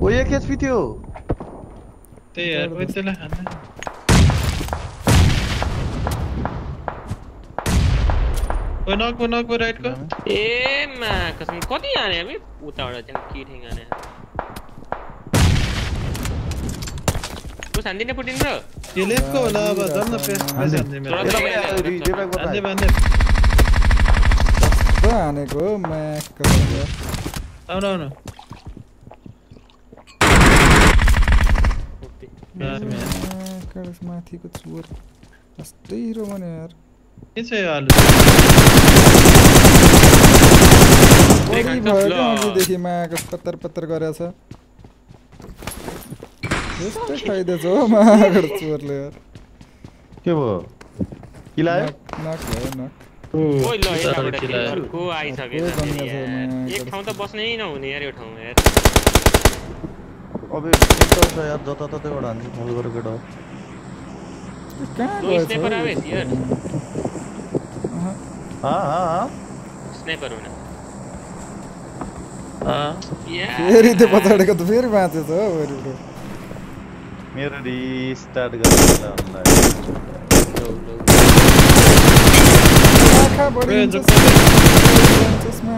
वो ये
एक एचपी हो?
ते यार वो
तो
इतना
है। ना
वो
नॉक
वो नॉक
वो
राइट
को।
ए
मैं
कसम कौन ही आने अभी? उतावड़ा जन की ठेंग आने वो संदीप ने पुट इन
ये लेफ़्ट को ना बदल ना पे संदी मेरा
अंदर
अंदर
आने को मैं करूँगा
आओ ना आओ। ना
माथि को चोर कस्तै हिरो बन्यो यार
के छ यो आलु
बढी भयो क्या अघिदेखि मायाको पत्तर पत्तर गरेछ यस्तो फाइदा छ हो मायाको चोरले यार
के भयो किलायो
नक भयो नक
ओइ ल यो
गाडी
किलायो को आइसक्यो एक ठाउँ त बस्नै नहुने यार यो ठाउँमा यार
अबे निकल सा यार जाता था ते बढ़ाने फ़ोन
कर
के
डर
तो
स्नेपर
आवे यार
हाँ हाँ हाँ
स्नेपर होना
हाँ यार इधर पता लगा तो फिर बात है
तो
और ब्रो
मेरा
रीस्टार्ट
कर
रहा हूँ मैं
जो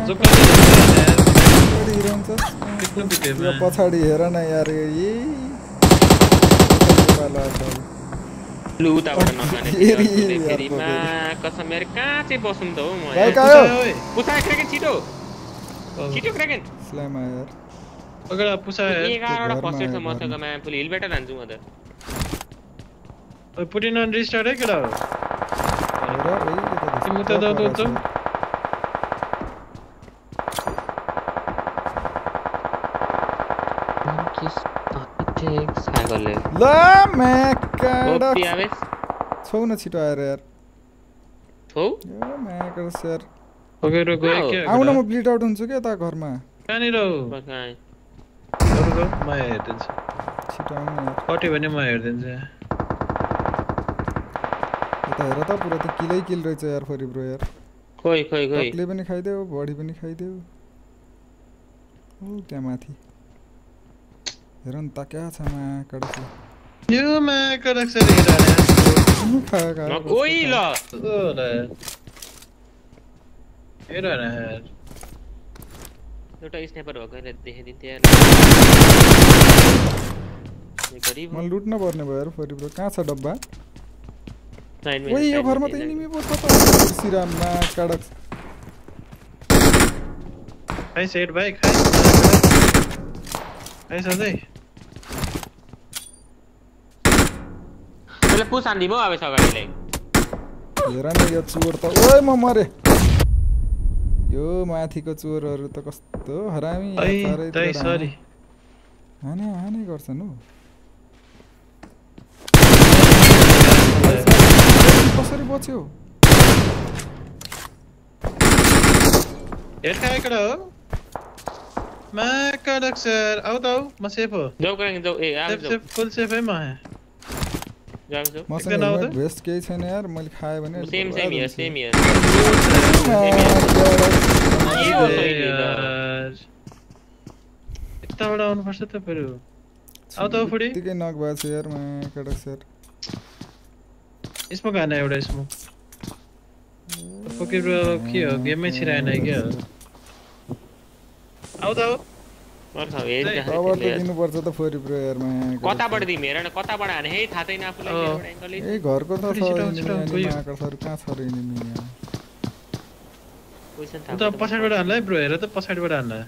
जो
जो
पछाडी हिराउँछ हेर न यार यी
लु उताबाट नखाने
फेरिमा
कसम मेरो कहाँ चाहिँ बसौँ त हो म पुसा क्रेकेन छिटो छिटो
पुटिन रिस्टार्ट है केटा हो तिमी
त
दाउ
त
ल
ओपी आवेश
छौ न छिटो आएर यार।
छौ
यो म्याकाड यार।
ओकेरो गयो के
आउन म ब्लिड आउट हुन्छु क्या यता घरमा
हो
बस आएँ।
अरू गयो म हेरिदिन्छु
छिटो आउनु यार।
कट्यो भने म हेरिदिन्छु
यता हेर त पुरा त किलै किल रहेछ यार फेरि ब्रो यार।
खोइ खोइ खोइ
कत्ले पनि खाइदेऊ बडी पनि खाइदेऊ ओ त्यहाँ माथि। हेर न त क्या छ म्याकाड
You मैं कड़क से नहीं
रहा है।
ना कोई ला।
तो रहा है। ये रहा है यार।
लोटा इसने पर होगा ना देह दिन तेरा। ये गरीब।
मन लूटना पड़ने फरी ब्रो कहाँ सा डब्बा? साइन में। वही ये घर में तो इन्हीं कड़क।
हाय सेठ भाई खाई। हाय संजय। सधैँ
त्यसले पुस हान्दिम हौ अब अगाडिलाई
हेर न यो चोर त ओइ म मरे यो माथिको चोरहरू त कस्तो हरामी
ऐ
चारैतिर
दाइ सरी
हाने हाने गर्छन् हौ कसरी बच्यो
हेड खा ఇక్కడ मैं कड़क सर आओ तो मैं सेफ हो
जाऊ कहाँ जाऊ ए आऊ
सेफ
जाऊ
सेफ फुल सेफ है मैं
जाऊ जाऊ
मसँग हेलमेट भेस्ट केही छैन यार मैले खाएँ भने
same same here same
here यताबाट आउनुपर्छ तपाईँहरू आउ त फुडी।
त्यतिकै नक भएको छ यार मा केटा सर
स्मोक हान एउटा स्मोक ओके ब्रो के हो गेममै छिराएन
के हो आउ
त
आऊ
दिनुपर्छ त फोरी प्रो यार मा
कताबाट दिउँ हेर न कताबाट हाने है थाहा छैन आफूलाई
ए घरको त छ। महाकाशहरू कहाँ छ र
त पछाडिबाट हान्ला है ब्रो हेर त पछाडिबाट हान्ला
ए,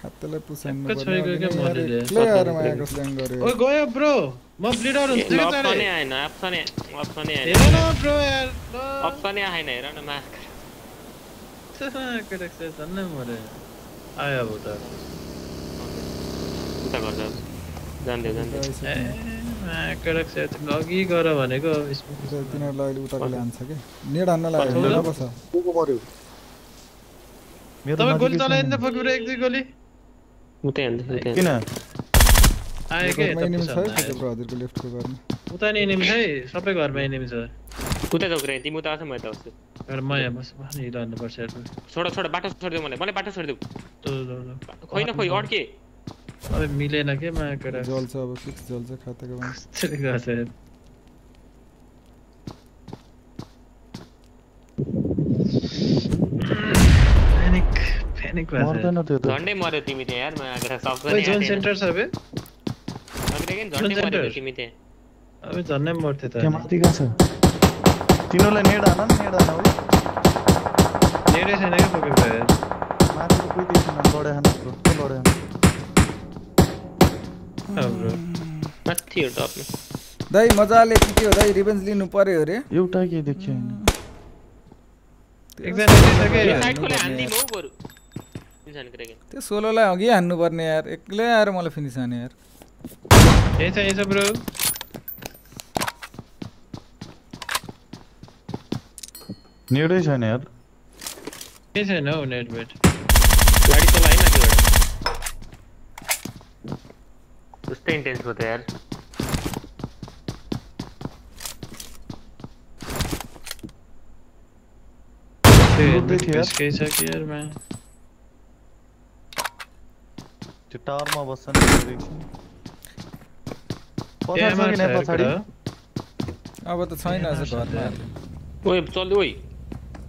खातेलाई पुसान्नु
ठ्याक्क
पर्ने
छोरी गयो क्या
अघि नै यार
मरिले।
एक्लै आएर महाकाश ल्याङ गर्यो
ओइ गयो ब्रो म ब्लिडर हुन्छ कि तारे
आएन अप्सनै अप्सनै
हेर न ब्रो यार
अप्सनै आएन हेर न
मरे आयो अब त
उता जान्दियो जान्दियो
से अघि गर भनेको
तिनीहरूलाई अहिले कि हान्न लाग्यो
तपाईँ गोली एक दुई
उतै उतै
किन
आयो के
घरमा enemy छ है
यता
फोटो हजुरको लेफ्टको घरमा
उता नि एनिमी छ है सबै घरमा एनिमी छ
उतै जाऊ रे तिमी उता आउँछ म यता आउँछु
एउटा माया बस बस हिँड्नु पर्छ यार
छोड छोड बाटो छोडिदेऊ मलाई मलाई बाटो छोडिदेऊ खोइ न खोइ अड्के
अरे मिले ना के मैं करा?
जल से अब सिक्स जल से खाते
के बाद। चले गया सर पैनिक
पैनिक वैसे। मारते ना तेरे तो।
झंडे मारे तिमी थे यार मैं अगर हिसाब
से नहीं जोन सेंटर सर अबे
अगर
लेकिन
झंडे
मारे
तिमी थे
अबे झंडे मारते थे
क्या मारती का सर तीनों ले नेड आना नेड आना वो।
नेड से नेड पकड़ रहा है।
मारे तो कोई देखना बड़े हैं ना तो, ब्रो बड़े
हैं।
माथि हो टपमा
दाइ मजाले के के हो दाइ? रिभेन्ज लिनु पर्यो अरे।
एउटा के देखियो होइन?
एकजना के
हान्दिम हौ बरु। इन्सान
त्यो सोलोलाई अघि हान्नुपर्ने यार। एक्लै आएर मलाई फिनिस हाने यार।
यही छ यही छ ब्रो।
नेडै छैन यार।
केही छैन हौ नेट बेट
गाडी उससे इंटेंस होता है यार
कैसा किया यार
मैं
गिटारमा बस्छन्
अब त छैन रहेछ घरमा
ओइ चल्दै ओइ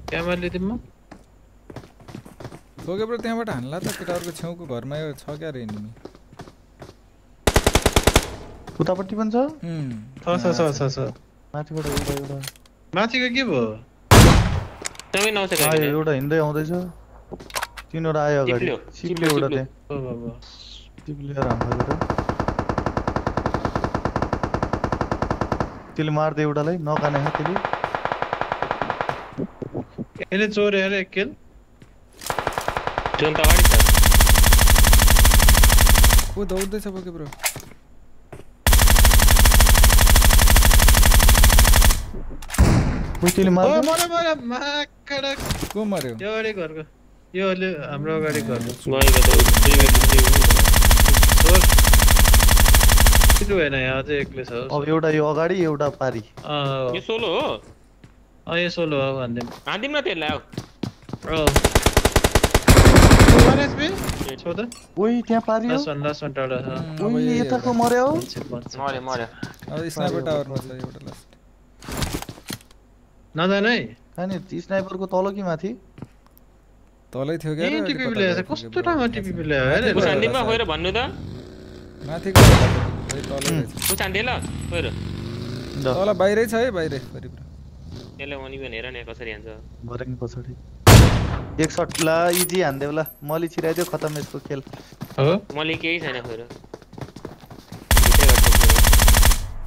क्यामेरा लिदिम्मा
सोके ब्रो तो त्यहाँबाट हान्ला त केटाहरूको छेउको घरमा यो छ क्या रे एनिमी
उतापट्टि पनि छ?
छ छ छ
माथिबाट एउटा एउटा।
माथिको के भयो?
तपाईँ नआउँछ
एउटा हिँड्दै आउँदैछ। तिनीहरू आयो अगाडि।
चिप्ल्यो,
एउटा त्यहाँ। हान्छ एउटा त्यसले मार्दै एउटालाई। नकाने है त्यसले।
यसले चोर हेर एक किल
जोन त अगाडि छ।
को दौड्दैछ बोके ब्रो।
कोही त्यसले
ओ
मार्दै
मरे मरे मा कडक
को मर्यो?
यो अगाडि घरको। यो अहिले हाम्रो अगाडि घरको। किन भएन यहाँ अझै एक्लै छ।
अब एउटा यो अगाडि एउटा पारी।
अँ
यो सोलो हो?
अँ यो सोलो हो भनिदिउँ
हान्दिम न त्यसलाई आऊ।
अँ One HP? छो त।
ओइ त्यहाँ पारी हो।
लास्ट वान लास्ट वान टाढा छ।
उम्, अब
ओइ
यही
यताको
एउटा।
मर्यो? हो
भन्छ, भन्छ।
मऱ्यो मऱ्यो
अब स्नाइपर टावरमा छ एउटा लास्ट
नजान। है
कहाँनिर स्नाइपरको तल कि माथि?
तलै थियो क्या
टिपी ल्याएछ। कस्तो राम्रो टिपी ल्यायो अरे।
उसान्दिमा गएर भन्नु त।
रहेछ।
उसान्डे ल गएर।
तल बाहिरै छ है बाहिरै।
त्यसलाई मनी पनि हेर न कसरी हान्छ।
भरेङ पछाडि। एक सट ला इजी हान्देऊ ल। मली छिराइदियो खतम यसको खेल।
हो।
मैले केही छैन खोएर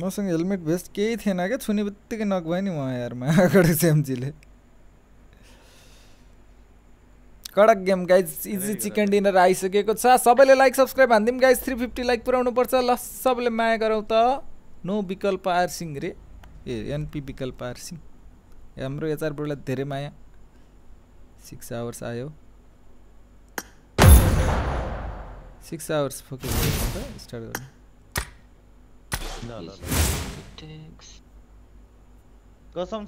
मसँग हेलमेट भेस्ट केही थिएन क्या? छुने बित्तिकै नक भयो नि म यार मायाबाट सेम्चीले कडक game guys easy chicken dinner आइसकेको छ सबैले लाइक सब्सक्राइब हानिदिउँ गाइज थ्री फिफ्टी लाइक पुऱ्याउनु पर्छ ल सबैले माया गरौँ त नो विकल्प आरसिङ रे। ए एनपी विकल्प आरसिङ हाम्रो एचआरबाट धेरै माया। सिक्स आवर्स आयो। सिक्स आवर्स फोकस स्टार्ट गर्नु
कसम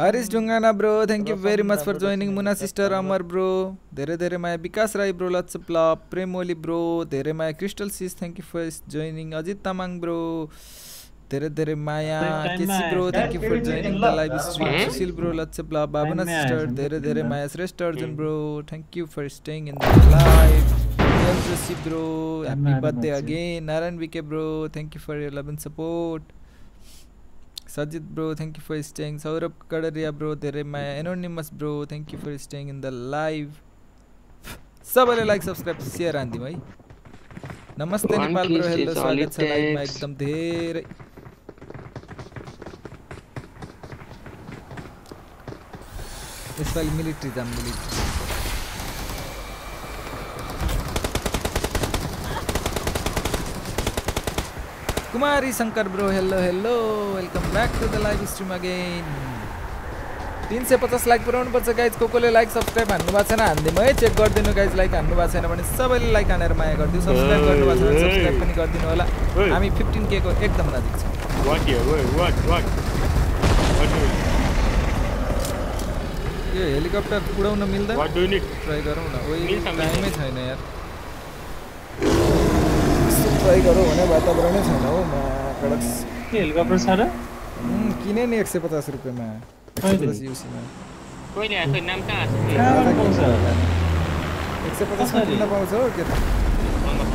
Harish
Dungana bro thank
you
very
much
for
joining
Muna
sister
Amar bro धीरे धीरे माया विकास राय ब्रो लट्स प्रेम ओली ब्रो धीरे माया crystal sis thank you for joining Ajit Tamang bro धीरे धीरे माया किसी bro thank you for joining the live stream Sushil bro lots प्ला बाबना सिस्टर धीरे धीरे माया Shrestha Arjun bro thank you for staying in the live Well received, bro. Happy birthday again. Naran VK, bro. Thank you for your love and support. Sajid, bro. Thank you for staying. Saurab Kadaria, bro. There my anonymous, bro. Thank you for staying in the live. सब वाले like subscribe share आंधी भाई नमस्ते Nepal bro hello स्वागत है live
में
एकदम देर इस वाली military jam military Kumari Shankar bro hello hello welcome back to the live stream again तिन सय पचास लाइक पुऱ्याउनु पर्छ गाइज को कोले लाइक सब्सक्राइब हान्नु भएको छैन हानिदिउँ है चेक गरिदिनु गाइज लाइक हान्नु भएको छैन भने सबैले लाइक हानेर माया गरिदिउँ सब्सक्राइब गर्नु भएको छ भने सब्सक्राइब पनि गरिदिनु होला हामी फिफ्टिन के को एकदम नजिक छौँ? यो हेलिकप्टर उडाउन मिल्दैन? ट्राई गरौँ न। ओइ। टाइमै छैन यार। ट्राई गरौँ भने वातावरणै छैन हौ म कडक
हेलिकप्टर छ र
किने नि एक सय पचास रुपियाँमा युसीमा एक सय पचासमा किन्न पाउँछ हो? के त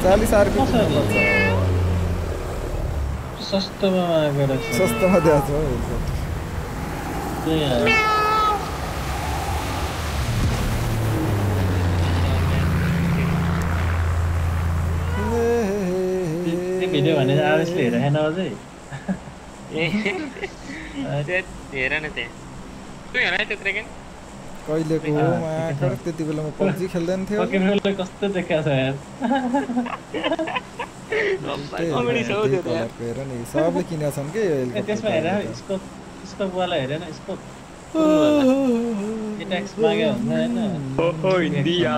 चालिस आरपी किन्न
सस्तोमा
सस्तोमा दिएको छ हौ
भिडियो भने आवेशले
हेरेको छैन अझै
कहिलेको हो माया त्यति बेला म पब्जी खेल्दैन थियो
कस्तो देखाएको छ
हेर नि सबले किनेको छन् कि
त्यसमा हेर स्कोप स्कोपवाला हेर न स्कोप एट्याक्स माग्यो हुन्छ होइन
ओहो इन्डिया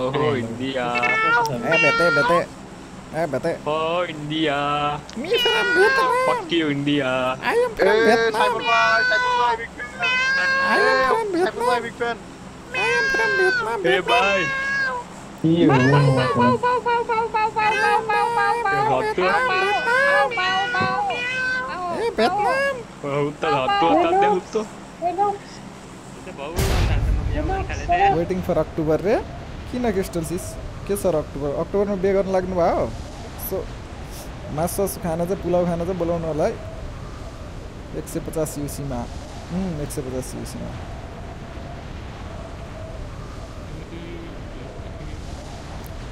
ओहो इन्डिया
ए बेटे बेटे Eh, bete.
Oh, India.
Me from Vietnam.
Fuck you, India.
I am Vietnam. eh, Vietnam. Cyberboy, Cyberboy, Big Ben. I am from Vietnam. Cyberboy, Big Ben. I am from Vietnam.
Hey, bye.
Iya. Eh,
Vietnam.
Bau tak
hatu, tak ada hatu.
Waiting for October ya? Kina crystals is. के sir October? अक्टोबरमा बे गर्न लाग्नु भयो so मासु खाना चाहिँ पुलाउ खाना चाहिँ बोलाउनु होला है। एक सय पचास युसीमा। एक सय पचास युसीमा।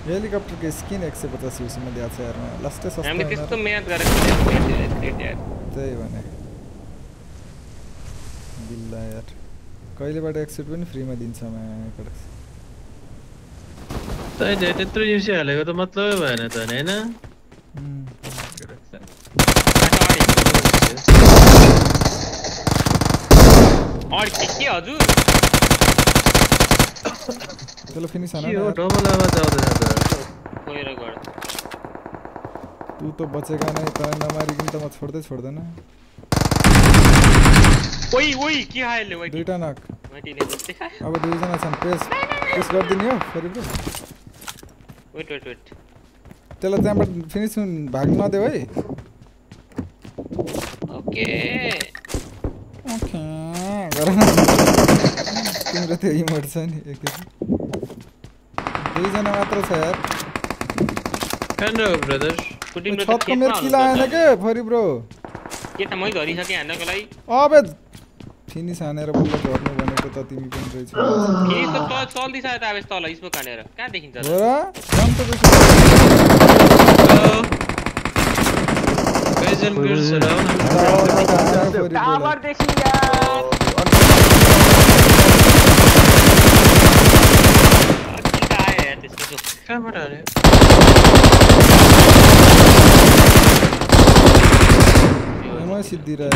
हेलिकप्टरको स्किन एक सय पचास युसीमा दिएको छ यारमा लास्टै त्यही भने। बिल्ला यार। कहिलेबाट एक्सेट पनि फ्रीमा दिन्छ मायाबाट
तैले त्यत्रो युसी हालेको त मतलबै भएन त होइन
अड्के के हजुर
चलो
यो
डबल आवाज तू तो
बचेगा नहीं
तो न मारी तो
Oi, oi, que
raio, eu
aqui. Deita nak.
अब रीजन है संप्रेस इस बार दिन यो फिर भी।
वेट वेट वेट
चलो तो तेरे पर फिनिश भागना दे भाई।
ओके
ओके गरम। तिम्रो त्यो इमोट छ नि एकैछिन दुईजना मात्र छ यार
हेलो ब्रदर
पुटिङ मेरो किल आएन के फरी ब्रो
के त मै धरिसकेँ हान्नको लागि?
अबे फिनिस हानेर बल्ल झर्नु भनेको त तिमी पनि रहेछ।
त चल्दैछ त अब तल स्मोक हानेर कहाँ देखिन्छ
र त्यसो।
टावर
कहाँबाट हाल्यो Ama sidira.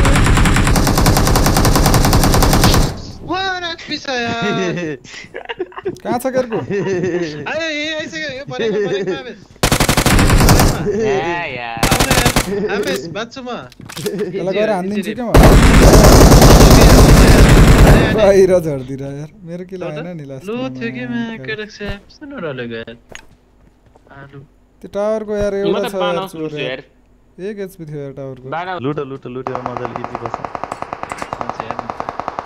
कहाँ छ गर्को
अरे ये ऐसे यो परेको परेको अब
ए यार
अब बच्चो म
तल गएर हान्दिन्छु के म बाहिर झर्दिरा यार मेरो के लागेन नि लास्ट
लो थियो के म केडक्स सुन रले गयो आलु
त्यो टावरको यार एउटा छ यार एक एचपी थियो एउटा टावरको
लुट लुट लुट मजाले इजी बस।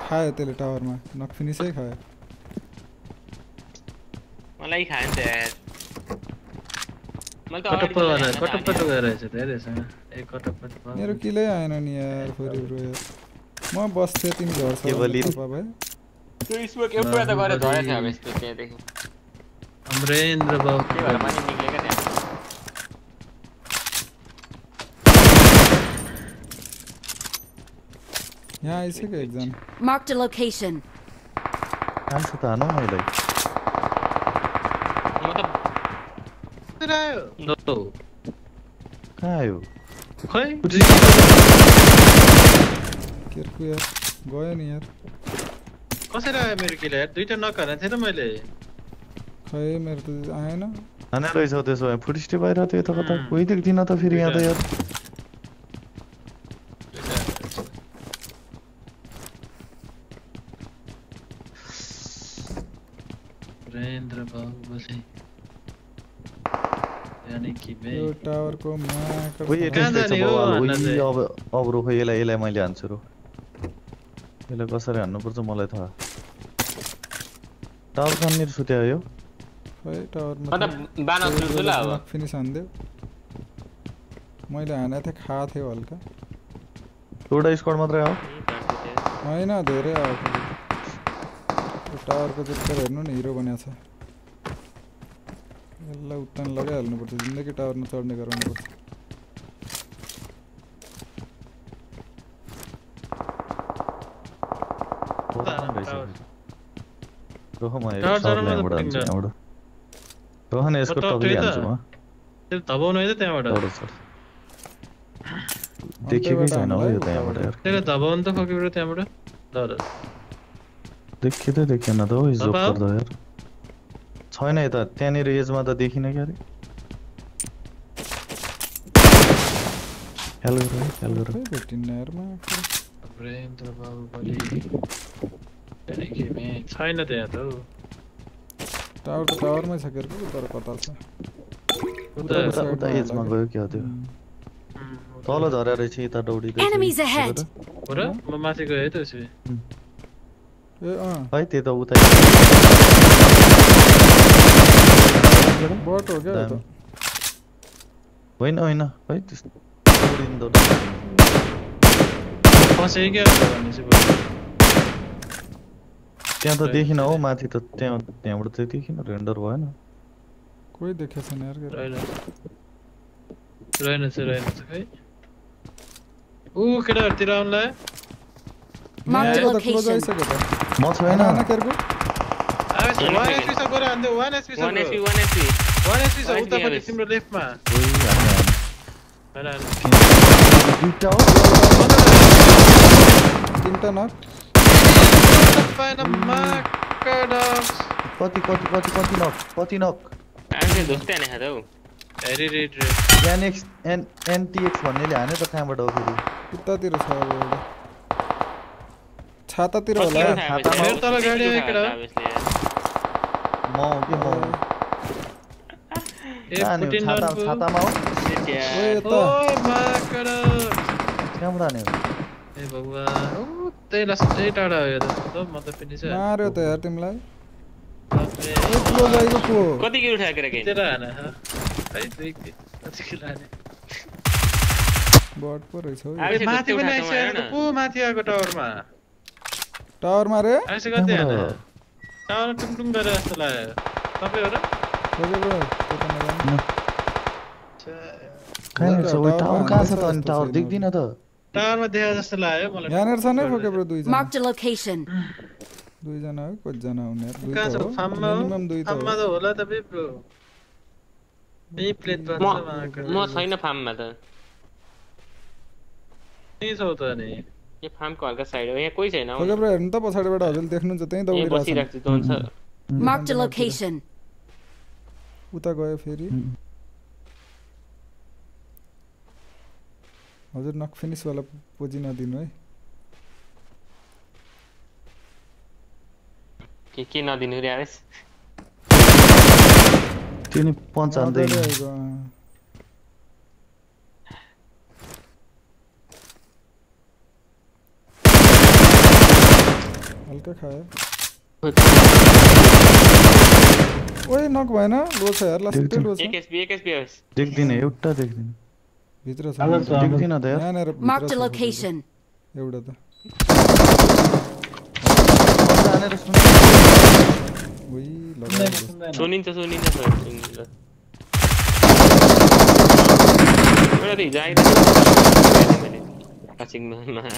खायो त्यसले टावरमा नक फिनिसै खायो
मलाई खायो त यार।
कटप्प गरेर कटप्प त गरेछ त हेरेसँग एक कटप्प तो
मेरो किलै आएन नि यार फेरि ब्रो यार। म बस्थेँ तिमी
घर
छ बाबा
त्यो थे? एउटा त गरे झरेछ अब यस्तो त्यहाँदेखि
अमरेन्द्र बाबु।
के भएर निक्लेको त्यहाँ
यहाँ आइसक्यो एकजना
Marked a location.
आउँछ त हानौ मैले
म त
कसरी आयो लो
कहाँ आयो
खै
केरको यार गयो नि यार
कसरी आयो मेरो किला यार दुइटा नक हानेको थिएँ त मैले
खै मेरो त आएन
हाने रहेछौ त्यसो भए फुटस्टे बाहिर त्यो त कता कोही देख्दिनँ त फेरि यहाँ त यार
अमरेन्द्र बाबु बसे यानी कि मैं
यो टावरको माकड
उही
कहाँ
एटेस्ट
जाने
रहेछ
हो
बवाल
हान्न
उही
चाहिँ?
अब अब रोख यसलाई यसलाई मैले हान्छु रो यसलाई कसरी हान्नुपर्छ मलाई थाहा टावर कहाँनिर सुत्यो यो
खै टावरमा
म त बाना सुन्छु ल अब
नक फिनिस हानिदेऊ मैले हानेको थिएँ खाएको थियो हल्का
एउटा स्क्वाड मात्रै हो
होइन धेरै टावरको चक्कर हेर्नु नि हिरो बनाएको छ
એલા ઉતન
લગે હાલનું પડશે
જિંદગી ટાવરને
તોડને
કરવાનું પડશે रोहन यसको
टप
लिइहाल्छु म
त्यो दबाउनु है त त्यहाँबाट
देखेकै छैन हो यो त्यहाँबाट यार
त्यसले दबाउनु त खोकेबाट त्यहाँबाट तो देखि
त तो त हो
इजो
पर्दा यार छैन यता त्यहाँनिर एजमा त देखिन क्या अरे।
बाबु छैन त्यहाँ त।
टावर त टावरमै छ केरको तर कता छ?
उता
उता उता एजमा गयो क्या त्यो।
उम्, उता।
तल झरे रहेछ यता दौडिँदै
Enemies ahead.
हो र? म माथि गएँ है त उसो भए।
ए अँ।
है त्यो त उता। लगा।
बॉट हो गया तो।
वही ना वही ना भाई इन
दोनों फंस भन्ने चाहिँ
त्यहाँ त देखिन हो माथि त त्यहाँ त्यहाँबाट त देखिन रेन्डर भएन
कोही देखेको छैन यार
रहेन छ रहेन छ खै ऊ केटाहरूतिर
आउनु लाग्यो
म छैन
उतापट्टि
आवेश।
तिम्रो लेफ्टमा
हाने, हाने।
तिनवटा
कति कति कति कति नक कति नक
हाने
एनएक्स एन एनटिएक्स भन्नेले हान्यो त कहाँबाट हो फेरि
उतातिर छ अब एउटा छातातिर होला।
तल? गाडी
यार?
म हो कि म? हो?
ए? पुटिन
छाता छातामा हो?
ओए
हान्यो
ए भगवान। ओ त्यही लास्टै टाढा हो यो त। त म त फिनिस
मार्यो त यार तिमीलाई?
कति किलो?
तेरा हाना ह? दुई कि कति किलो हाने
बट पो रहेछ
माथि पनि आइसकेको। त। पो माथि आएको टावरमा।
टावर मारे
कति हाने
कहाँबाट?
टावर टुङटुङ गरेर जस्तो लाग्यो तपाईँ हो र
टावर कहाँ छ
हान्दैछ
त देख्दिनँ
टावरमा देखा जस्तो लाग्यो मलाई
यहाँनिर छ नै फोके ब्रो दुईजना
Marked a location.
दुईजना हो कतिजना हुने यार दुई
कहाँ
त
छ
हो
फार्ममा हो
मिनिमम दुई त
फार्ममा
हो
त होला ब्रो यही प्लेट
म छैन फार्ममा त
यहीँ छौ त अनि
यो फार्मको हल्का साइड हो यहाँ कोही छैन
ब्रो हेर्नु त पछाडिबाट हजुरले देख्नुहुन्छ त्यहीँ
यहीँ
दौडिरहेको छ
Marked a location.
उता गयो फेरि। हजुर नक फिनिसवाला पोजी नदिनु है
के के नदिनु रे आवेश
त्यो नि
हल्का खाया। ओए नॉक हुआ है ना? लो से यार लास्ट पे लो से
एक एसपी एक एसपी बस
देख दिन है उठता देख दिन
भीतर से
देख दिन आता
यार। ना
मार्क द
लोकेशन
ये
उड़ा था।
आने दे सुन।
वही लगा
सुनिन तो सुनिन तो सुनिन मेरा दे जाए मैंने पासिंग में मारा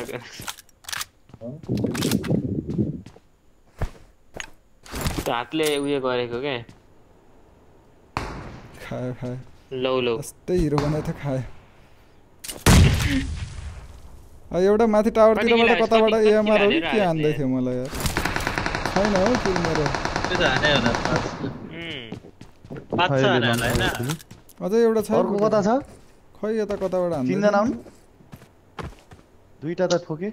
हातले उयो गरेको क्या
खायो खायो।
लौ लौ।
यस्तै हिरो बनाएको थियो खायो। अब एउटा माथि टावरतिरबाट
कति
कताबाट एएमआर हो कि के हान्दै
थियो?
मलाई यार? छैन हौ मेरो।
त्यो त हाने होला पाँच।
उम्,
पाँच छ हाने होला होइन?
अझै एउटा छ।
अर्को कता छ?
खै यता कताबाट हान्दै
तिनजना आउनु दुईटा त ठोके।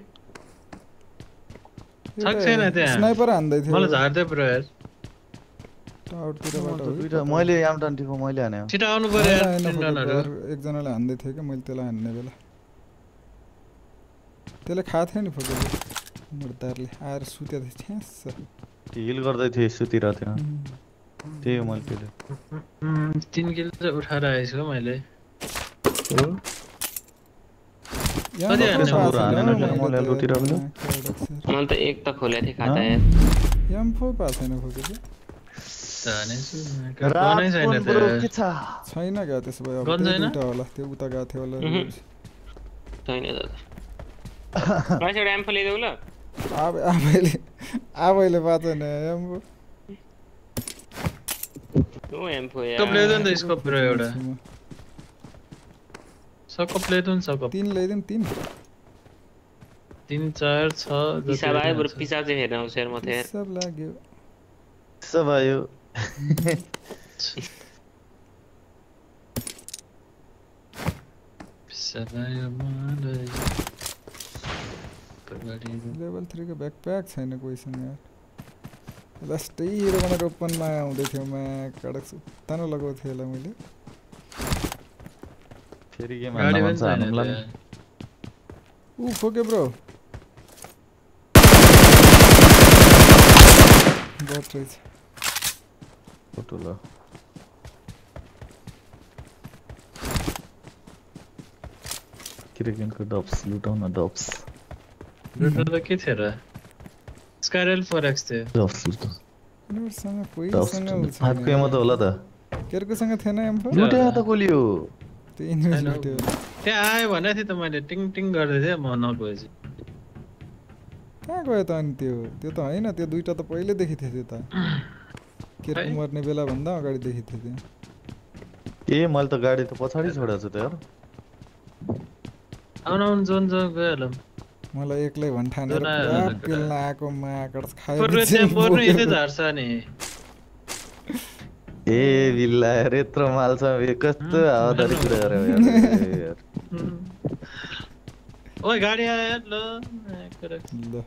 छ कि छैन त्यहाँ?
स्नाइपर हान्दै थियो
मलाई झार्दै पुऱ्यो यार
कि
दुईटा मैले एम मैले हाने
छिटो आउनु पर्यो यार
यार, एकजनाले हान्दै थियो क्या मैले त्यसलाई हान्ने बेला त्यसले खाएको थियो नि फोटो मुर्दारले आएर सुतेको थियो छ्यास
हिल गर्दै थिएँ सुतिरहेको थियो त्यही हो मैले त्यो
उम्, तिन किलो चाहिँ उठाएर आएछु मैले
हो?
तो
हमने
पूरा
आने
ना
नॉर्मल
एल
रोटी
रब ने
हमने तो एक तक खोले थे खाता
है?
ये
हम फोर पास है ना खोले
थे
ताने से
गन छैन त
छैन गयो त्यसो भए अब दुईटा होला त्यो उता गएको थियो होला
छैन दादा। मान्छे ड्याम फले देऊ ल
अब आबैले आबैले बाँचेन एम तो
एम फो
यार। कब ले
दन
त स्कोप ब्रो एउटा सकप ल्याइदियो नि सकप
तिन ल्याइदिउँ तिन।
तिन चार छ
पिसाब आयो बरु। पिसाब चाहिँ हेर्न आउँछ यार म त यार
सब लाग्यो।
त्यसो भयो
पिसाब आयो मलाई।
लेभल थ्रीको ब्याकप्याक छैन कोहीसँग यार। लास्टै हिरो बनाएर ओपनमा आउँदै थियो मा कडक सुत्ता लगाएको थिएँ यसलाई मैले।
Şerige
mi?
Anlamadım
sanırım
lan.
Uf
okay bro.
Bot
right. Bot ola. Kirigan ka
dops, loot on a dops. Loot
on a kit here. Skyrail 4x the. Dops loot.
मेरे संग
कोई
संग
आपको ये मत
बोला था. केर को संग
थे ना एम4?
लूटे
आता
गोलियो.
त्यहाँ आयो भनेको थिएँ त मैले टिङ टिङ गर्दै थिएँ म नगएपछि।
कहाँ गयो त अनि त्यो? त्यो त होइन त्यो दुइटा त पहिल्यैदेखि थियो त्यो त।
है?
मर्ने बेला भन्दा अगाडिदेखि थियो त्यो।
ए मैले त गाडी त पछाडि छोडेको छु त यार
आउन आउनु जोन जोन गइहालौँ
मलाई एक्लै पुरा
भनेर
पेल्न आएको माकड
पर्नु ಏ ಇಲ್ಲ ರೇತ್ರ ಮಾಲ್ಸ ಬೇಕಸ್ತು
ಅವಧಾರಿ ಕಿಡಗಾರೆ यार
ओए गाड़ी आया यार लो
लो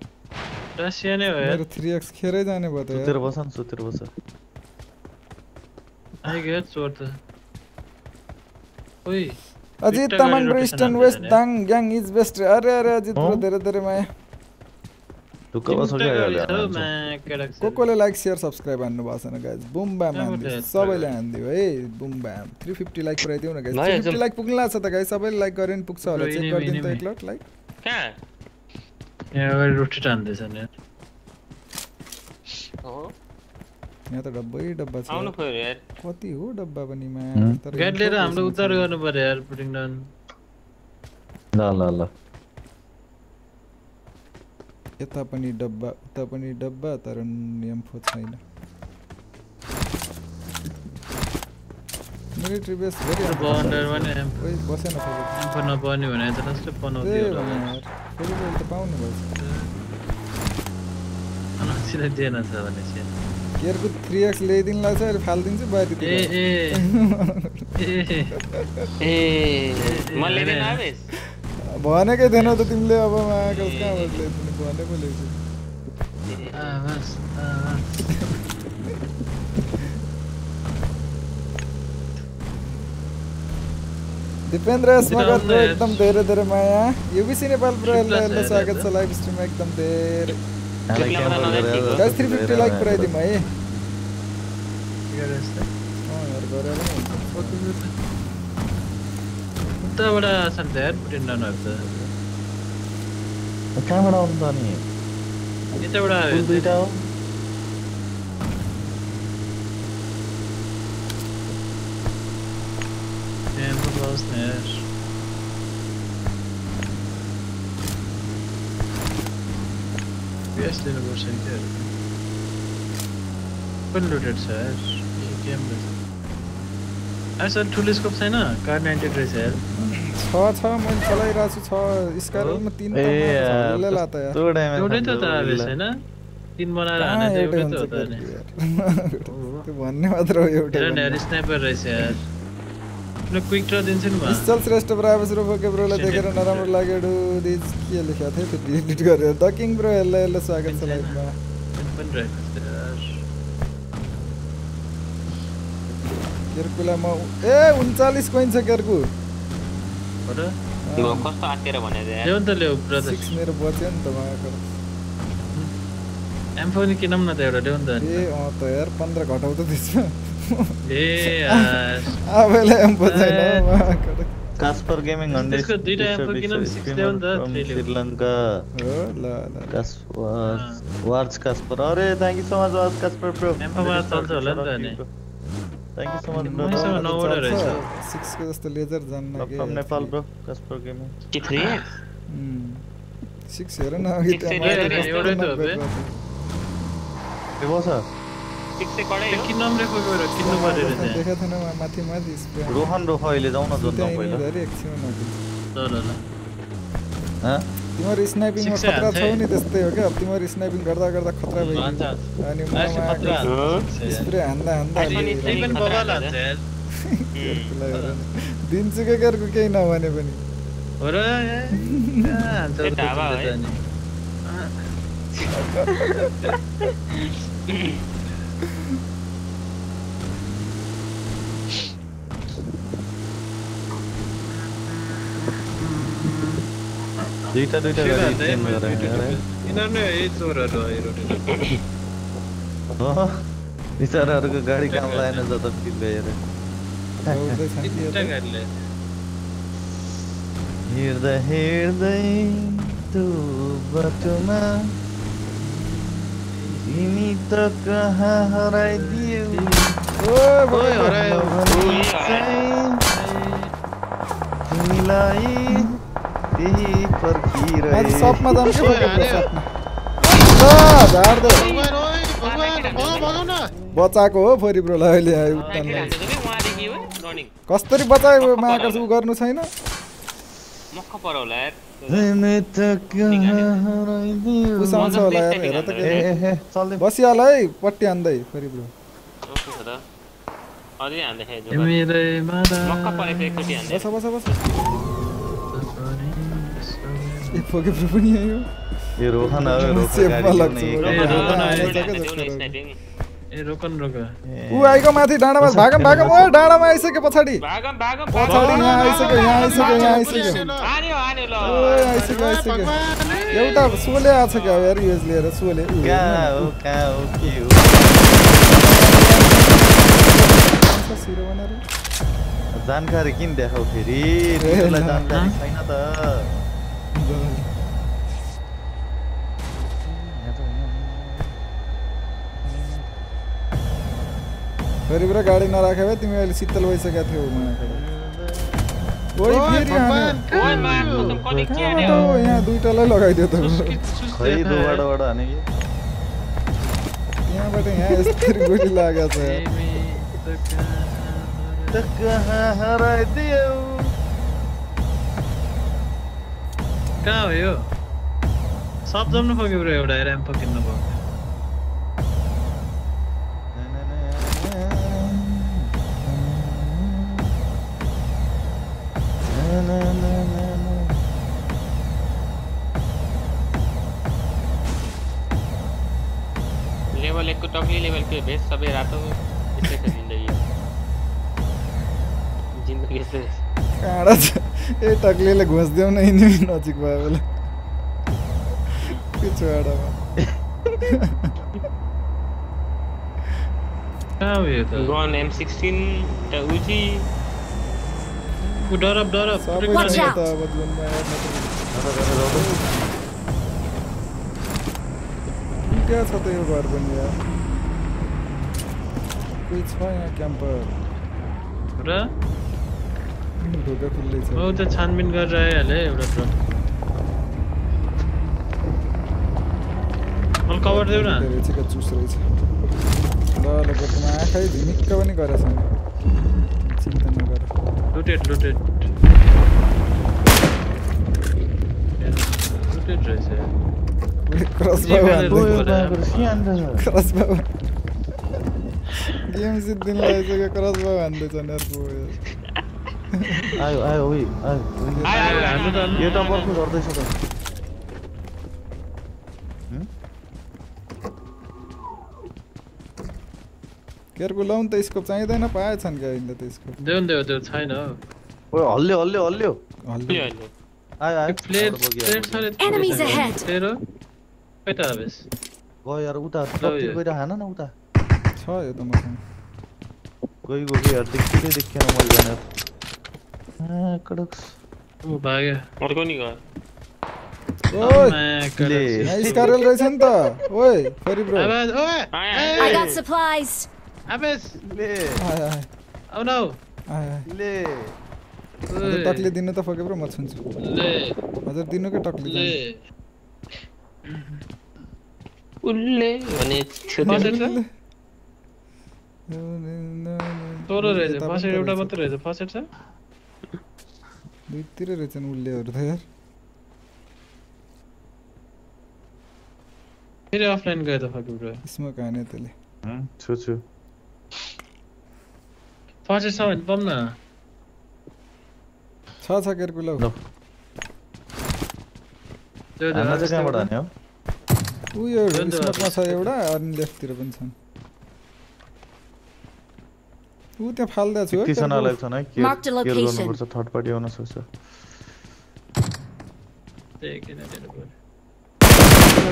रशिया ने हो यार
3x खेरे जाने
बता
यार
सुतिर बसन सुतिर बस
आई गेट सोर्ट ओए
अजीत
तमन
ब्रिस्टन
west
Dang gang is best अरे अरे अजीत ब्रो धीरे धीरे
मैं
को कोले लाइक सेयर सब्सक्राइब हान्नु भएको छैन गाइज बुम ब्याम
कहाँबाट
हानिदियो? सबैले हानिदियो है बुम ब्याम थ्री फिफ्टी लाइक पुऱ्याइदिउँ न गाइज थ्री फिफ्टी। लाइक पुग्नु लाग्छ त गाइज सबैले लाइक गऱ्यो भने पुग्छ होला चेक गरिदिनु त
यिनी,
एकलट लाइक
कहाँ
यहाँ रोटी नि
त डब्बै डब्बा
आउनु यार
कति हो डब्बा पनि मा
हुँ?
तर
गाडी लिएर
info
हाम्रो
बेसी
उद्धार
छ।
गर्नु पर्यो यार पुटिङ डाउन
ल ल ल
यता पनि डब्बा उता पनि डब्बा तर एम्फो छैन मिलिट्री बेस बसेन पाउनु भएछ केयरको थ्री एक्स ल्याइदिनु लाग्छ अहिले फालिदिन्छु बाहिर
ए ए
ಬಾನೆಗೆ ದೇನೋದು ತಿನ್ಲೆ ಅವ ಕೆಲಸ
ಮಾಡ್ಲಿ ಬಾನೆ
ಮೇಲೆ दीपेंद्र
एस
मगर ब्रो एकदम धीरे धीरे माया यूबीसी नेपाल ब्रो
हेलो
स्वागत छ लाइव स्ट्रीम एकदम धीरे गाइस 350 लाइक पुराइदिम है
गरेर यस्तो।
अँ यार गरेर पनि हुन्छ
उताबाट छ नि त यार पुटिङ डाउनहरू त
कहाँबाट आउनु त अनि
यताबाट आयो
पुल दुइटा हो
टेम्पो पाओस् न यार प्यास लिनुपर्छ नि क्या पनि लुटेड छ यार आजकल ठुलो स्कोप छैन? कार नाइन्टी रहेछ यार।
छ छ मैले चलाइरहेको छु। छ स्कारलमा तिन
ए यार
ला त यार।
एउटै त त
बिल्ला।
होइन तिन बनाएर हाने त
एउटै
त हो त नि
त्यो भन्ने मात्र हो एउटै
यार। स्नाइपर रहेछ यार। ल क्विक ड्र दिन्छु नि म।
निश्चल श्रेष्ठ ब्राभस र बोके ब्रोलाई देखेर नराम्रो लाग्यो डु दिज के लेखेको थियो त्यो डिलिट गरेर द किङ ब्रो यसलाई यसलाई स्वागत छ
पनि रहेछ।
केर्कुलाई म ए उन्चालिस कोइन छ केर्कु।
कस्तो आत्तिएर भने यार
ल्याउ नि त ल्याउ ब्रदर।
सिक्स मेरो बच्यो नि त उहाँको
एम्फो नि किनौँ न त एउटा ल्याउ नि त
ए अँ त यार पन्ध्र घटाउ त त्यसमा।
ए यार
आफैलाई एम्पो छैन।
कास्पर गेमिङ
त्यसको दुइटा एम्पो किन six ल्याउ नि त।
श्रीलङ्का
हो ल ल।
कास वार्ज कास्पर अरे थ्याङ्क यू सो मच वार्ज कास्पर ब्रो
एम्पोमा चल्छ होला नि त अनि।
Thank you so
much bro. Myself
an hour already. Six के
दस्ते लेजर जान ना
के. From
Nepal गेम में gaming. थ्री
है?
हम्म.
सिक्स
है
ना
आगे तो हमारे
तो
योरे
तो
अबे. Revo
sir. सिक्स से
कड़े
हो.
किन्नम रे कोई रे किन्नम रे रे.
देखा था ना माथी माथी इस पे.
रोहन रोहा इले जाऊँ ना
दोनों
पहले.
तो ये ना.
ला
हाँ?
तिमीहरू स्नाइपिङमा खतरा छौ
है।
नि त्यस्तै हो क्या अब तिमीहरू स्नाइपिङ गर्दा गर्दा खतरा भयो। अनि। स्प्रे हान्दा हान्दा। दिन्छु के केयरको केही नभने पनि
हो र
दुइटा
फेरि
गाडी।
यिनीहरू यही चोरहरू
बिचराहरूको गाडी काम लागेन जता फिल गएर हिँड्दा हिँड्दै त्यो बाटोमा तिमी त कहाँ हराइदियो तिमीलाई त्यही
सपमा के। सपमा ल झार्दै
न
बचाएको हो फोरी अहिले कसरी बचायो महाकाश उ गर्नु छैन।
मक्ख यार।
होला यार हेर त के बसिहाल है पट्टी हान्दै फेरि ब्रो।
अझै हान्दाखेरि
बस बस। ए फोके ब्रो पनि आयो
यो रोखन हो
ब्रो।
ए, रोकन रोक
ऊ आइको माथि डाँडामा भागम भागम ओ डाँडामा आइसक्यो पछाडि
भागम भागम
पछाडि यहाँ आइसक्यो यहाँ आइसक्यो यहाँ आइसक्यो
हान्यो हान्यो ल
ओए आइसक्यो आइसक्यो एउटा सोले आएको छ क्या यार युएस लिएर सोले
कहाँ हो कहाँ हो के हो
सिरो बनाएर
जानकारी किन देखाउ फेरि तिमीलाई जानकारी छैन त
फेरि पुरा गाडी नराखे भए तिमी अहिले शीतल भइसकेको थियौ यहाँ दुइटालाई लगाइदियो त यहाँबाट यहाँ यस्तरी गोली लागेको छ
कहाँ
हो यो? सब जम्नु पुग्यो ब्रो एउटा ऱ्याम्प किन्न भयो
अगले लेवल के भेज सभी रातों में इससे ज़िंदगी। ज़िंदगी से।
काड़ा ये टकले ले घुस दियो नहीं नहीं नोचिक भाई बोले।
पिछवाड़ा क्या हुआ था
गॉन
M16
टूजी
उधर
अब
उधर अब। आउट क्या था तेरे बार बन कोही छ यहाँ क्याम्पर
र
ढोका खुल्लै छ
हो त छानबिन गरेर एउटा ड्रप मलाई कभर देऊ न
धेरै चाहिँ क्या चुस रहेछ ल ल गोटमा आँखै झिमिक्क पनि गरेछ चिन्ता नगर
लुटेड लुटेड लुटेड रहेछ
उसले क्रस बाबु बाबु लगाइसक्यो
आयो आयो उही आयो
हाल्नु।
यो त बर्खु गर्दैछ त हुँ?
केयरको लाउनु त स्कोप चाहिँदैन पाएछन् क्या अहिले त स्कोप
देऊ न देऊ देऊ छैन
हल्ल्यो हल्ल्यो हल्ल्यो आयो आयो
प्लेट प्लेट. तेरो
गयो यार गएर हान न उता
अच्छा ये तो
मतलब। कोई को भी यार दिखते थे
तो दिख
के ना मर
जाने।
हाँ कड़क
वो
भाग
गया। और को नहीं गया ओए! नाइस करल
रेसन था। ओए
सॉरी
ब्रो
अबे ओए! आई
गॉट
सप्लाइज
अबे ले।
हाय हाय ओ
नो हाय
ले।
हजुर टक्ले त फके ब्रो म सुन्छु
ले।
हजुर दिनु के टक्ले
ले।
उल्ले। भने
छोटे
तोरो रहेछ
पनि
एउटा। मात्रै रहेछ फसेर छ
दुईतिर रहेछन् उल्लेहरू त यार
फेरि अफलाइन गयो त फक्यो ब्रो
स्मोक हाने त्यसले
हुँ, छु छु
फसेर छ भने पाउँ न
छ छ केयरको लाउ
ल
देऊ, देऊ,
हान्न
अबेस
चाहिँ कहाँबाट
देऊ न।
हाने हो
ऊ यो
झन् त
स्मोकमा छ एउटा अनि लेफ्टतिर पनि छन् ऊ त्यहाँ फाल्दा छु है
किसन। अलग
location.
गर्नुपर्छ थर्ड पार्टी आउन सक्छ।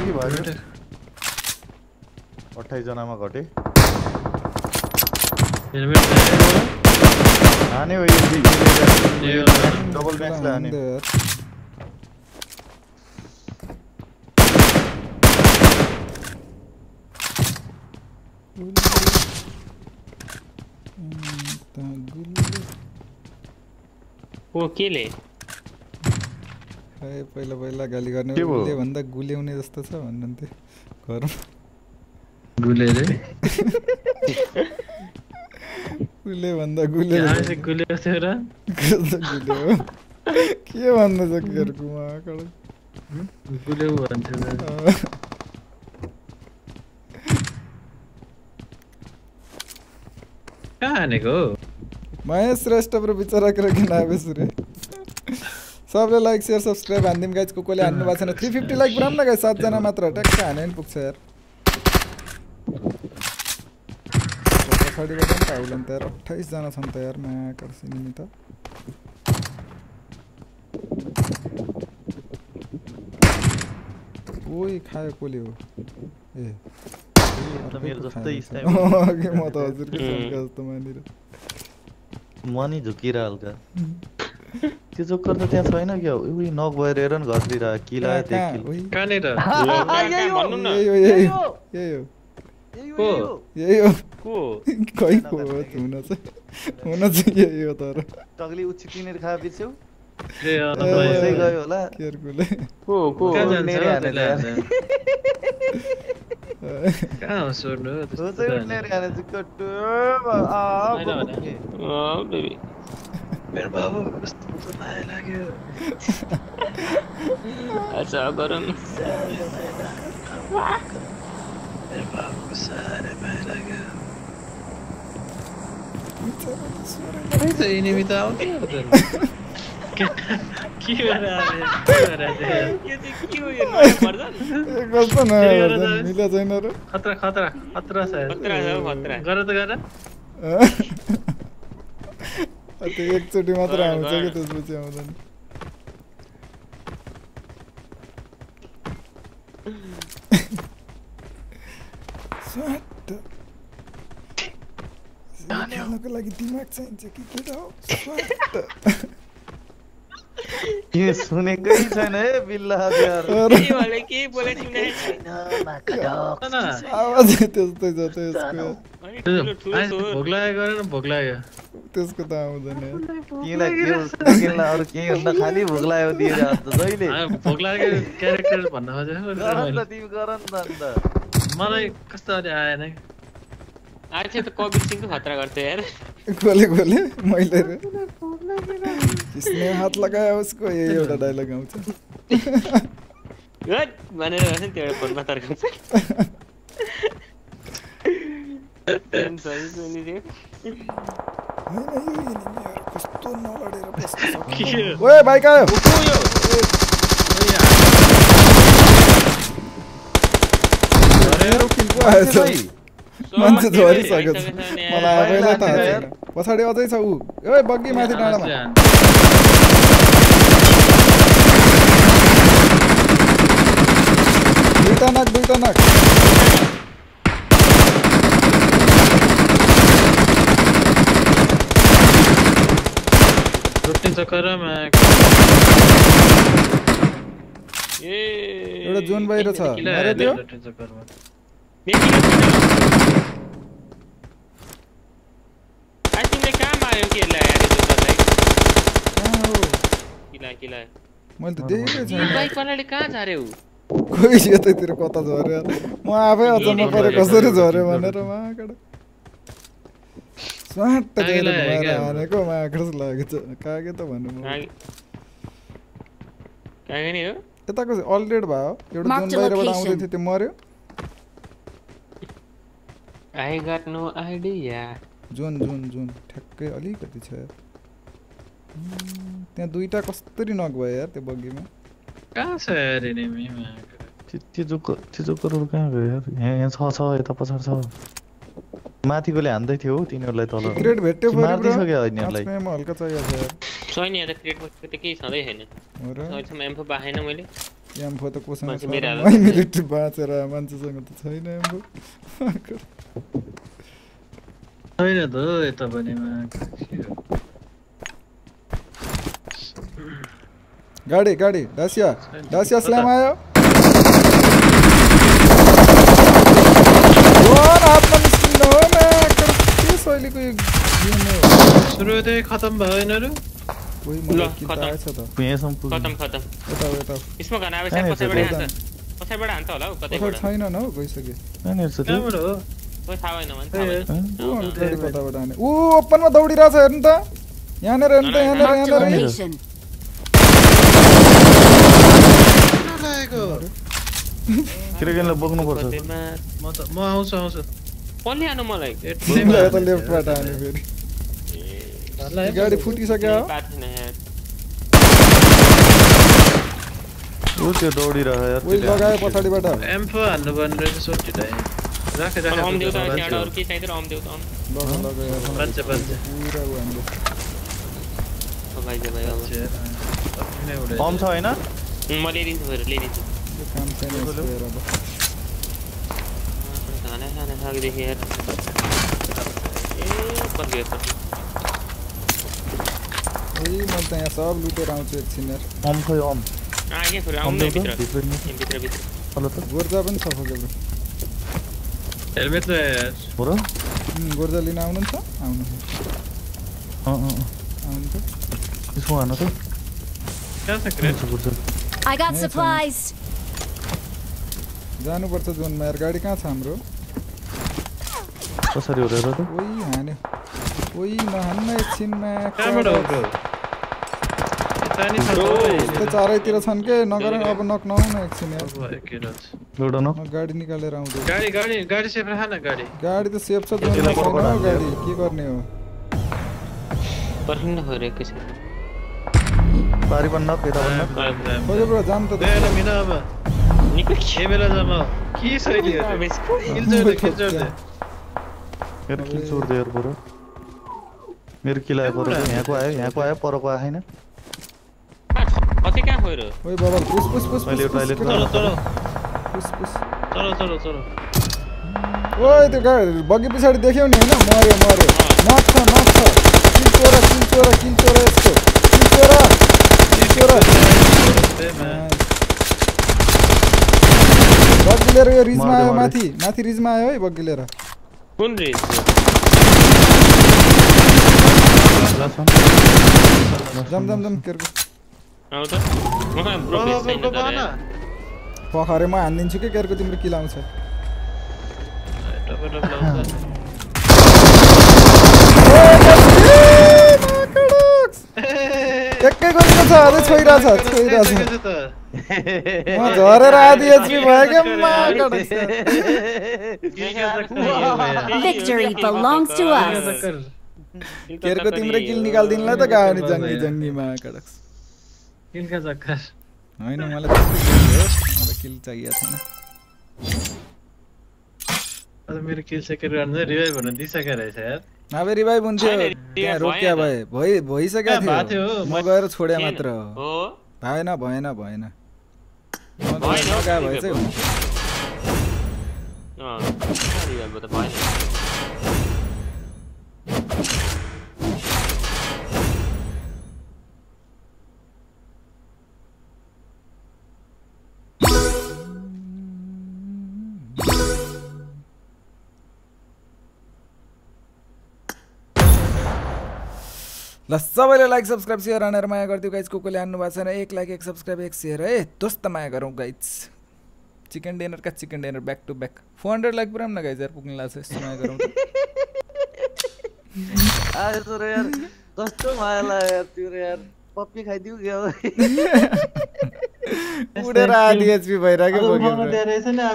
कि अठाइस जनामा घटे। हाने हो यो डबल हाने।
ओ केले.
खै पहिला पहिला गाली गर्ने? उसले भन्दा गुल्याउने जस्तो छ भन्नुहुन्थ्यो घरमा
गुलेले
उसले भन्दा गुले
थियो र
गुल्यो के भन्दैछ केहरूको महाकाल
गुलेउ कहाँ हानेको
महेश श्रेष्ठ ब्रो बिचरा के किन आवे सुरे। सबले लाइक सेयर सब्सक्राइब हानिदिउँ गाइज को कोले हान्नु भएको छैन थ्री फिफ्टी लाइक पुऱ्याउँ न गाइज सातजना मात्र ट्याक्क हाने पनि पुग्छ यार। पछाडिबाट पनि पाउला नि त यार अठाइसजना छन् त यार महाकाल सिनेमी त ओइ खायो कसले हो ए। म त हजुरकै जस्तो मानेर
म नि झुकिरह हल्का त्यो जोकर त त्यहाँ छैन क्या उही नक भएर हेर न घरतिर किला
कहाँनिर
भन्नु न
यही हो यही हो यही हो
को
यही हो
को
खै को हो हुन चाहिँ हुन चाहिँ यही हो तर
टगली उछि किनेर खा बिर्स्यौ
मेरो बाबु कस्तो माया लाग्यो
अच्छा गरौँ न।
मेरो बाबुको साह्रै माया लाग्यो एनिमी त आउँथ्यो त के के गरेर आयो? के गरेर आयो?
यो चाहिँ के हो यो नयाँ भर्जन
ए, कस्तो न
फेरि गरेर जाने?
मिला छैन र
खतरा खतरा खतरा छ यार।
खतरा छ हौ, खतरा
गर त गर
अँ, त्यो एकचोटि मात्र
गर,
आउँछ कि
गर।
त्यसपछि आउँदैन स्वाट जानको लागि दिमाग चाहिन्छ कि केटा हो स्वाट
के सुनेकै छैन है बिल्ला
के सुनेको छैन।
न,
आवाजै त्यस्तै छ त्यसको।
भोक भोक लाग्यो
त्यसको त आउँदैन।
के अरू केही हुन्न खालि भोक लाग्यो दिएर अन्त जहिले।
आ, भोक लागेको क्यारेक्टर भन्न खोजेको
गर नि
मैले।
त तिमी गर नि त अन्त।
मलाई कस्तो आएन
त कबिर सिंहको खतरा गर्छ यार
खोले खोले मैले किसने हाथ लगाया उसको ये एउटा डायलग आउँछ
भनेर त्यो फोनमा
कस्तो नलडेर
बस्छ
ओए आयो मान्छे झरिसकेको छ। मलाई आफैलाई थाहा छैन पछाडि अझै छ ऊ। ओए बग्गी माथि डाँडामा दुईटा नाक दुईटा नाक।
ए
एउटा जोन बाहिर छ।
तिमीले कहाँ मार्यौ कि यसलाई?
कहाँ हो
किला किला
मैले त देखेकै
यो
छैन
बाइक वालाले कहाँ झार्यो
खोइ यतैतिर कता झऱ्यो म आफै अचम्म परे कसरी झऱ्यो भनेर माकड स्वाट गएर? हानेको कागे त भन्नु म
कहाँ कहाँ नि हो
यताको अलरेड भयो एउटा जोन बाहिरबाट आउँदै. थियो त्यो मर्यो
I got no idea
zone zone zone ठ्याक्कै अलिकति छ। यार त्यहाँ दुईटा कसरी नक भयो यार त्यो बग्गीमा
कहाँ छ यार एनिमी
त्यो त्यो जोकर त्यो जोकरहरू कहाँ गयो यार? यहाँ यहाँ छ छ यता पछाडि छ। माथिकोले हान्दै थियो हौ तिनीहरूलाई तल।
ग्रेड भेट्यो
मारिदिइसक्यो यिनीहरूलाई?
हल्का चाहिएको छ यार।
छैन यहाँ त क्रिएट भएको त केही छँदै छैन।
हो र?
अहिलेसम्म एम्फो बाखेन मैले।
एम्फो त कोसँग बाँचेर मान्छेसँग त छैन एम्फो
छैन त यता पनि
गाडी गाडी डासिया डासिया स्ल्याम आयो
खतम भयो।
यसमा घन पछाडिबाट हान्छ होला हौ कतैबाट
छैन न हौ गइसक्यो ऊ ओपनमा दौडिरहेछ हेर्नु त यहाँनिर हेर्नु त यहाँनिर यहाँनिर
बोक्नुपर्छ
म त म आउँछु आउँछु
आनु मलाई
लेफ्टबाट हाने फेरि। गाडी फुटिसक्यो
ऊ त्यो दौडिरह यार
उही लगायो पछाडिबाट
एम्फो हान्नु पर्ने रहेछ सोटिलाई राखे
अरू अम देऊ त
राखे
त्यहाँबाट अरू के चाहिन्छ अम देऊ त अम
लगा लगायो
बान्छ बान्छ
पुरा उ हामीले
भाइ भाइ अब
फर्म छ होइन
उम्, म ल्याइदिन्छु फेरि ल्याइदिन्छु
यो काम छैन यस्तो हेर अब
खाना खाना खाएकोदेखि यार ए पत्यो पत्यो
ए मैले त यहाँ सब लुटेर आउँछु एकछिन यार
फर्म खै अम
आगे फेरि
फर्म
आउनु
देऊ त
भित्र
भित्र नि
भित्र भित्र
हेलो त
गोर्जा पनि छ फकेको
हेलमेट ल यार
हो र
गोर्जा लिन आउनुहुन्छ आउनु
अँ अँ
त
त
छ क्रेट
गाडी कहाँ छ हाम्रो
कसरी हो र हेर त
ओइ हाने ओइ नहान्न एकछिनमा
कहाँबाट हो तो चार
ही इसके सन के नगर में अब नॉक नक नहुन एकछिन यार
एउटा
नक गाडी निकाल ले रहा आउँदै
गाडी गाडी गाडी सेफ़ राख न गाडी?
गाडी तो सेफ़ छ दुनिया छैन गाडी? के गर्ने हो।
पर्खिन हो
रहे किसी पारी बनना पेदा बन्न।
खोज ब्रो जान तो
दे ना मिना अब।
निकल।
के बेला जमा। की सही हो किल जोड किल जोड
यार किल छोड दे यार ब्रो मेरो किल आयो पर। यहाँको आयो यहाँको आयो परको आएन
कति कहाँ खोइ र
ओइ बाबा पुस पुस पुस पुस पुस
चलो चलो
पुस पुस
चलो चलो चलो
ओइ त्यो गाडी बगी पछाडि देख्यौ नि होइन मर्यो मर्यो नक छ नक छ किल चोरा किल चोरा किल चोरा यस्तो किल चोरा किल चोरा बग्गी लिएर यो रिजमा आयो। माथि माथि रिजमा आयो है बग्गी लिएर
कुन रे
जम जम जम केरको पखरे म हानिदिन्छु कि केरको तिम्रो किल आउँछ एकै गरेको छ अझै छोइरहेछ छोइरहेछ म झरेर आधी एचपी भयो क्या माकडक्स
Victory belongs to us.
केरको तिम्रो किल निकालिदिनुलाई त नि जङ्गी जङ्गी माकडक्स
किलका चक्कर
होइन मलाई त्यस्तो किल हो मलाई किल चाहिएको थिएन
अब मेरो किल सेकेन्ड गर्न रिभाइभ हुन दिइसकेको रहेछ यार
अब रिभाइभ हुन्थ्यो
छैन,
त्यहाँ
revive
रोकिया
भएन।
भए भइ भइसकेको
ए, भएको
थियो
थियो,
म
म-
गएर छोडे। मात्र हो भएन भएन भएन भए चाहिँ। हुन्थ्यो ल सबैले लाइक सब्सक्राइब सेयर हानेर माया गरिदियो गाइज को कोले हान्नु भएको छैन। एक लाइक एक सब्सक्राइब एक सेयर है। दोस्त माया गरौँ गाइज चिकन डिनर का chicken dinner back to back four hundred like पुऱ्याउँ न गाइज यार पुग्नु लाग्छ यस्तो माया गरौँ
कस्तो माया लाग्यो यार। पप्पी खाइदिउ क्या
उडेर भइरहेको
अब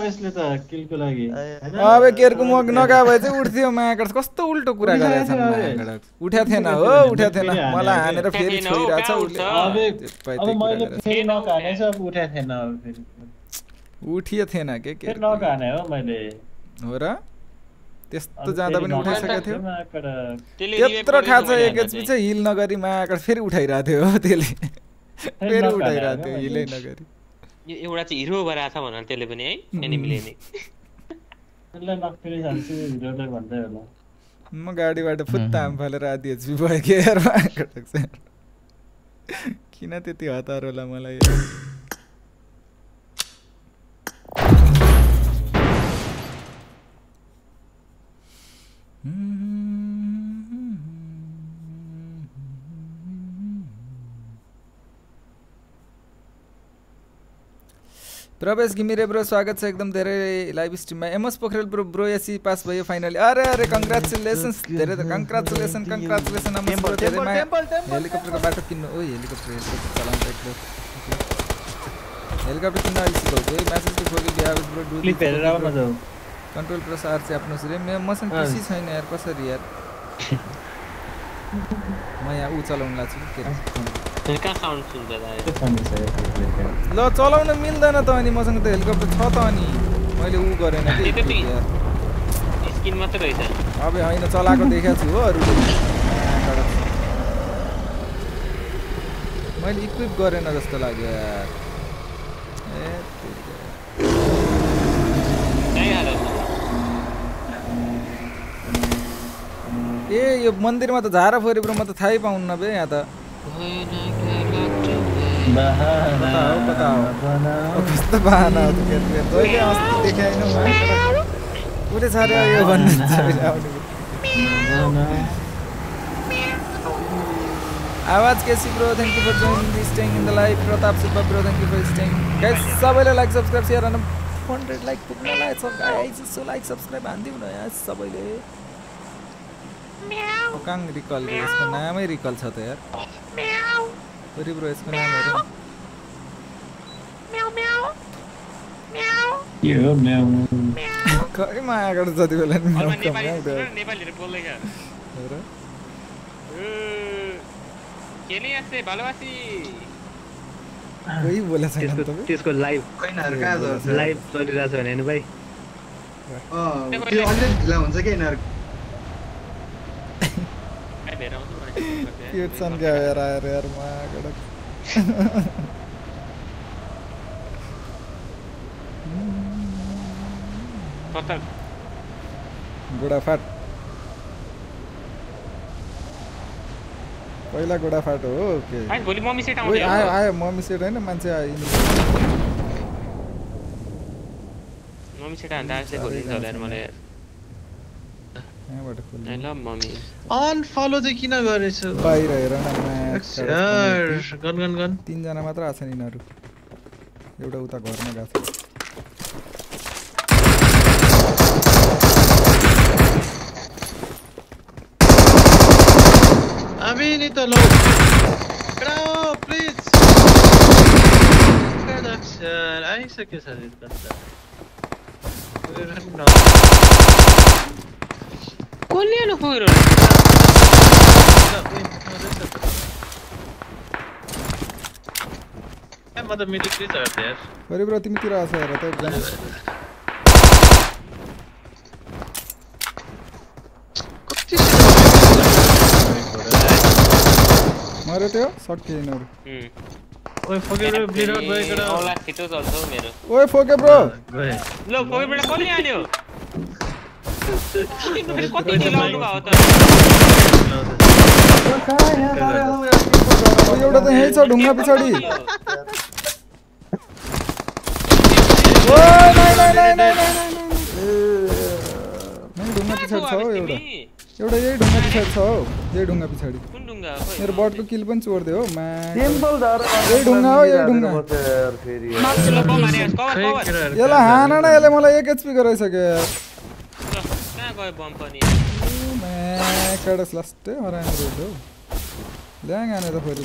यसले त किलको लागि। होइन?
अब केरको मग नगए भए चाहिँ उठ्थ्यो मायाकड कस्तो उल्टो कुरा गरेको छ मायाकड उठ्या थिएन हो उठ्या थिएन। मलाई हानेर फेरि छोइरहेछ गरेछ। उठियो थिएन के के
फेरि नकाने हो मैले।
हो र? त्यस्तो जाँदा पनि उठाइसकेको थियो। त्यत्रो
गरिदिनु
खान्छ
मैले
एक
हान्दा
एचपी
चाहिँ।
चाहिँ हिल नगरी मायाकड फेरि उठाइरहेको थियो हो त्यसले। फेरि उठाइरहेको थियो
हो
हिलै नगरी।
यो एउटा चाहिँ हिरो भएर आएको छ भनेर त्यसले पनि है एनिमीले नि।
म गाडीबाट फुत्त हाम फालेर आधी एचपी भयो के यार। किन त्यति हतार होला मलाई? प्रवेश घिमिरे ब्रो स्वागत छ एकदम धेरै live स्ट्रिममा MS Pokharel bro bro AC pass भयो फाइनली अरे अरे कङ्ग्रेचुलेसन्स धेरै त कङ्ग्रेचुलेसन कङ्ग्रेचुलेसन धेरै हेलिकप्टरको बाटो किन्नु ओ हेलिकप्टर हेलिकप्टर चलाउँछ एक हेलिकप्टर किन अहिले सिकाउँछु है
message bro
control plus R चाहिँ आफ्नो रे मे मसँग। पिसी छैन यार कसरी यार? म यहाँ ऊ चलाउनु लाग्छु के अरे? ल चलाउन मिल्दैन त अनि मसँग त हेलिकप्टर छ त अनि। मैले ऊ गरेन कि। अब होइन चलाएको देखाएको छु हो अरूले। मैले इक्विप गरेन जस्तो लाग्यो यार। ए तेरिका।
कहीँ हालेर
ए यो मन्दिरमा त झारा फोरी ब्रो म त थाहै पाउन्न बे यहाँ त। कस्तो बाहना उसले यो। आवाज KC bro thank you for joining this staying in the life Pratap Subba bro thank you for staying guys सबैले लाइक सब्सक्राइब सेयर गर्न हन्ड्रेड लाइक पुग्न लागेको छ गाइस सो लाइक सब्सक्राइब हानिदिउँ न यहाँ सबैले। काङ रिकल यसको नामै रिकल छ त यार। छोरी ब्रो यसको नाम हेर। खै माया गर्छ जति बेला।
नेपालीहरू
कोही छैन
त्यसको लाइभ
कहाँ?
लाइभ चलिरहेको छ भने भाइ।
अँ, त्यो अलिक ढिला हुन्छ क्या यिनीहरू?
भेट आउँछु भनेको
क्युट छन् क्या यार आएर यार माया गडक
कता
गोडाफाट पहिला गोडाफाट हो ओके
भोलि मम्मी सेट आउँछ
आयो आयो मम्मी सेट होइन मान्छे आयो
मम्मी सेट भने त भोलि होला मलाई
यहाँबाट खोल्नु।
आई लभ मम्मी
अनफलो चाहिँ किन गरेछु?
बाहिर हेर न माया गडक।
Gun gun gun.
तिनजना मात्र आएको छन् एउटा उता घरमा गएको छ।
हामी नि त लो प्लिज आइसक्यो छ
Κολλιέλο φούρω.
मतलब मेरी क्यों चढ़ते यार
अरे ब्रो तिमी किरा आसा रहा था मारे
थे
शॉट के इनर ओए
फोगे ब्रो ब्लेड आउट
कडा ओला छिटो चल्छ मेरो
ओए फोगे ब्रो
ल फोगे बेटा कोले आन्यो
मेरे को ये यही पिछाडी यही किल पनि दे हो मा सिम्पल एक एचपी
कर कहाँ गयो बम पनि
म्याकडस लास्टै हराएन रोड हौ ल्याङ त फेरि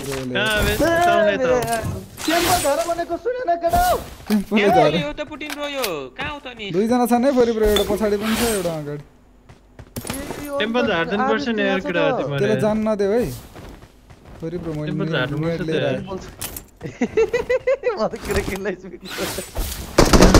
नि
दुईजना छन् है फेरि ब्रो एउटा पछाडि पनि छ एउटा अगाडि
टेम्पल झार्दिनु पर्छ नि यार केटा
त्यसलाई जान नदेऊ है फेरि ब्रो मैले लिएर आएँ।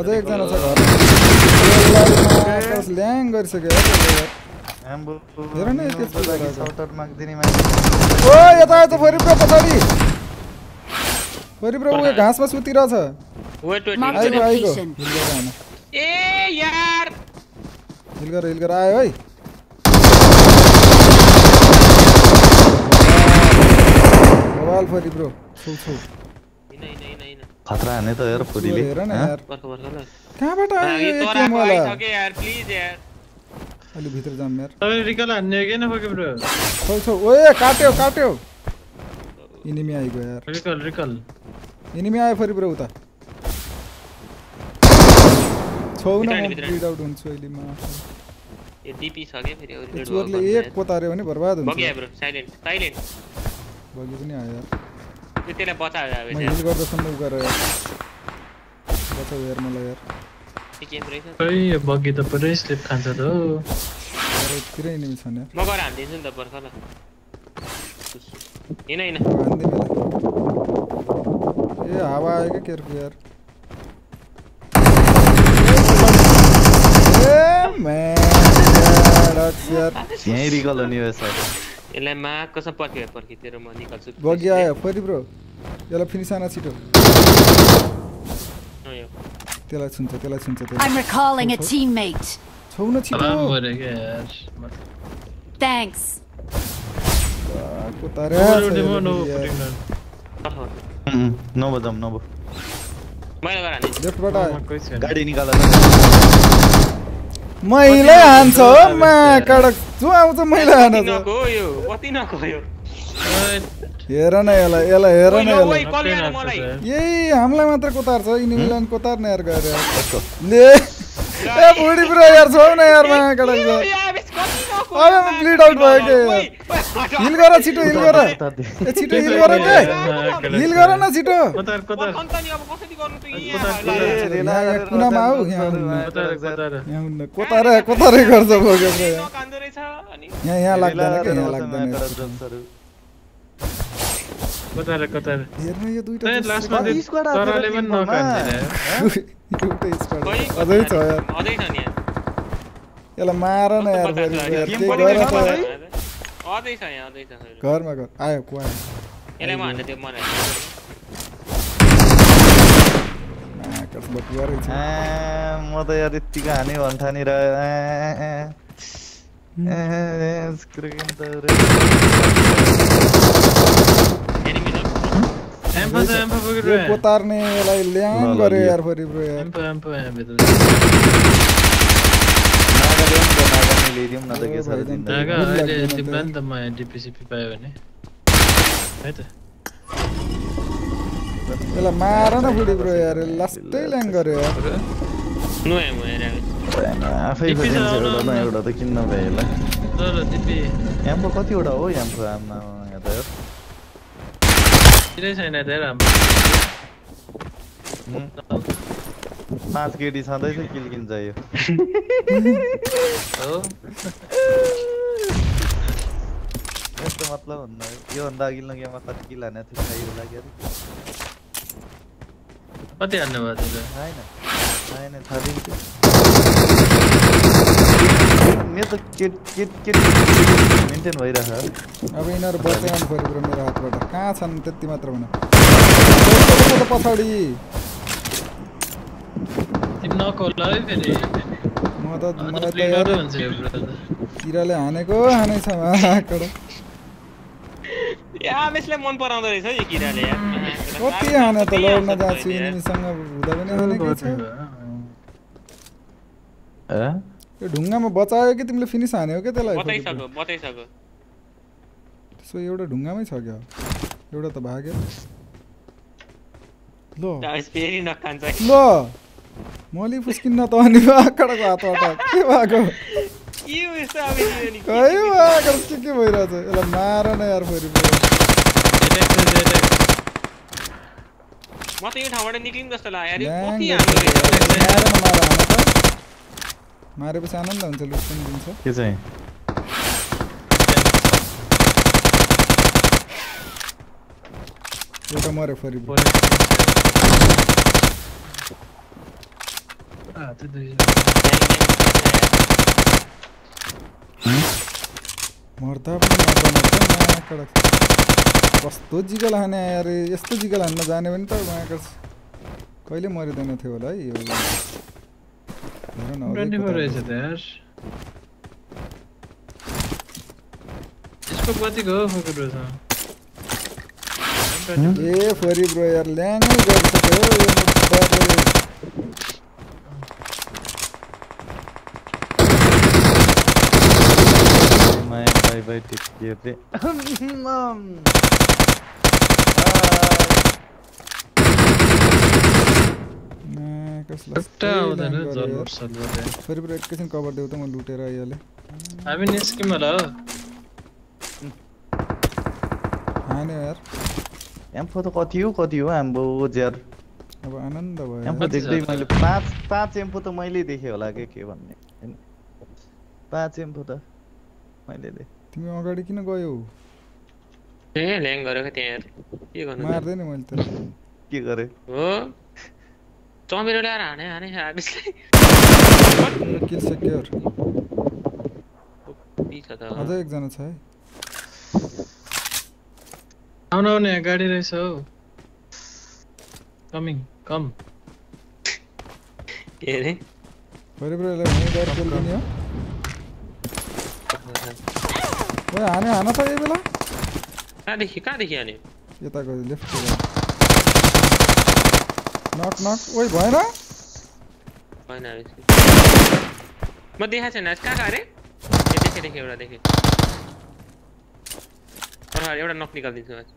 अझै एकजना छ घर ल्याङ गरिसक्यो. हेर न। ओ यता यता फेरि ब्रो पछाडि फेरि ब्रो उयो घाँसमा सुतिरहेछ आइगो आइगो. हिल गरेर हान
ए यार।
हिल गरेर हिल गरेर आयो है बवाल फेरि ब्रो। छौ छौ।
खतरा आने तो यार
पूरी ले।
हाँ?
यार। कहाँ
बैठा
है
ये तो
रहा है
ओके यार प्लीज़ यार।
अरे भीतर जाम यार।
अबे निकल आने के ना फके ब्रो
छोड़ छोड़। ओए काटे हो काटे हो। इन्हीं में आएगा यार।
रिकल रिकल
इन्हीं में आए फरी ब्रो उता छौ ना फ़ीड आउट हुन्छ अहिले म
ये डीपी सके फेरि अरु
चोरले एक पोतार्यो भने बर्बाद होने
बग्या ब्रो साइलेंट साइलेन्ट
बग्यो पनि आयो यार।
कि तेरे बचा जा
मैं हील कर कर रहा है। बचा यार मलाई यार।
ठीक है
ब्रेक है ए बगी त परे स्लिप खान्छ त। अरे
किरे नि मिसन। यार
म गएर हान्दिन्छु नि त पर्ख ल हैन
हैन हान्दिन ए हावा आयो के केरको यार? ए मैं यार
यही रिकॉल होनी है sir
यसलाई मा कसम पर्ख्यो पर्खि तेरो म निकाल्छु
बगी आयो फेरि ब्रो यसलाई फिनिस आना छिटो
अँ, यो।
त्यसलाई छुन्छ त्यसलाई छुन्छ त्यसलाई
I'm recalling a teammate.
छौ न छिटो
आराम गऱ्यो क्या यार
Thanks.
कोतारे
Overload mo, no putting down.
पर्ख, पर्ख।
नबजाम नब
मैले गएर हानिदिन्छु
लेफ्टबाट आयो
कोही छैन
गाडी निकाल
मैले हान्छ हो मा कडक। जो आउँछ मैले हान
कति नगयो यो कति नगयो।
ओइ,
हेर न यसलाई यसलाई हेर न यसलाई। यही हामीलाई मात्र कोतार्छ पनि कोतार्ने यार गएर। ले। ए बुढी ब्रो यार छौ न यार मा कडक यार अबे म ब्लिड आउट भयो के हिल गर छिटो हिल गर ए छिटो हिल गर के हिल गर न छिटो
कतार कतार
यहाँ यहाँ कुनामा आऊ यहाँ हुन्न
कतार कतार
यहाँ कोतारे कोतारे गर्छ यार यहाँ यहाँ लाग्दैन क्या यहाँ लाग्दैन
कतार कतार
हेर्नु यो चाहिँ
लास्टमा
squad आएको
एउटै स्क्वाड अझै छ यार
अझै छ नि यार
यसलाई मार न यार फेरि यार
Team
केही
पनि
गर
रहेछ
त
है?
यार।
अझै छ यहाँ अझै छ
घरमा घर आयो को आयो
यसलाई म त्यो मलाई
त यार यत्तिको हाने भन्ठानी र
एनिमी ल
एम्पा छ एम्पा पुगेर
यो कोतार्ने यसलाई ल्याङ
लियो।
यार फेरि ब्रो यार
एम्पा एम्पा यहाँ भित्र
ल्याइदिउँ न त के छ
म यहाँ डिपिसिपी पायो भने है त
यसलाई मार न बुढी ब्रो यार लास्टै ल्याङ गऱ्यो
आफै एउटा न
आउनु,
एउटा त किन्न
दिपी
यामको कतिवटा हो यामको आमा
तिरै छैन।
पाँच केटी छँदैछ किल किन चाहियो
हो
यस्तो मतलब भन्दा योभन्दा अघिल्लो गेममा कति किल हाने थियो होला
कति हान्नु त्यसले
छैन छैन थाहा मैं तो किट किट किट मेन्टेन भइरहेको छ।
अब यिनीहरू बसेर आउनु मेरो हातबाट। कहाँ छन् त्यति मात्र भने। पछाडि म त मलाई त किराले हानेको हानै
छ यसलाई मन पराउँदो रहेछ यो किराले
कति हाने त लड्न जान्छु यिनीसँग हुँदा पनि हानेकै छ। यो ढुङ्गामा बचायो कि तिमीले फिनिस हान्यौ क्या त्यसलाई
बताइसक्यो बताइसक्यो
त्यसो एउटा ढुङ्गामै छ क्या? एउटा त भाग्यो। ल। ल। मलि फुस्किन्न त अनि आकडको हातबाट के भएको?
के हो
आकड के के भइरहेछ? यसलाई मार न यार फेरि
म त यो ठाउँबाट निक्लिनु जस्तो लाग्यो।
मारेपछि आनन्द हुन्छ लुट पनि दिन्छ
के चाहिँ?
एउटा मऱ्यो फेरि मर्दा पनि माकड कस्तो जिगल हाने यार यस्तो जिगल हान्न जाने भने त माकड कहिले मरिँदैन थियो होला है यो। हेर न, अझै
ट्वेन्टी फोर
कता
रहेछ त यार यसको कतिको हो फोकर रहेछ
ट्वेन्टी
ए फरी ब्रो यार ल्याङै गरिसक्यो हो यो मुद्दाले।
माया बाई बाई टेक केयर रे
म्या, फरी ब्रो एकैछिन कभर देऊ त म लुटेर आइहालेँ
हामी निस्क्यौँ होला हो
हान्यो यार।
एम्फो त कति हो कति हो आम्बो ज्यार
अब आनन्द भयो
एम्फो। देख्दै मैले पाँच पाँच एम्फो त मैले देखेँ होला के के भन्ने। होइन। पाँच एम्फो त मैले देखेँ
तिमी अगाडि किन गयौ?
ए ल्याङ गरेको त्यहाँ यार के गर्नु त?
मार्दै नि मैले त।
के गरेँ?
हो? तो मेरे लिए आने आने आबिसले
किल सिक्योर
पिका त
अझ एक जना छ है
आउन आउने गाडी रहेछ हो कमिङ कम
के रे।
परे परे ले मैले डर खेल दिने हो। ओए आने आना था ये बेला
कहाँ देखि कहाँ देखि आने?
यता गयो लेफ़्ट नॉक नॉक ओए भाई
ना भाई ना इसकी मत यहाँ से नच का करे ये देखे देखे एउटा देखे और हाँ एउटा नॉक निकाल दिन्छु आज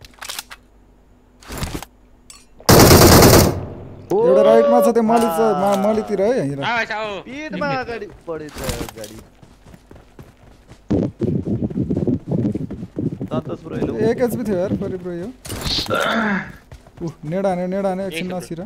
एउटा राइटमा छ त्यो मलि छ मलि तिर है हिँडेर
आ भाइ
साओ पिटमा अगाडि पड्यो गाडी सन्तोष ब्रो हेलो
एक एचपी थियो यार परि ब्रो यो नेडा ने नेडा ने एकछिन नसिरा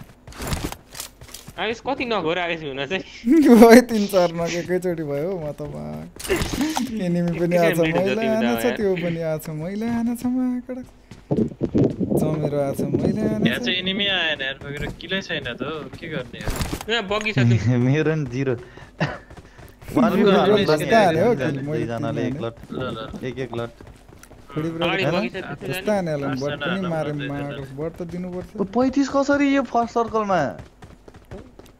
आवेश कति हुन चाहिँ।
तिन चार नग एकैचोटि भयो म त एनिमी पनि
एकैचोटि
मैले
बिदा
त्यो पनि आछ मैले हानेछ माकड चमेरो आछ मैले
इनिमी आएन यार बगेर किलै छैन त हौ। के गर्ने यार
बगी छ
मेरो नि जिरो। एक लट।
छ
पैँतिस कसरी यो फर्स्ट सर्कलमा?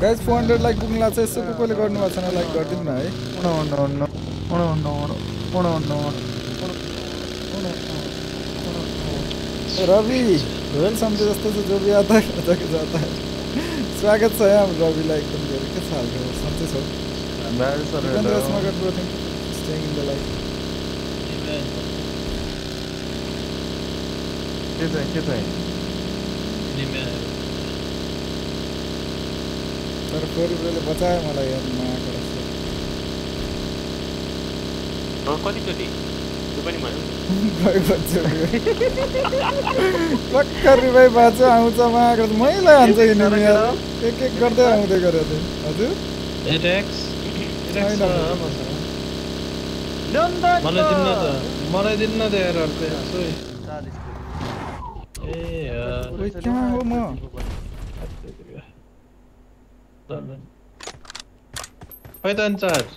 गाइस 400 लाइक पुग्नु लाग्छ यसो को कोले गर्नु भएको छैन लाइक गरिदिनु न है रवि रोयल सम्झे जस्तो जो भी आता है खाता के जाता है स्वागत छ है हाम्रो रविलाई एकदम धेरै के छ हालको सन्चै छ
के चाहिँ के चाहिँ
तर फोर ब्रोले बचायो मलाई
कतिचोटि?
रिभाइ बाँच्यो आउँछ मायाको मैला हान्छ यिनीहरू यार एक एक गर्दै आउँदै गऱ्यो हजुर?
मलाई दिन्न त मलाई दिन्न त यार अर्को। सोही ए यार
ओइ कहाँ हो म?
चार्ज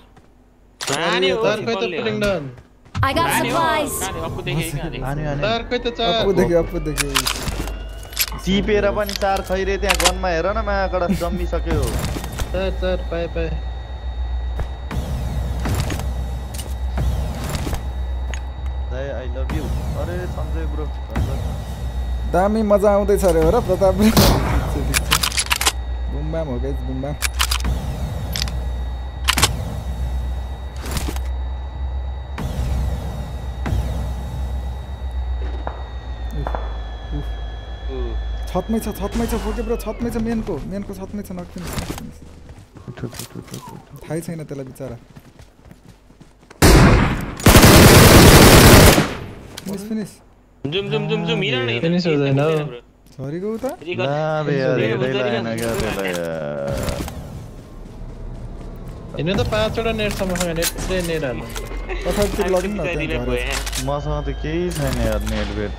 हान्यो,
तार खै त
बलले।
Pulling down
I got supplies.
हान्यो हान्यो
तार खै त चार्ज
अप्पुदेखि अप्पुदेखि
टिपेर पनि चार खैरे त्यहाँ गनमा हेर न मायाबाट जम्मिसक्यो
चार चार पाए पाए
दाइ आई लभ यु अरे सञ्जय ब्रो
दामी मजा आउँदैछ अरे हो र Pratap Boom bam, guys. Boom
bam.
छतमै छ छतमै छ फोके ब्रो छतमै छ मेनको मेनको छतमै छ नकिन्नुहोस् नकिन्नुहोस् थाहै छैन त्यसलाई बिचरा finish finish
zoom zoom zoom zoom हिरा नै
फिनिस हुँदैन
सॉरी को
ना भैया यार ये लाइन आ गया था यार
इन्हें तो पाँच छोटा नेट समझ में नेट से नेट डाल
और फिर तो लॉगिन ना था
मौसम तो क्या है ना यार नेट बेट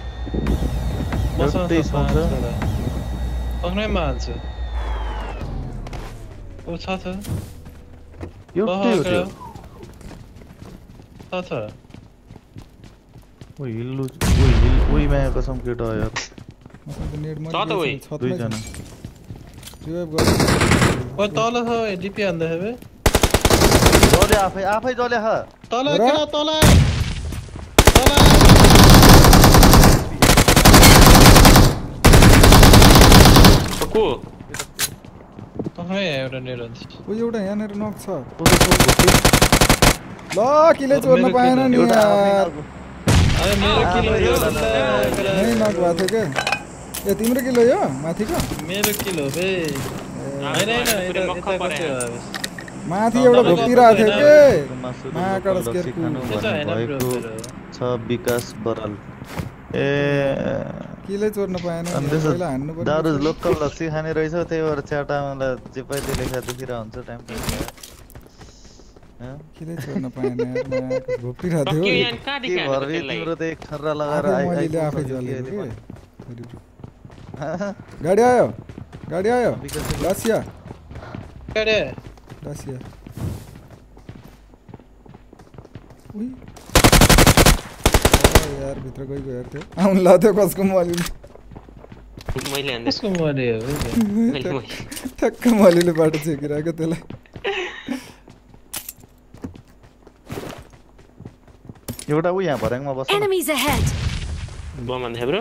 मौसम
तो स्पॉन्सर अगले मांस ओ था।
था युट्टी युट्टी
था था।
वो हिल वो हिल वो ही मैं कसम केटा यार।
ग्रेनेड
मार छत होई
दुई
जना।
रिवाइव गर
ओ तल हो एडीपी आंदे हेबे
जोले आफै आफै जोले ह।
तल केरा तल तल
को
तहै एउटा नेड हुन्छ
उ एउटा यहाँनेर नक छ ल किले चोर्न पाएन नि यार।
अरे मेरो किलो यो
नहीं नक भएको थियो के ए तिम्रो किलो यो माथिको?
मेरो किलो?
माथि एउटा घोप्टिरहेको थियो के?
मेरो।
छ विकास बराल। ए
किले चोर्न पाएन पहिला हान्नु पर्ने
दारु। लोकल लस्सी खाने रहेछ त्यही भएर च्याटा मलाई जे पाइ त्यो लेखा देखिरहेको हुन्छ टाइम
किले चोर्न पाएन
टक्क्यो
थियो।
के
त्यसलाई
तिम्रो त एक खर्रा लगाएर
आफै
आइ-
गाड़ी आयो? गाड़ी आयो?
दासिया?
गाड़ी दासिया। उई। यार भीतर कोई गया थे। हम लाते को उसको मालूम
मैले अंदर
उसको मारे हो
ठक्क मालिले बाट से गिरा के तेला
एउटा उ यहाँ भर्याङमा बस्छ
enemies ahead
bomb on hey bro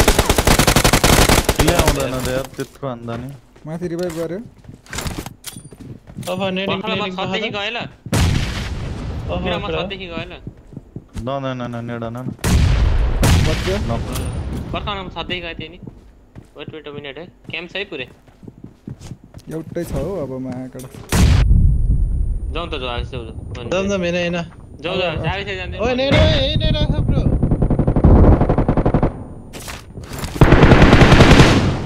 ಇಲ್ಲೇ ಅವನ
ದೇವತಿತ್ತು ಅಂದಾನೆ ಮತ್ತೆ
ರಿವೈವ್
ಬಾರೆ अब ने रिप्लेइंग साथ ही
गएला मेरा मत साथ
ही
गएला ना ना ना ना नेड़ा ना बच
गया
ना
परका नाम साथ ही गए थे नी वेट वेट अ मिनट है कैंप सही पूरे
एउटै छ हो अब माया कडा
जाउँ त जो आछ जाउँ जाउँ
मैंने हैन
जाउँ जाउँ जाबे छ
जान्दै ओए नेड़ा ए नेड़ा ब्रो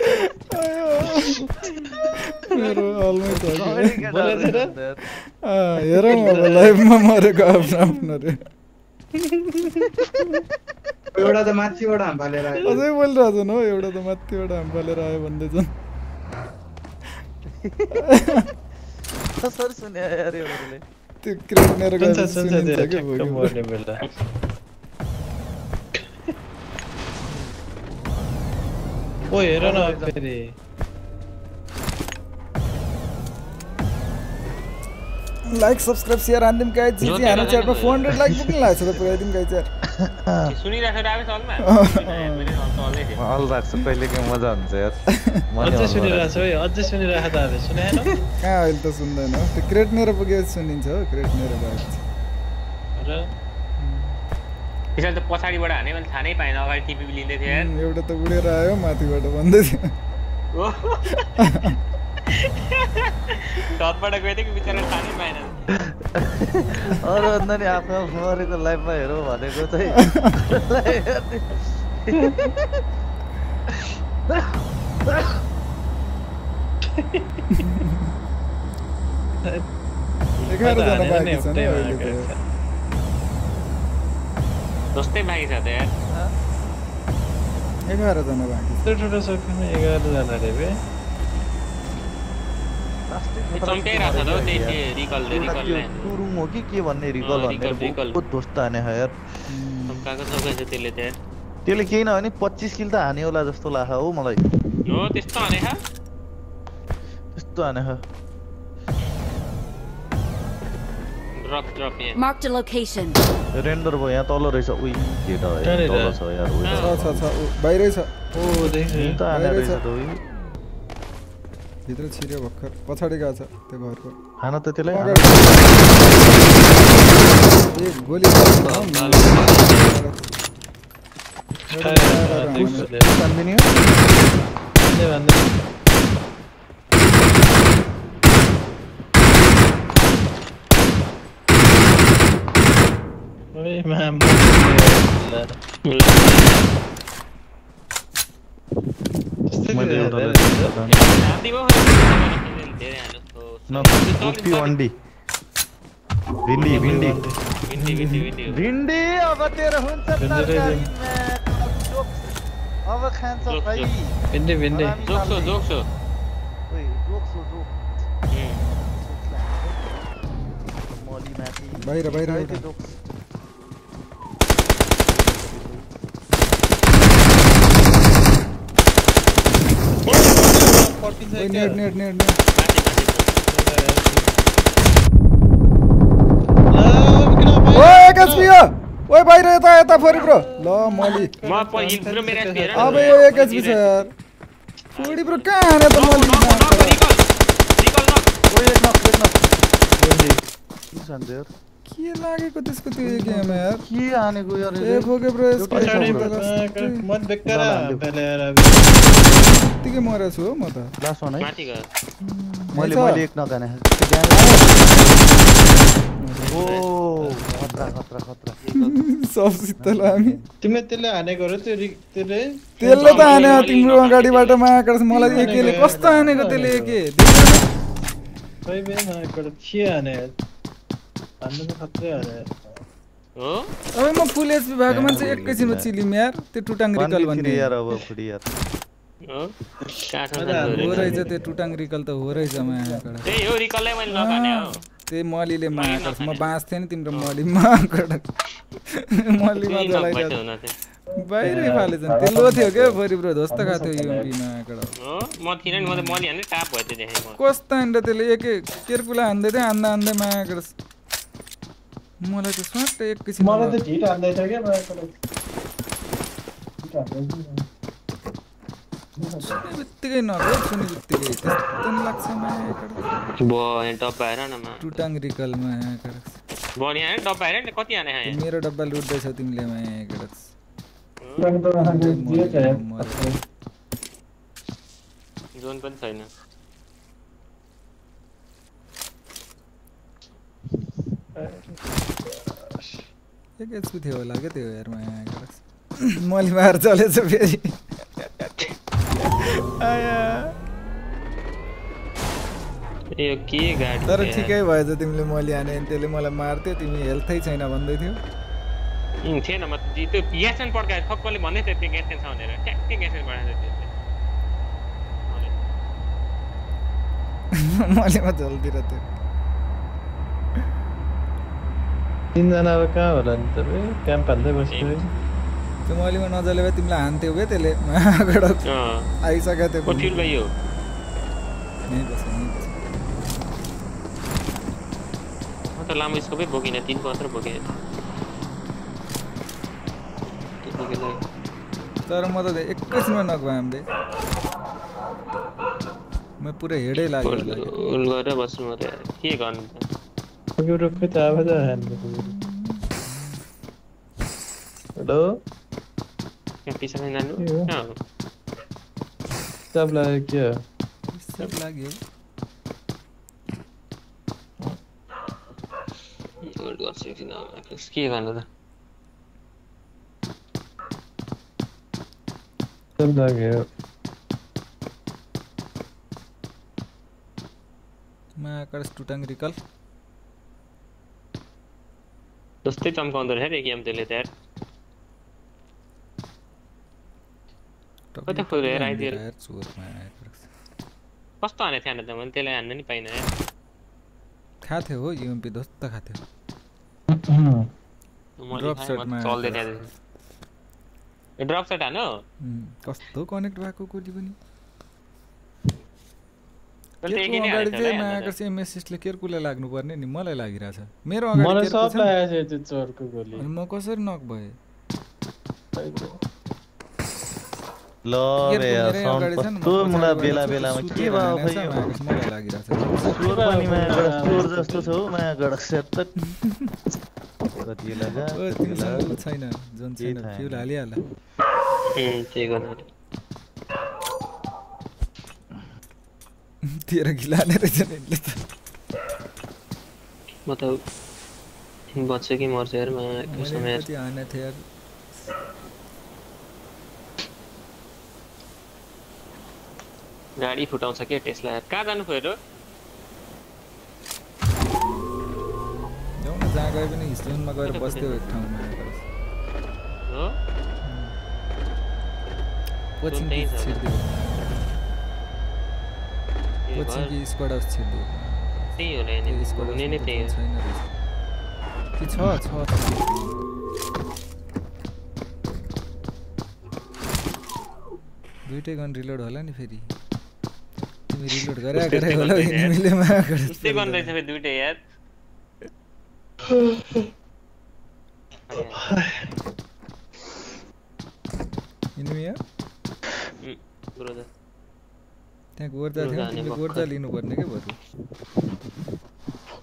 कि। अँ, हेरौँ अब लाइफमा मरेको आफ्नो आफ्नो रे
एउटा त माथिबाट हाम्फालेर आयो
अझै बोलिरहेछन् हो एउटा त माथिबाट हाम फालेर आयो भन्दैछन्? त्यो क्रेक्नेर
सुन्छ ओ हेर न फेरि
लाइक सब्सक्राइब सेयर हानिदिउँ गाइड जी जी हाम्रो च्याटमा फोर हन्ड्रेड लाइक पुग्नु लागेको छ त
हलमा मेरो हल त हल्लै थियो
हल राख्छ कहिले के मजा हुन्छ यार
अझै
हल
सुनिरहेको
राख्छु।
छ है अझै सुनिरहेको त अब सुनाएन
कहाँ अहिले त सुन्दैन त्यो क्रेटनेर पुगेपछि सुनिन्छ हो क्रेटनेर गएपछि
र
पछाडि त पछाडिबाट हाने मैले थाहा नै पाएन अगाडि टिपी लिँदै
उम्, एउटा त उडेर आयो माथिबाट भन्दै थियो।
छतबाट गएको थियो कि बिचरा थाहा नै पाएन।
अरू भन्दा नि आफ्नो मरेको लाइफमा हेरौँ भनेको चाहिँ।
एघारजना बाँकी छन् अहिले त।
जस्तै बाँकी छ त यार
एघारजना बाँकी छ
सकिने एघारजना अरे बे
चम्काइरहेको छ त हौ त्यही त्यो रिकलले
एउटा त्यो
रिकलले
टुरुङ हो कि के भन्ने रिकल
अँ,
भनेर
रिकल, रिकल।
बहुत ध्वस्त हाने हो यार
चम्काएको चम्काइछ त्यसले
केही नभने पच्चिस किल त हाने होला जस्तो लाग्छ हौ मलाई
हो त्यस्तो हाने खा
त्यस्तो हाने हो
ड्रप ड्रप यहाँ
Marked a location.
रेन्डर भयो यहाँ तल रहेछ। उही केटा है? तल छ यार उही
छ छ छ बाहिरै छ।
ओ देख्छु
यहीँ त रहेछ
छ।
त उही।
भित्र छिर्यो भर्खर। पछाडि गएको छ त्यो घरको।
हान त त्यसलाई हान।
अगाडि। ए गोली
अरे मैम
भिंडी भिंडी भिंडी
भिंडी अब तेरे हुन्छ तरकारी अब खान्छ भाइ
भिन्डी भिन्डी
जोक्सो जोक्सो
ओइ जोक्सो जोक
बाहिर बाहिर
जोक्स
14 से नेट नेट नेट नेट।
ओए कसमिया
ओए भाई रहता है तफरी ब्रो। लो मौली।
माँ पर इंफ्रो मेरा एक्सपीरियंस
अबे ओए कसमी सर? थोड़ी ब्रो कहाँ है? तो मौली
निकल निकल ना
ओए एक नॉक एक नॉक। ओए जी। इस अंदर?
ये लागे को इसको तो? ये गेम है यार
ये आने को यार
एक
हो
गया ब्रो इसको
मत बेकार
पहले
यार
अभी। ठीक है मारे सो मत
लास्ट होना है? मैले मैले एक ना नगाने ओ। खतरा खतरा खतरा।
सब सितल हामी।
तिमी त्यसले हाने गर त्यो त्यसले?
त्यसले त हाने तिम्रो अगाडिबाट माया गर्छ। मलाई एकेले कस्तो हानेको त्यसले एके?
सही बे हाने।
अब म फुल एचपी भएको मान्छे एकैछिनमा चिलिम यार त्यो टुटाङ रिकल
भन्ने यार अब फुटी यार
हो काठ
हो रहेछ त्यो टुटाङ रिकल त हो रहेछ मायाकर
त्यही हो रिकललाई मैले नखाने हो
त्यही मलीले मायाकर म बाँच्थेँ नि तिम्रो मलीमा
हुन चाहिँ
बाहिरै फालेछ नि त्यो लो थियो क्या भरि ब्रो ध्वस्त खाएको थियो युएमपी मायाकर
हो म थिएन नि म त मलि हाल्ने टाप भयो त्यो देखेँ म
कस्तो हान्दा त्यसले एक केरकुला हान्दै थियो हान्दा हान्दै मायाकर मलाई त स्वाट एक किसिम
मलाई त ढिट हान्दै छ के मलाई ढिट हान्दै
सुन्ने बित्तिकै नगयो सुन्ने बित्तिकै त्यस्तो लाग्छ माया
भयो टप आएर न
टुटाङ रिकल माया
गरक्स भयो यहाँ डब्बा आएर नि कति हाने है
मेरो डब्बा लुट्दैछ तिमीले
माया गरक्स
जोन पनि छैन
एक एचपी थियो होला क्या त्यो मायाकर मैले मार चलेछ फेरि।
यो के गाडी
तर। ठिकै भएछ तिमीले मैले हाने त्यसले मलाई मार्थ्यो तिमी हेल्थै छैन भन्दै थियो।
थिएन म त्यो ग्यासन पड्कायो ठक्कले भन्दै थियो त्यो ग्यासन छ भनेर। ट्याक्कै ग्यासन पड्काएको थियो त्यसले।
मलेमा झल्तिर थियो
तिनजना अब कहाँ होला नि त बे क्याम्प हाल्दै बस्थ्यो
त्यो मलेमा नजले भए तिमीलाई हान्थ्यो क्या त्यसले बस।
म त लामो स्कोपै बोकिनँ तिन मात्र बोकेँ।
तर म त एकैछिनमा नगएँ हामीले म पुरै हेडै लाग्यो
गरेर बस्नु म त यार। के गर्नु Computer
have a hand. Hello? Can pisa mennä
nu? Joo. No.
Stop like,
yeah. Stop
like, yeah. I'm going
to go
to the ski. I'm going to Murdoch
se finaalina.
Kiivennetä. Stop like,
yeah. मैं कर स्टूटेंग रिकल दोस्ती तो हमको अंदर है रेगी हम they लेते यार पता खुद यार आई
यार सूर में
यार बस तो आने थे आने तो मन तेरे आने नहीं पाई ना।
यार खाते हो यूएमपी दोस्त तो
खाते
हो।
ड्रॉप
सेट
में चल देते हैं। ड्रॉप सेट है
ना? कस्तो कनेक्ट भएको गोली पनि
मैले त
केको
एकै नै
अगाडि चाहिँ
होला है
मायाकर्स
हान्दा
एमएसएसले केयरकुललाई लाग्नुपर्ने नि? मलाई लागिरहेछ। मेरो अगाडि अनि म कसरी नक भएँ?
ल बे साउन्ड कस्तो मुला बेला बेलामा के भयो खै
मलाई लागिरहेछ।
पनि चोर जस्तो छ हौ सेट कति लगा
ओ,
कति
तिमीसँग
लगा
छैन। जोन छैन फ्युल। हालिहाल।
गर्नु?
तेह्र किलो हाने रहेछ नि यसले त
म त बच्छु कि मर्छु यार मा
मैले
समय
कति हाने थिएँ यार
गाडी फुटाउँछ के टेस्ला कहाँ जानु पऱ्यो
जाउँ न जहाँ गए पनि हिस्टोनमा गएर बस्थ्यो एक ठाउँमा
हो
कोचिङ। छिर्दियो
घर
स्क्वाड हाउस छिर्दियो
त्यही होला यहाँनिर
स्क्वाड
हुने नै त्यही
छैन कि छ छ दुइटै गन रिलोड होला नि फेरि? तिमी रिलोड गरे गरे होला। एनिमीले मागेर
उस्तै गर्नु रहेछ फेरि दुइटै यार।
एनिमी हो
ब्रोदर।
त्यहाँ गोर्जा थियो तिमीले। गोर्जा लिनुपर्ने क्या बरु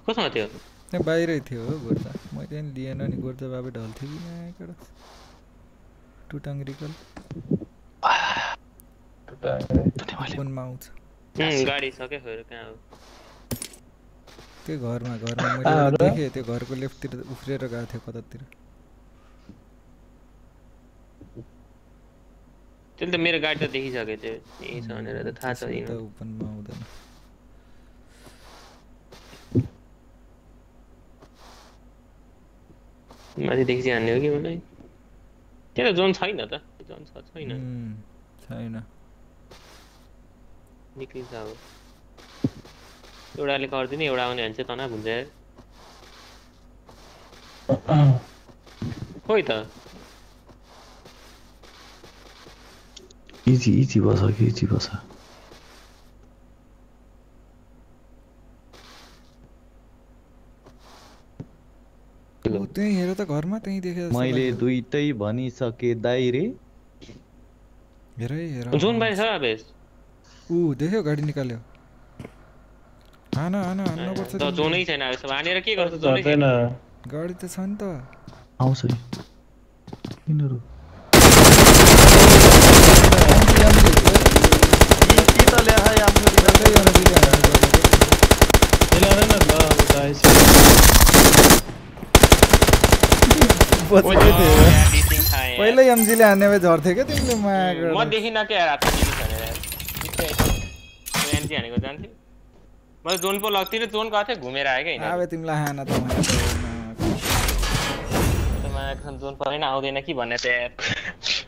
कोसँग थियो
त्यहाँ बाहिरै थियो हो गोर्जा मैले नि लिएन नि गोर्जा बाबा ढल्थ्यो कि नआएबाट टुटाङ्ग्रिकल फोनमा आउँछ
गाडी सक्यो फेरि कहाँ हो
त्यो घरमा घरमा मैले एउटा? देखेँ त्यो घरको लेफ्टतिर उफ्रिएर गएको थियो कतातिर
त्यसले त मेरो गाडी त देखिसकेको थियो यहीँ छ भनेर त थाहा छ।
ओपनमा आउँदैन
माथिदेखि चाहिँ हान्ने हो कि मलाई त्यहाँ त जोन छैन त जोन छ छैन
छैन
निक्लिन्छ अब एउटाले गरिदिने एउटा आउने भने चाहिँ तनाव हुन्छ खोइ त
इजी इजी बस कि इजी बस
ऊ त्यहीँ हेर त घरमा त्यहीँ देखेँ
मैले। दुइटै भनिसके दाइ रे।
हेर हेर
जोन बाहिर छ अबेस
ऊ देख्यो गाडी निकाल्यो। हान हान हान्नुपर्छ
त
तिमीले।
जोनै छैन अब यसो हानेर के गर्छ जोनै छैन।
गाडी त छ नि त।
आउँछ है यिनीहरू
पहले एमजी
हमजिले आने
में ज़ोर थे क्या
तुमने मैं मत देखी ना क्या रात
में जाने रहा है आने को जानती मैं जोन पर लगती है जोन कहाँ थे घूमे रहा है क्या ना
अबे
तुमला
है ना तो मैं
तो मैं जोन पर ना आओ देना की बने थे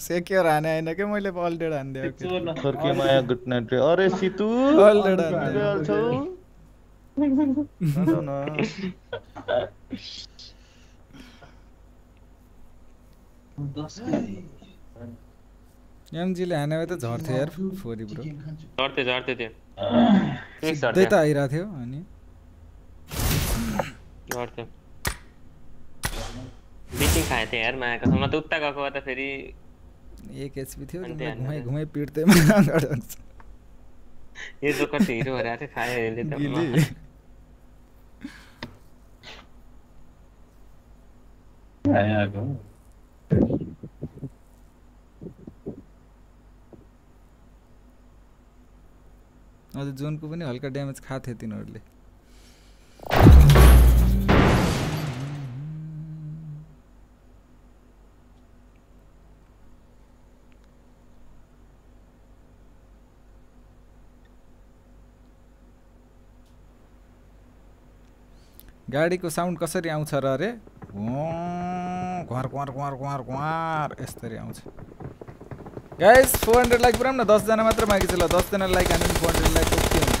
सेक्योर हाने होइन क्या मैले अल्डेड हानिदिएको कि।
चोर न।
फर्के माया गुड नाइट रे अरे सितु!
अल्डेड हानिदिएको
हाल्छौ नजाऊ न।
एमजीले हाने भए त झर्थ्यो यार फोरी ब्रो।
झर्थ्यो झर्थ्यो त्यो
त्यही त आइरहेको थियो अनि?
झर्थ्यो बीटिंग खाए थे यार मैं कसम ना तो उतना
का हुआ फिर
ही
एक
एसपी
थे
जो
घूमे घूमे पीटते मैं
ये जो करते हीरो हो रहा थे खाए ले
लेता
आया को
हजुर जोनको पनि हल्का ड्यामेज खाएको थियो तिनीहरूले। गाडीको साउन्ड कसरी आउँछ र अरे? घुवार घुवार घुवार घुवार घुवार यसरी आउँछ। गाइस फोर हन्ड्रेड लाइक पुऱ्याउँ न दसजना मात्र बाँकी छ ल। दसजना लाइक हामी फोर हन्ड्रेड लाइक के हुन्छ।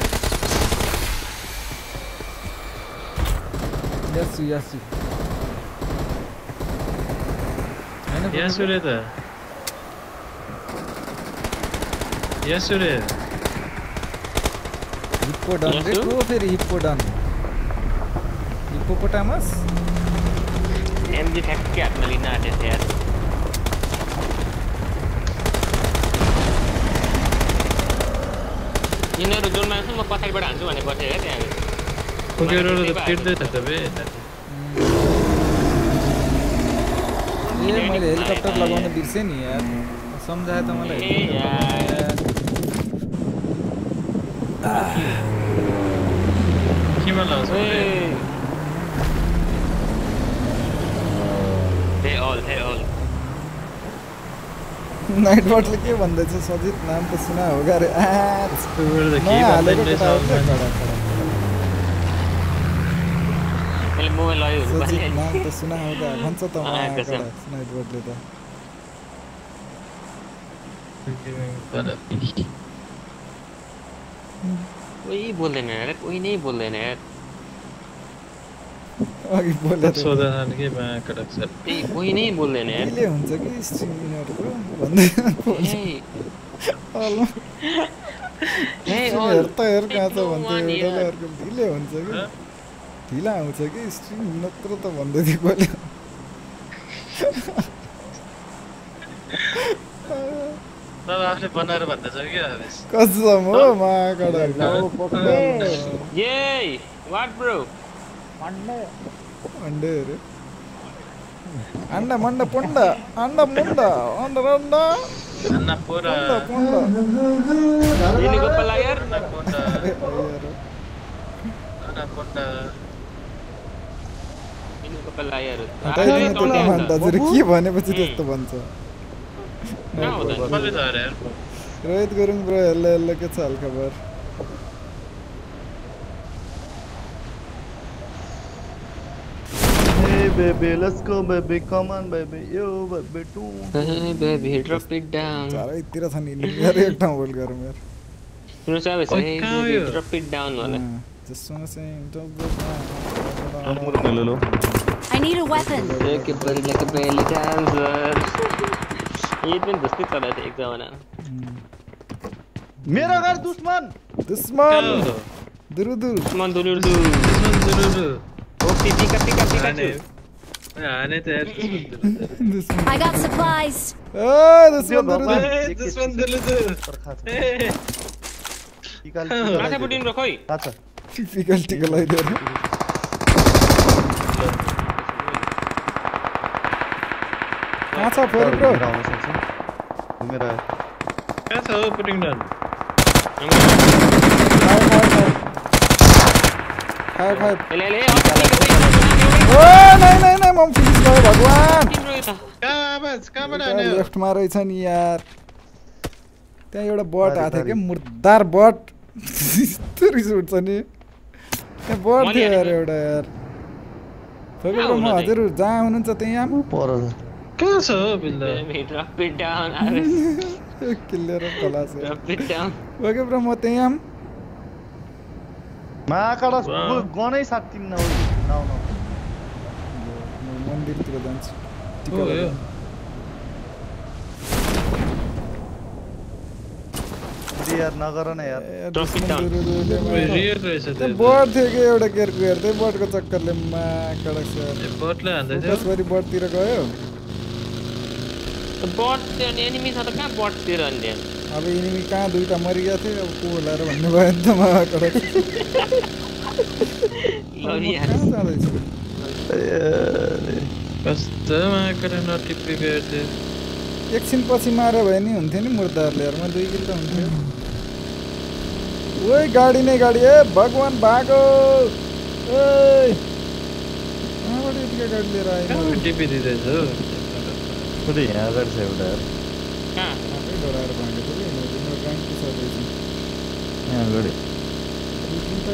यस यस
सुरे त यहाँ सुरे
हिप्पोडन रे? को फेरि हिप्पोडन हिप्पोपोटामस
एमजी ठ्याक्कै हातमा लिन आँटेको यार यिनीहरू जोनमा आउँछ म पछाडिबाट हान्छु भने बसेर त्यहाँ
पुगेर त पिट्दै छ त बे
ए मैले हेलिकप्टर लगाउन बिर्सेँ नि यार सम्झाए त मलाई
नाइट बॉट
लेके बंदे से सजित नाम तो सुना
होगा अरे
मैं आले
के
कटा होगा
खड़ा
खड़ा पहले
मुँह में लायो
सोजित नाम तो सुना होगा। भंसो तो
मैं
कड़ा
नाइट
वॉट लेता। कोई
बोल देना अरे कोई नहीं बोल देना यार।
अघि बोलेर
सोधन के मा कडक छ
त्यही कोही नै बोल्दैन यार
कहिले हुन्छ कि स्ट्रिम यिनीहरूको भन्दै
हे
अलमा
हे
स्ट्रिम
अल
हेर त हेर कहाँ छ
one
एउटाले
year.
अर्को ढिलै हुन्छ कि? ढिला आउँछ कि स्ट्रिम नत्र त भन्दै थियो कहिले
तब आफूले बनाएर भन्दैछ क्या
कसम हो माकडा
Yay! What bro?
अंडे रे
अन्डा
मण्ड अन्डा म के भनेपछि त्यस्तो भन्छ रोहित गरौँ बल्लो यसले के छ अल
खबर baby, let's go, baby. Come on, baby. Yo, baby, too.
Hey, baby, drop it down.
चारा इतना नहीं यार एक टाइम बोल कर मेर.
तूने सब ऐसे
ही
drop
it वाले.
Just
wanna say,
drop it down.
हम
ले लो.
I need a weapon.
एक बड़ी लेके बेली डांसर. ये तो दुश्मन था एक जमाना.
मेरा घर दुश्मन.
दुश्मन. दुरुदुरु.
दुश्मन दुरुदुरु. दुश्मन दुरुदुरु. पिपी का पिका पिका छु
हाने त यार
दुश्मन
I got supplies.
ए दुश्मन दुरुदुर
ए, दुश्मन दुलुदु
पर्खा छ
ए
टिकाल
माछा बुटिन रो खोइ
थाहा छ
टिपिकल टिका लगाइदिएर कहाँ छ फेरि ब्रो
घुमेर आउन सक्छ घुमेर आयो
कहाँ छ हौ पुटिङ डन
फाइव फाइव ओ
नहीं नहीं नहीं म फिनिश गयो भगवान। लेफ्टमा रहेछ नि यार। त्यहाँ एउटा बट आएको थियो क्या? मुर्दार बट यस्तो रिस उठ्छ नि त्यहाँ बट थियो यार एउटा यार। तपाईँको म हजुर जहाँ हुनुहुन्छ त्यहीँ आम
पर
कहाँ छ
किल्लेर
खोला छ
ओके ब्रो म त्यहीँ आम
महाकाडा। गनै साट्टिन न नाउ नाउ
म मन्दिरतिर जान्छु टिका
हो यो
लगाउनु।
फेरि यार नगर न यार
ए,
Drop it
दुश्मन
down.
दुरुदुरले
ओइ,
मार-
रियल रहेछ
त्यो
त्यो
बट थियो कि एउटा बटको चक्करले बटतिर गयो
एनिमी छ त कहाँ बटतिर अनि
अब यिनी कहाँ दुइटा मरिगएको थियो अब को होला र भन्ने भयो नि त मा कहाँ जाँदैछु एकछिन पछि मारे भए नि हुन्थ्यो नि मुर्दाहरूले म दुई किल त हुन्थ्यो ओइ गाडी नै गाडी ए भगवान् भागो ओइ कहाँबाट यतिका गाडी लिएर आयो
यहाँ छ एउटा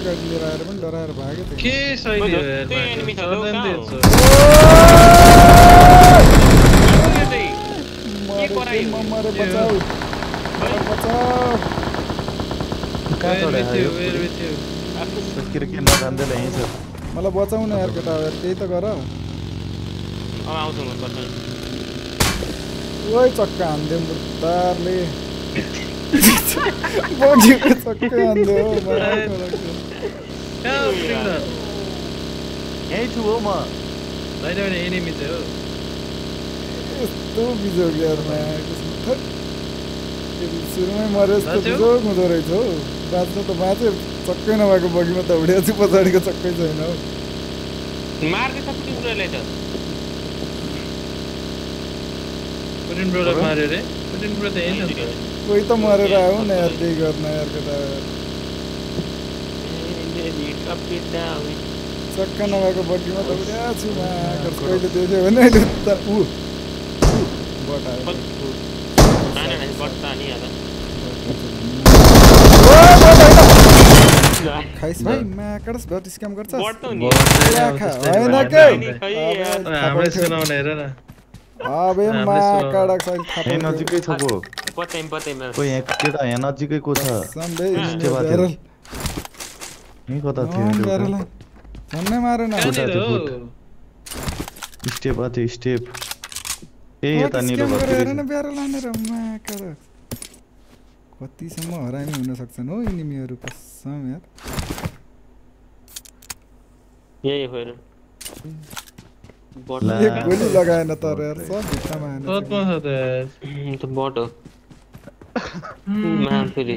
गाडी लिएर आएर पनि डराएर भाग्यो
के शैली हो यार
त्यही enemy छ
मान्छे?
त,
सधैँ
कहाँ हो?
त्यही छ।
मरे
करायो?
म मरे बचाऊ मलाई बचाऊ
कहाँ यो छ
बचाउ न यार केटा यार त्यही त गर
अब आउँछु म पर्छ
ओइ चक्का हान्दियो मुर्तारले
होइन enemy चाहिँ हो
यस्तो बिजोग यार माया कसम थैट। त्यो सुरुमै यस्तो
बाँच्यो?
बिजोग हुँदो रहेछ हौ बाँच्नु त बाँच्यो चक्कै नभएको बगीमा दौडिया छु पछाडिको चक्कै छैन हौ
ब्रोलाई त
त त
कोही त मरेर आऊ न यार त्यही गर्न यार केटा चक्का नभएको बगीमा दौडिया छु मा कहिले देख्यो भने अहिले त ऊ बट खाइस भाइ माकडस स्क्याम गर्छ
त
होइन के
हाम्रै सुनाउने हेर न
अबे माका डक्सन थापा
ए नजिकै छ को
पत्तै पत्तै
मेरो ओ यहाँ केटा यहाँ नजिकै को छ
सम्बे
के बात हो। नि कता थियो त्यो
भन्ने मारे न।
स्टेप आथे स्टेप। ए यता
निलो भयो हेर न ब्यारल हानेर माका डक्स कतिसम्म हरामी हुन सक्छन् हो इनिमीहरू कसम यार।
यही
होइन गोली लगाएन तर यार सब भित्तामा हानेछ।
सोध्नु छ त यार।
त बट हो मा फेरि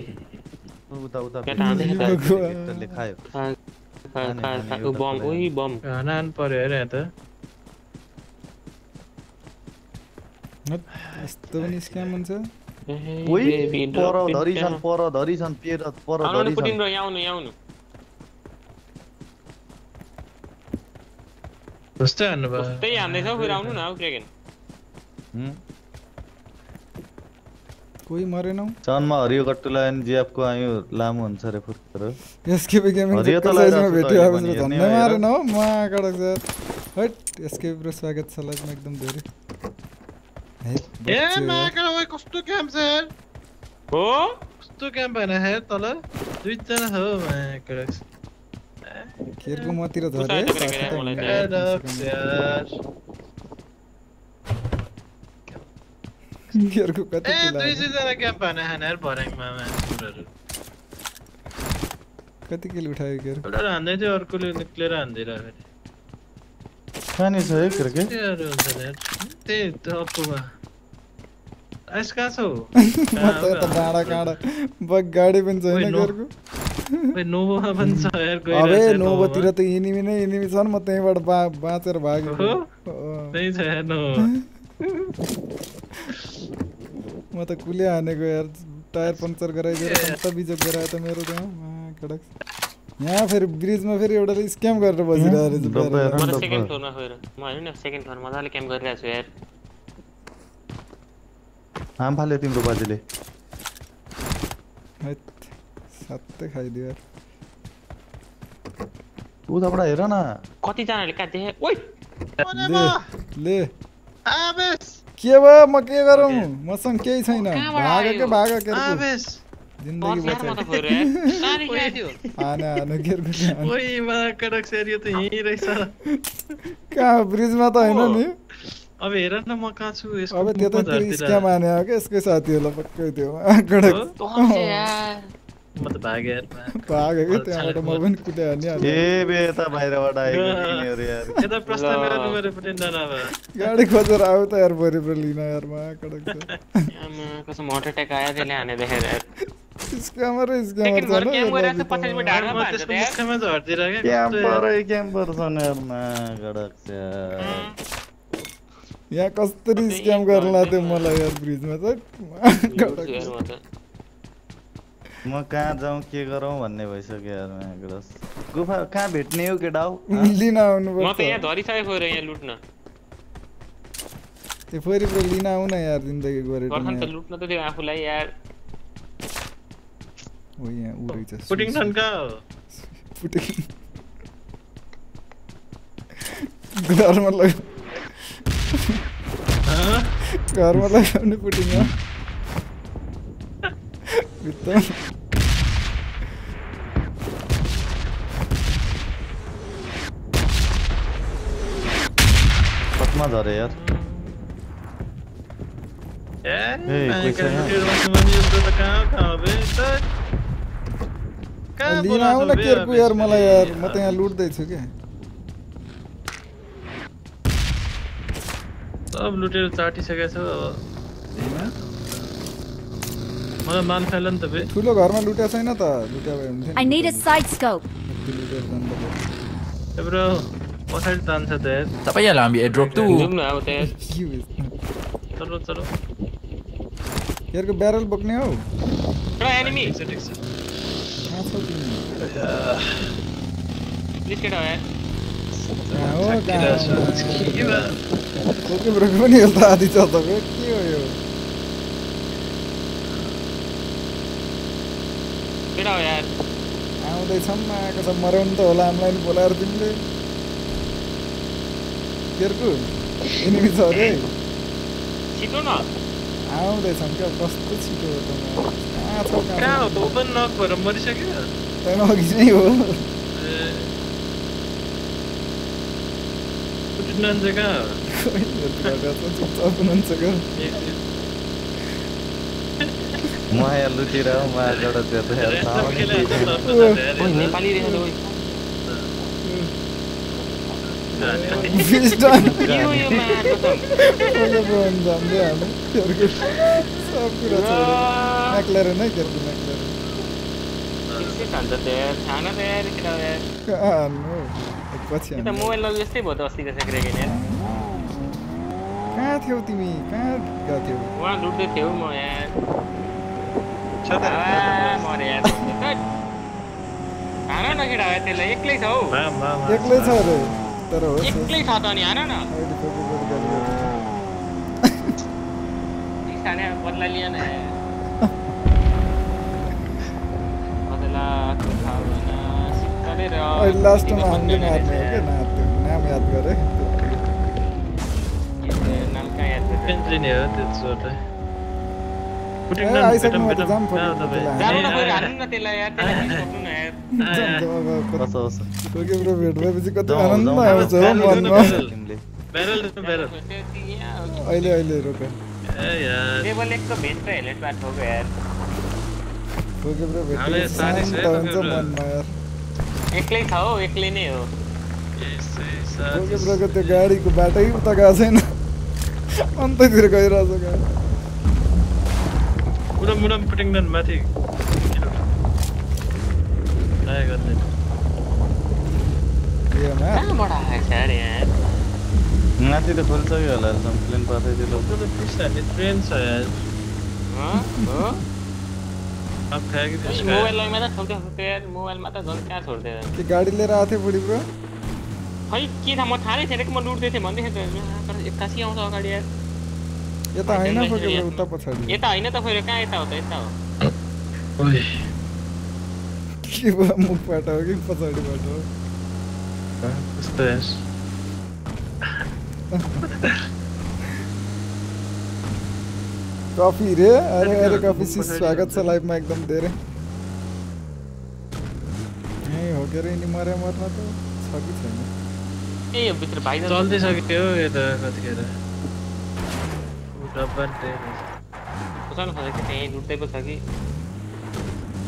उता उता
केटा त।
केटाले खायो
खा खा खा खा ऊ बम बम
खाना आनु पर्यो त
यस्तो पनि स्क्याम हुन्छ
ओइ पर धरी छन् पर धरी छन् पेर पर
आउनु
धरी छन्
यहाँ आउनु यहाँ आउनु Aztán... Figyelj, nézd, hogy ráun unál, Gregen. कोई
मरे
ना चाँद
मा हरियो कट्टू लाइन जी आपको आयो लामो अंसर है फुट
करो। एसके पे गेमिंग
हरियो तो लाइन
में
बैठे
हो
उसमें धन्ने
तो
मारे
ना मा कड़क सर हट एसके पे स्वागत सलाज में एकदम देरी।
ए
मा
कड़ा वो कस्तो कैंप सर
हो।
कस्तो कैंप तो बना है
तला। दुई
जना
हो मा
कड़क
केयर
को धरे
केयर कत
ए
तुझे
जरा क्या पाना है नर भरेंगे मैं
मैं किल
उठाए केयर थोड़ा रहने दे और कुल
निकले रहने दे फिर
खाने से करके यार ते तो अपना आइस कहाँ छौ
म त डाँडा काँडा बग गाडी पनि छैन
नो।
केरको
नोभोमा पनि छ यार
अबे
छ
नोबतिर
नोभोमा।
त इनिमी नै इनिमी छन् म त्यहीँबाट बा बाँचेर?
हो। त्यही छ यार नो
म त कुले हानेको यार टायर पङ्चर गराइदिएर त बिजोग गरायो त मेरो त्यहाँ कडक यहाँ फेरि ब्रिजमा फेरि एउटाले स्क्याम गरेर बसिरहेको रहेछ
त। सेकेन्ड फ्लोरमा फेर म हेर्नु सेकेन्ड फ्लोर मजाले क्याम्प गरिरहेको छु यार
हाम फाल्यो तिम्रो बाजेले
हैट, सात्तै खाइदियो यार
उताबाट हेर न
कतिजनाले कहाँ देखे ओइ
ले ले
आवेश
के भयो म के गरौँ मसँग केही छैन भाग के? भाग के
आवेश
जिन्दगी
कहाँ
ब्रिजमा त होइन नि
अब हेर न म कहाँ छु यसको
अब त्यो
त
स्क्याम आने हो के यसको साथीहरूलाई पक्कै
त्यो।
गडक मत भाग यार
भाग। के त्यहाँबाट म पनि कुदे कुटे हाल्ने
ए बे त बाहिरबाट आएको तिमीहरू यार।
यता प्रश्न मेरो नम्बर पनि नराब
गाडी खोजेर आउ त यार बरी ब्रो लिन यार म कडक गडक
म कसम हार्ट अटैक आयो त्यसले हाने देखेर यार।
स्क्यामर स्क्यामर छ न
गेम गरेर 50
मिनेट
हार्न
म त्यसको मुखमा झर्दिरा के
क्याम्पर क्याम्पर छ यार। म गडक यार
यहाँ कस स्कैम कर करला ते मला
यार ब्रिज में तो
मग कहाँ जाउँ के गरौँ भन्ने भइसक्यो यार ग्रस गुफा कहाँ भेट्ने हो के डाउ?
लिन
आउनु
पर्छ म
त। यहाँ धरिसकेको रे यहाँ लुट्न।
त्यो फेरि पो लिन आउ न यार जिन्दगी गरेर
गर्छन् त लुट्न त त्यो आफूलाई यार।
ओ यहाँ उ रहेछ
पुटिङ
ठन्का पुटिङ घरमा लग
कार
वाला हमने पुटिंग वित्तम मत
आ रहे यार।
लिन आऊ ना केरको यार मलाई यार म त यहाँ लुट्दै छु क्या?
सब लुटेर चाटिसकेको छ मलाई माल फ़ाइल त बे
ठुलो घरमा लुट्या छैन त लुट्या भए हुन्थ्यो
I need a side scope
एब्रो पछाडि तान्छ त
तपाईँ हामी एड्रोप तु।
जाउँ न अब त्यहाँ
चलो चलो।
यरको ब्यारल बोक्ने हो?
एउटा एनिमी निस्केटा हो यार
कहाँ हो
थाकिरहेको
कहाँ
छु। के भयो?
कोके ब्रोको पनि हेल्थ आदि छ त के हो यो आउँदैछन् आएको छ मराउनु त होला हामीलाई नि बोलाएर तिमीले केरको एनिमी छ अरे
छिटो न
आउँदैछन् क्या कस्तो छिटो हो त। कहाँ छौ
कहाँ हो ओपन नक भएर मरिसक्यो
तैँले अघि
चाहिँ हो
ओइ
फिस डन
के हो यो मार्को त
कसले बोलाउनु जान्दै हामी केरको सब कुरा छ म्याक्लेरन है केरको म्याक्लेरन
के खान्छ त यार खान त
पछि
त मोबाइलमा जस्तै भयो त अस्तिको सेक्रेट किनेर
कहाँ थियौ तिमी कहाँ गएको वहाँ
उहाँ लुट्दै थियौ म यहाँ मरे यार हान न केटा त्यसलाई एक्लै छ हौ
एक्लै छ अरे तर हो
एक्लै छ त अनि हान न बदला लिएन बदला
अहिले लास्टमा हामीले मार्ने हो। क्या नाम नाम याद गरे
भेटौँ,
भएपछि कति आनन्द। आउँछ हो मनमा अहिले अहिले रोक।
ए यार।
टेबल एकको भेन्ट र हेलमेट पाएको ठोको यार।
कोही ब्रो भेट। मनमा यार
एक्लै छ हौ एक्लै नै हो
ब्रोको त्यो गाडीको बाटै उता गएको छैन अन्ततिर गइरहेछ गाडी
मुडम मुडम पुटिङ माथि
माथि त खोलिसक्यो होला प्लेन
हान्ने ट्रेन छ
मोबाइल
गाड़ी ले रहा थे बुढ़ी ब्रो
भाई तो के था म थारे से म लूट देते मंदिर है पर एकासी आउँछ अगाडि यार।
यो त हैन फेरि उता पछाडी
पछाडि त हैन त फेरि कहाँ यता हो त यता हो
ओइ
के भयो मुखबाट हो कि पछाडी पछाडिबाट हो
कस्तो यस
कॉफ़ी रे? अरे अरे कॉफ़ी सी स्वागत से लाइफ में एकदम दे रहे। नहीं हो गया रे नहीं मारे मरना तो सभी है
नहीं ये बितर भाई
चल दे सके हो ये तो मत कह रहा पूरा
बन दे पता नहीं सके नहीं लूटते पे सके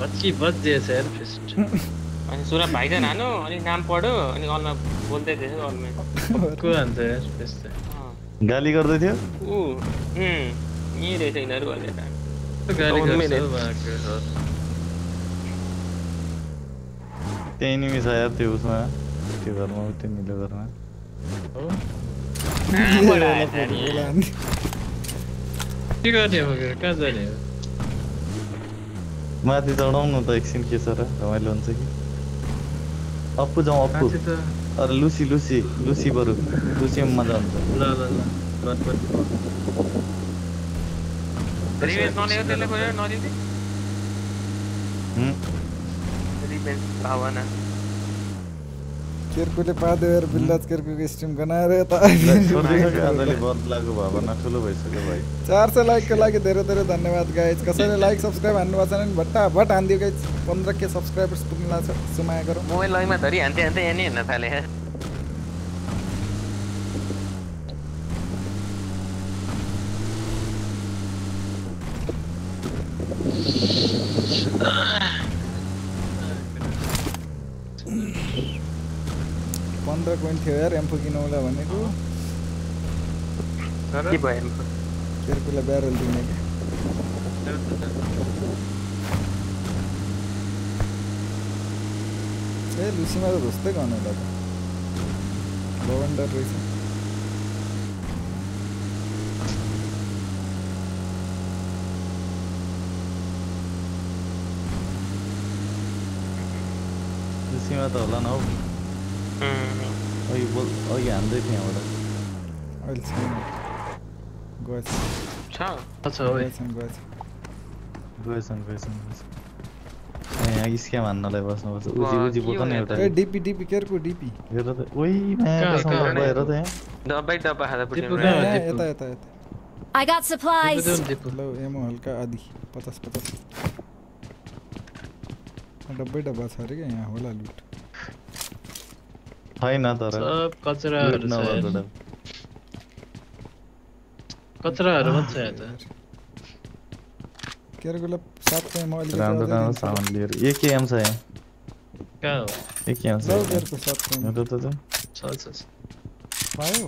बच्ची
बच जे सर फिस्ट
अनि सुरा भाइजन हानो अनि नाम पढो। अनि अलमा बोल्दै थिएछ में।
को हान्छ फिस्ट
गाली गर्दै थियो
हम्म।
ये रे सिग्नल
वाले टाइम तो गाली थे उसमें के करना होते मिले
करना
बड़ा है यार
ठीक है
ठीक के छ र रमाइलो हुन्छ कि अरे लुसी लुसी लुसी बरू लुसी मज़ा हुन्छ
रिवेंज नॉन एयर
तेरे को यार नॉन इजी
हम्म
रिवेंज भावना
किरकुले पादेवर बिल्लात किरकुके स्ट्रीम
गनाइरहेको त
चार सय लाइकको लागि धेरै धेरै धन्यवाद गाइज़ कसैले लाइक सब्सक्राइब हान्नुभएको छैन भने भट्टा भट हानिदियो गाइज़ पन्ध्र के सब्सक्राइबर्स पुग्नु लाग्छ सुमाया गरौँ
मोबाइल लगमा धरि हान्थेँ हान्थेँ यहाँ नि हिँड्न थालेँ
पन्ध्र कोइन थियो यार एम्फो किनौला भनेको।
के भयो
केर्कुलाई ब्यारल दिने कि? ए लुसीमा त धुस्तै गर्नु होला त। लभन्डर रहेछ।
심심하다
올라나오 음 होला 뭐 हो 안 बोल 뭐라 알지 고했어
자
맞아 고했어
고했어
고했어
고했어 यहाँ की स्कैम
आने वाला है
बस
बस
ये
रहता
है
वही मैं बस
हम लोग बाहर
रहते हैं
लो एमो हल्का आदि पचास पचास डब्बे डब्बा सारे के यहाँ होला लूट।
हाय ना तारा?
सब
कचरा
है कचरा है मत से
आता क्या गुला साथ
में
मोबाइल
के
दुकान
सामान
ले ये के एम
से है। क्या
एक के एम से है। तो तो तो। चल चल पायो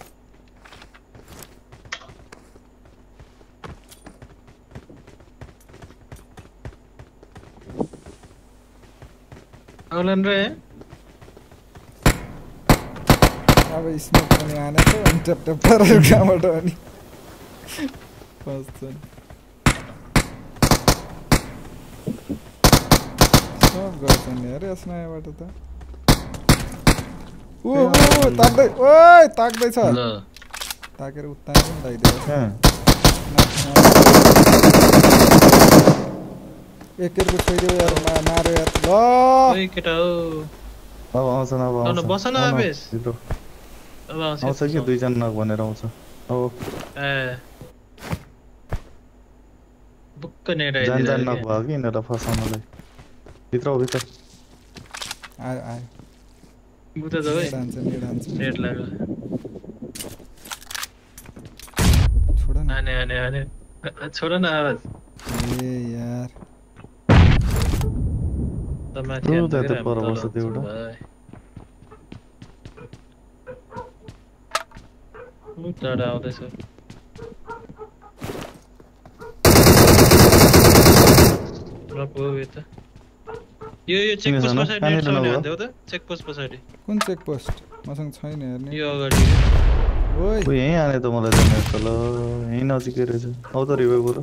अवलन रहे
अब इसमें पानी आने तो हम टप टप पर क्या मटवानी पासन सब गौतम यार ऐसा है बट तो ओ ओ ताक दे ओए
ताक दे सर।
ताकेर उत्तान दाइ दे
हाँ। हाँ।
एकेरको छोइदियो यार मा- मार्यो यार ल
ओइ केटा हो
अब आउँछ न अब आउँछ
बस न।
छिटो।
अब आउँछ
आउँछ कि दुईजना नक भनेर आउँछ अब
ए बुक्क नेट
जान जान नक
आइदिरहेको
भयो कि यिनीहरूलाई फसाउनलाई भित्र हो भित्र
आयो आयो
बुझ्दा त भाइ
नेड हान्छ नेड हान्छ
नेट लाग्यो
छोड न
हाने हाने हाने छोड न आवाज
ए यार
त माथि
ऊ,
हान्नु
त्यहाँ
कि
त पर बस्छ त्यो एउटा।
टाढा आउँदैछ यो त यो चेक पोस्ट? पछाडि नेट त चेक पोस्ट पछाडि
कुन चेक पोस्ट मसँग छैन हेर्ने
यो अगाडि
ओइ
ऊ यहीँ हाने त मलाई त नेट यहीँ नजिकै रहेछ आउ त रिभाइभ गर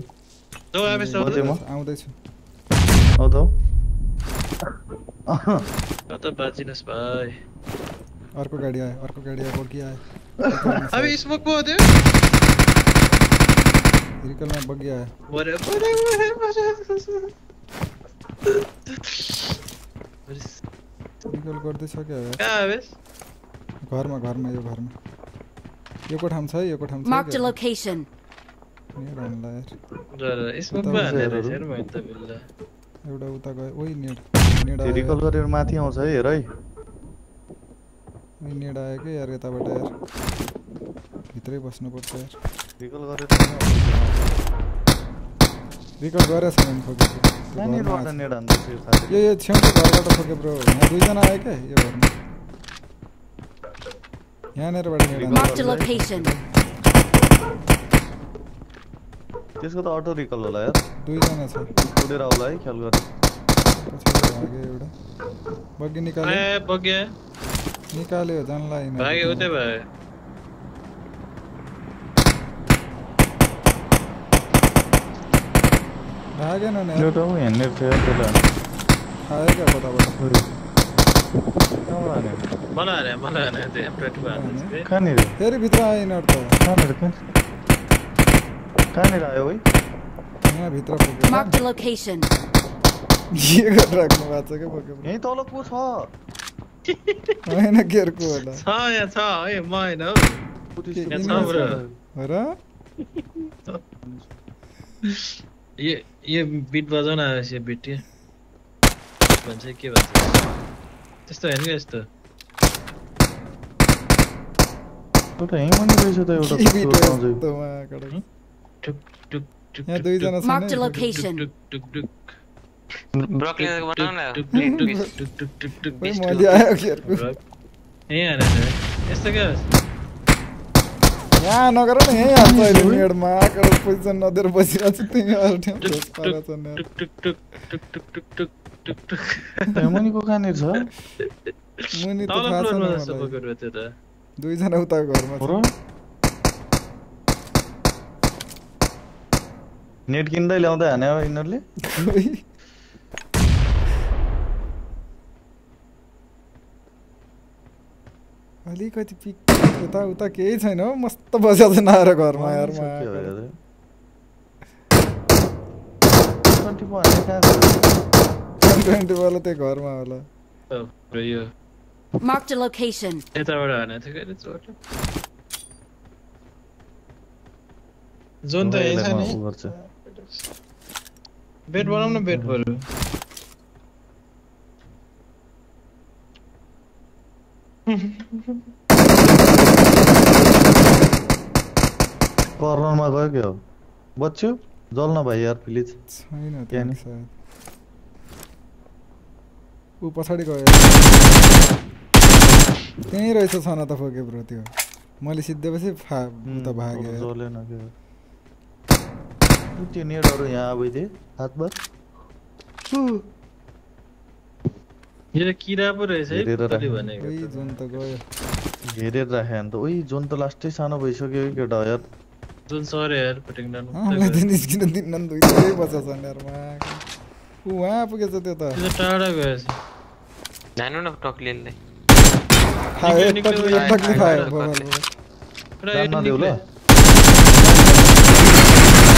जाऊ त। तो
बाजी
नस
भाई।
और
को गाड़ी आए
और को गाड़ी
आए बोल किया है अभी स्मोक बहुत है।
निकल में बग गया
है अरे अरे
अरे निकल कर दे
छा क्या है? क्या है
बस? घर
में घर में ये घर में। ये कोट हम सही ये कोट
हम सही मार्क
द लोकेशन नहीं
रन लायर
जरा
इसमें बन
रहा
है शर्मा इतना बिल्ला।
एउटा उता गयो। ओइ नेड। नेड
रिकल गरेर माथि आउँछ है हेर है।
ओइ नेड आयो कि यार यताबाट यार? भित्रै बस्नुपर्छ यार।
रिकल गरेर
रिकल।
नेट हान्दैछ यो
यो यो छेउको घरबाट ठोके ब्रो यहाँ दुईजना आयो क्या यो घरमा? यहाँनिरबाट नेड
त्यसको त अटो रिकल होला यार।
दुईजना छ।
उडेर आउला है ख्याल गर।
भाग्यो एउटा। बग्गी निकाल्यो।
ए बग्यो।
निकाल्यो जानलाई
भाग्यो उतै भयो।
भागेन नि
एउटा ऊ हेर्ने थियो त्यसलाई।
खायो क्या कताबाट फेरि भित्र आइन त।
कहाँनिर? कहाँ ले रहा है
भाई। मैं भीतर पकड़
रहा मार्क द
लोकेशन ये कर रहा है बात से पकड़
यही तो लोग कुछ
हो मैं ना
केयर को वाला हाँ या था ए
माय
ना। या
था
ब्रो
अरे
ये ये बीट बजाना है तो तो। ये बीट। ये बंसे के बंसे त्यस्तो होइन यस्तो
एउटा हेङ पनि रहेछ त
यहाँ
टुक,
दुईजना.
टुक टुक टुक
ब्रोकली बनाउन
मैले आयो केरको
यहीँ यस्तो
नगर न यहीँ हाल्छ अहिले मेडमा आएको पोजिसन नदिएर बसिरहेको छु त्यहीँ अरू ठाउँ
टुक
ठोस पारेको छ नि।
टुक टुक टुक टुक टुक टुक टुक टुक टुक
त्यहाँ मुनिको कहाँनिर छ
मुनि त थाहा दुईजना उता घरमा छ
नेट किन्दै ल्याउँदै हाने हो
यिनीहरूले अलिकति पिक उता उता केही छैन हो मस्त बसेको छैन आएर घरमा आएर घरमा होला
त बेड बनाउँ न बेड बरु
कर्नरमा गयो क्या? हो बच्छु जल्न भाइ यार प्लिज
छैन
यहाँ
त्यहाँ
नि।
सायद ऊ पछाडि गयो त्यहीँ रहेछ छन त फोके ब्रो त्यो मैले सिद्धेपछि फा भाग्यो यार।
जलेन क्या? त्यो नेटहरू यहाँ अब थिए हातमा
यो त किरा पो रहेछ है
हेरेर
कसले
राख्नु।
भनेको
ओइ
त।
जुन त गयो
हेरेर राखे अन्त ओइ जोन त लास्टै सानो भइसक्यो है केटा यार
जुन सर्यो यार पटिङ डाउन
मलाई त निस्किन दिन्न नि दुइटै बच्चा छन् यार मा ऊ उहाँ पुगेछ त्यो त
त्यो त टाढा गएछ
जानु न टक्लिएलले
खायो
निक्ल्यो,
टक्ली
निक्ल्यो,
टक्ली खायो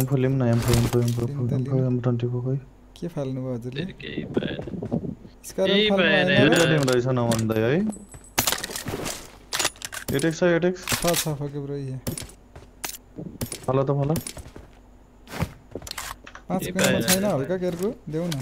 M4 लिम ना
M4
M4 M4 M4 M4 M24 कोई
के फाल्नु भयो हजुरले
केही भएन
यसको
रन
फाल्नु
भएन
लिम रहेछ न भन्दै है एटेक्स छ एटेक्स
छ छ फके ब्रो ये
फला त फला
ना
कोइनमा
छैन हल्का केरको देऊ ना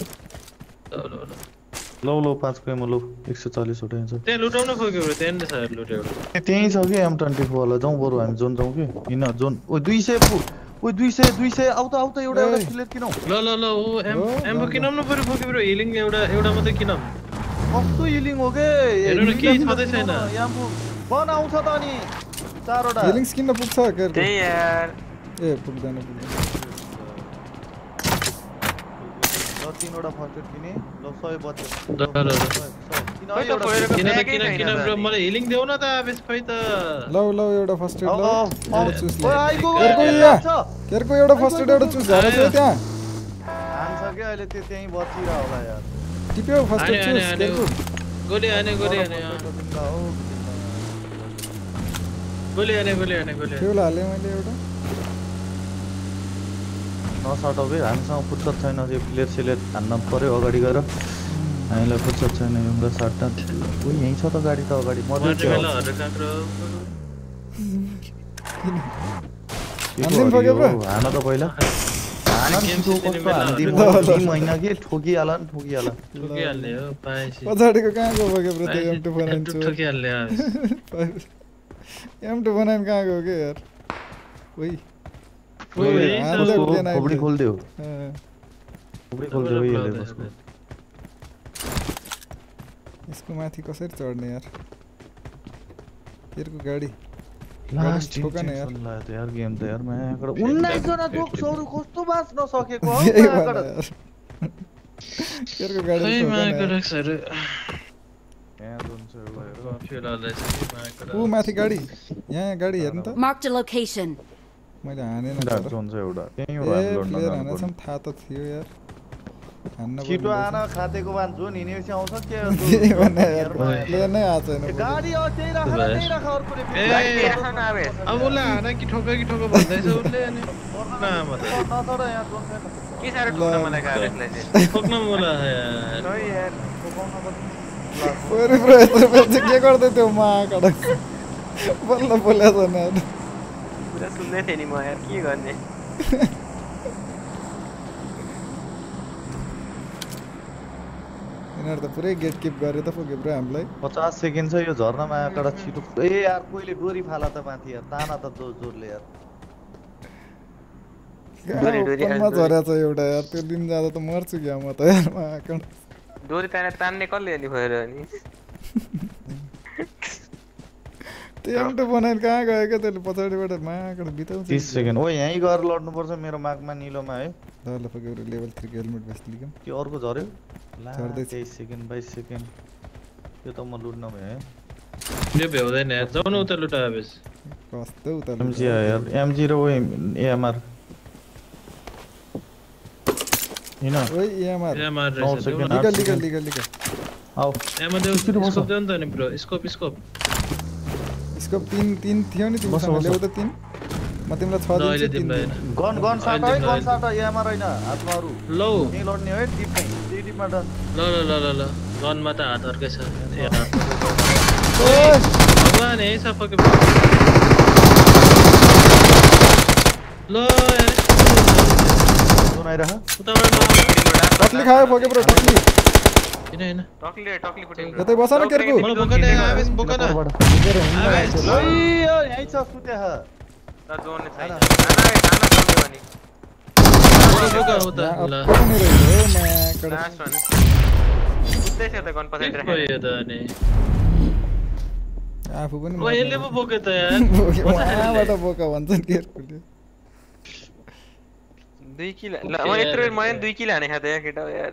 लो लो
पाँच कोइनमा लो एक सय चालिसवटा यहाँ छ
त्यहाँ लुटाउन खोक्यो ब्रो त्यहाँ छ लुट्यो
त्यहीँ छ कि एम ट्वेन्टी फोर वाला जाउँ बरु हामी जोन जाउँ कि हिँड जोन ओ दुई सय पु ओ दुई सय दुई सय आउ त आउ त एउटा एउटा
ए।
किलेट किनौँ।
ल ल ल ओ एम
एम।
किनौँ न पऱ्यो खोक्यो ब्रो हिलिङ एउटा एउटा मात्रै किनौँ।
कस्तो हिलिङ हो के
हेर्नु न, केही छदै छैन।
यहाँ बन आउँछ त अनि चारवटा।
हिलिङ्स किन्न पुग्छ के
त्यही यार।
ए पुग्दैन पुग्दैन।
तिनवटा फर्चर किने ल सय
बत्तिस
मलाई हिलिङ देऊ न त त
एउटा फर्स्ट एड एउटा फर्स्ट एड एउटा छ त्यहाँ
के अहिले होला यार
फर्स्ट एड मैले एउटा
नसटाउ है हामीसँग फुर्सद छैन यो प्लेयर सेलेट हान्न पर्यो अगाडि गएर। हामीलाई फुर्सद छैन एउटा साट्टा उही यहीँ छ त गाडी त अगाडि।
पऱ्यो?
हान त पहिला। महिना के? ठोकिहाल नि ठोकिहाल।
ठोकिहाल्ने हो पाएपछि।
पछाडिको कहाँ गयो बग्यो ब्रो त्यो एम टू। एम बनाइन कहाँ गयो के यार? उही।
खोपड़ी खोल
दो
खोपड़ी खोल दो। ये
ले
उसको
इसको माथि कसरी चढ्ने यार। तेरको गाडी।
लास्ट
ठोका न यार।
ला त यार गेम त यार म यहाँ 19 जना दुख सोरु। कस्तो बाँच्न सकेको हो।
तेरको गाडी
खै म
यहाँ
सर
उ माथि गाडी। यहाँ गाडी हेर्न त?
मार्क द लोकेशन
मैले हानेन।
जोन एउटा जानु
हानेछौँ। थाहा त थियो यार
छिटो आन। खातेको मान्छे हिँडेपछि आउँछ के।
प्लेयर नै आएको छैन
गाडी त्यही राख। त्यही राख, अर्को
अब
उसलाई हान कि ठोक कि ठोक भन्दैछ उसले अनि
नचढ यहाँ जोन छैन।
के साह्रो ठोक्न मलाई चाहिँ।
ठोक्न यार
ठोकाउन
के गर्दै थियो महाकडक बल्ल बोलेको छ न
पुरा सुन्दै थिएँ नि म यार के गर्ने
यिनीहरू त पुरै गेट किप गरे त पुग्यो ब्रो हामीलाई
पचास सेकेन्ड छ यो झर्नामा एउटा छिटो। ए यार कोहीले डोरी फाला त माथि यार ताना त ज़ोर जोरले यार।
झरेको छ एउटा यार त्यो दिन जाँदा त मर्छु क्या म त यार
डोरी ताने तान्ने कसले अनि भएर अनि।
एउटा बनाएर कहाँ गएको त्यसले पछाडिबाट माकड बिताउँछ
तिस सेकेन्ड। हो यहीँ गएर लड्नुपर्छ मेरो मागमा निलोमा है।
ल ल फकेर लेभल थ्रीको हेलमेट बस्ती लिगम।
त्यो अर्को झऱ्यो।
झर्दै
तेइस सेकेन्ड बाइस सेकेन्ड। त्यो त म लुट्न भयो है।
त्यो भ्याउँदैन यार। जाउँ न उता लुटा बेस
कस्तो उता
एमजी यार। एमजी र
ओए
एएमआर
हैन ओए
एएमआर
एएमआर
निकल
निकल निकल निकल।
आऊ।
एएमआर
देउ सुरु
बस्छ। देउ नि स्कोप
तिन तिन थियो नि तिमीसँग। ल्याउ त तिन म तिमीलाई छ दिन्छु तिन
गन गन साट है गन। साट एमआर होइन हातमा अरू
लौ
त्यहीँ लड्ने है टिपमै त्यही टिपमा डन
ल ल ल ल ल गनमा त हात अर्कै छ! भगवान् यही छ फके ल उताबाट ल।
टक्ली खायो फोके ब्रो टक्ली
इन इन
टॉकली टॉकली पटेल
गते बसा ना केर
को बोलो बुका दे आवेस बुका ना
आवेस ओयो
ना ना ना ना करने वाली बोलो
बुका
होता
ला
दुई किला मैं इत्र मैं दुई किला ने हद यार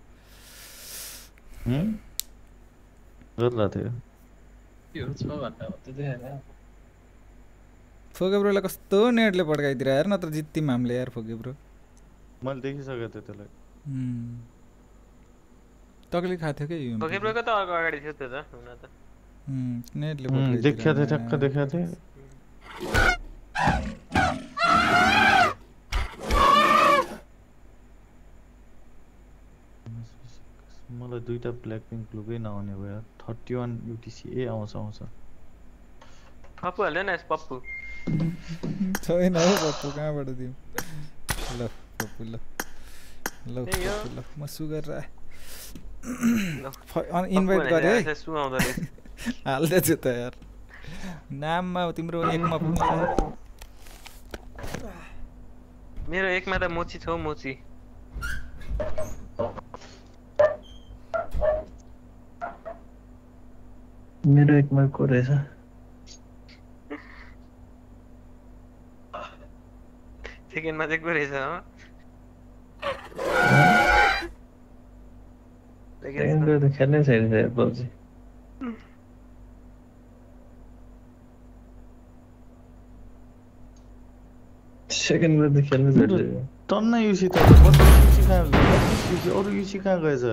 हम्म? गरिरहेको थियो
के
फोगेब्रोलाई कस्तो नेटले पड्काइदिएर हेर नत्र जित्थ्यौँ हामीले यार फोगेब्रो
मैले देखिसकेको थिएँ त्यसलाई
तक्लिफ खाएको थियो क्या यो
भोकेब्रोको त अर्को अगाडि थियो त्यो त हुन त
नेटले
देखेको थिएँ ठ्याक्क। देखेको थिएँ मलाई दुइटा ब्ल्याक पिङ्क लुकै नआउने भयो। थर्टी वान युटिसी ए आउँछ आउँछ।
पप्पु हाल्यो न पप्पु।
छैन हौ पप्पु कहाँबाट दिउँ? ल पप्पु ल। ल। पप्पु ल म सुगर रा
ल,
इन्भाइट गरेँ हाल्दैछु त यार। नाममा तिम्रो एकमा पुग्छ
मेरो एकमा त मोची छ हौ मोची।
मेरो एकमा को रहेछ
सेकेन्डमा चाहिँ को रहेछ सेकेन्ड
त खेल्नै छैन पब्जी सेकेन्डको त खेल्नै छैन
टन्न युसी त बत्तिस युसी कहाँ बत्तिस युसी अरू युसी कहाँ गएछ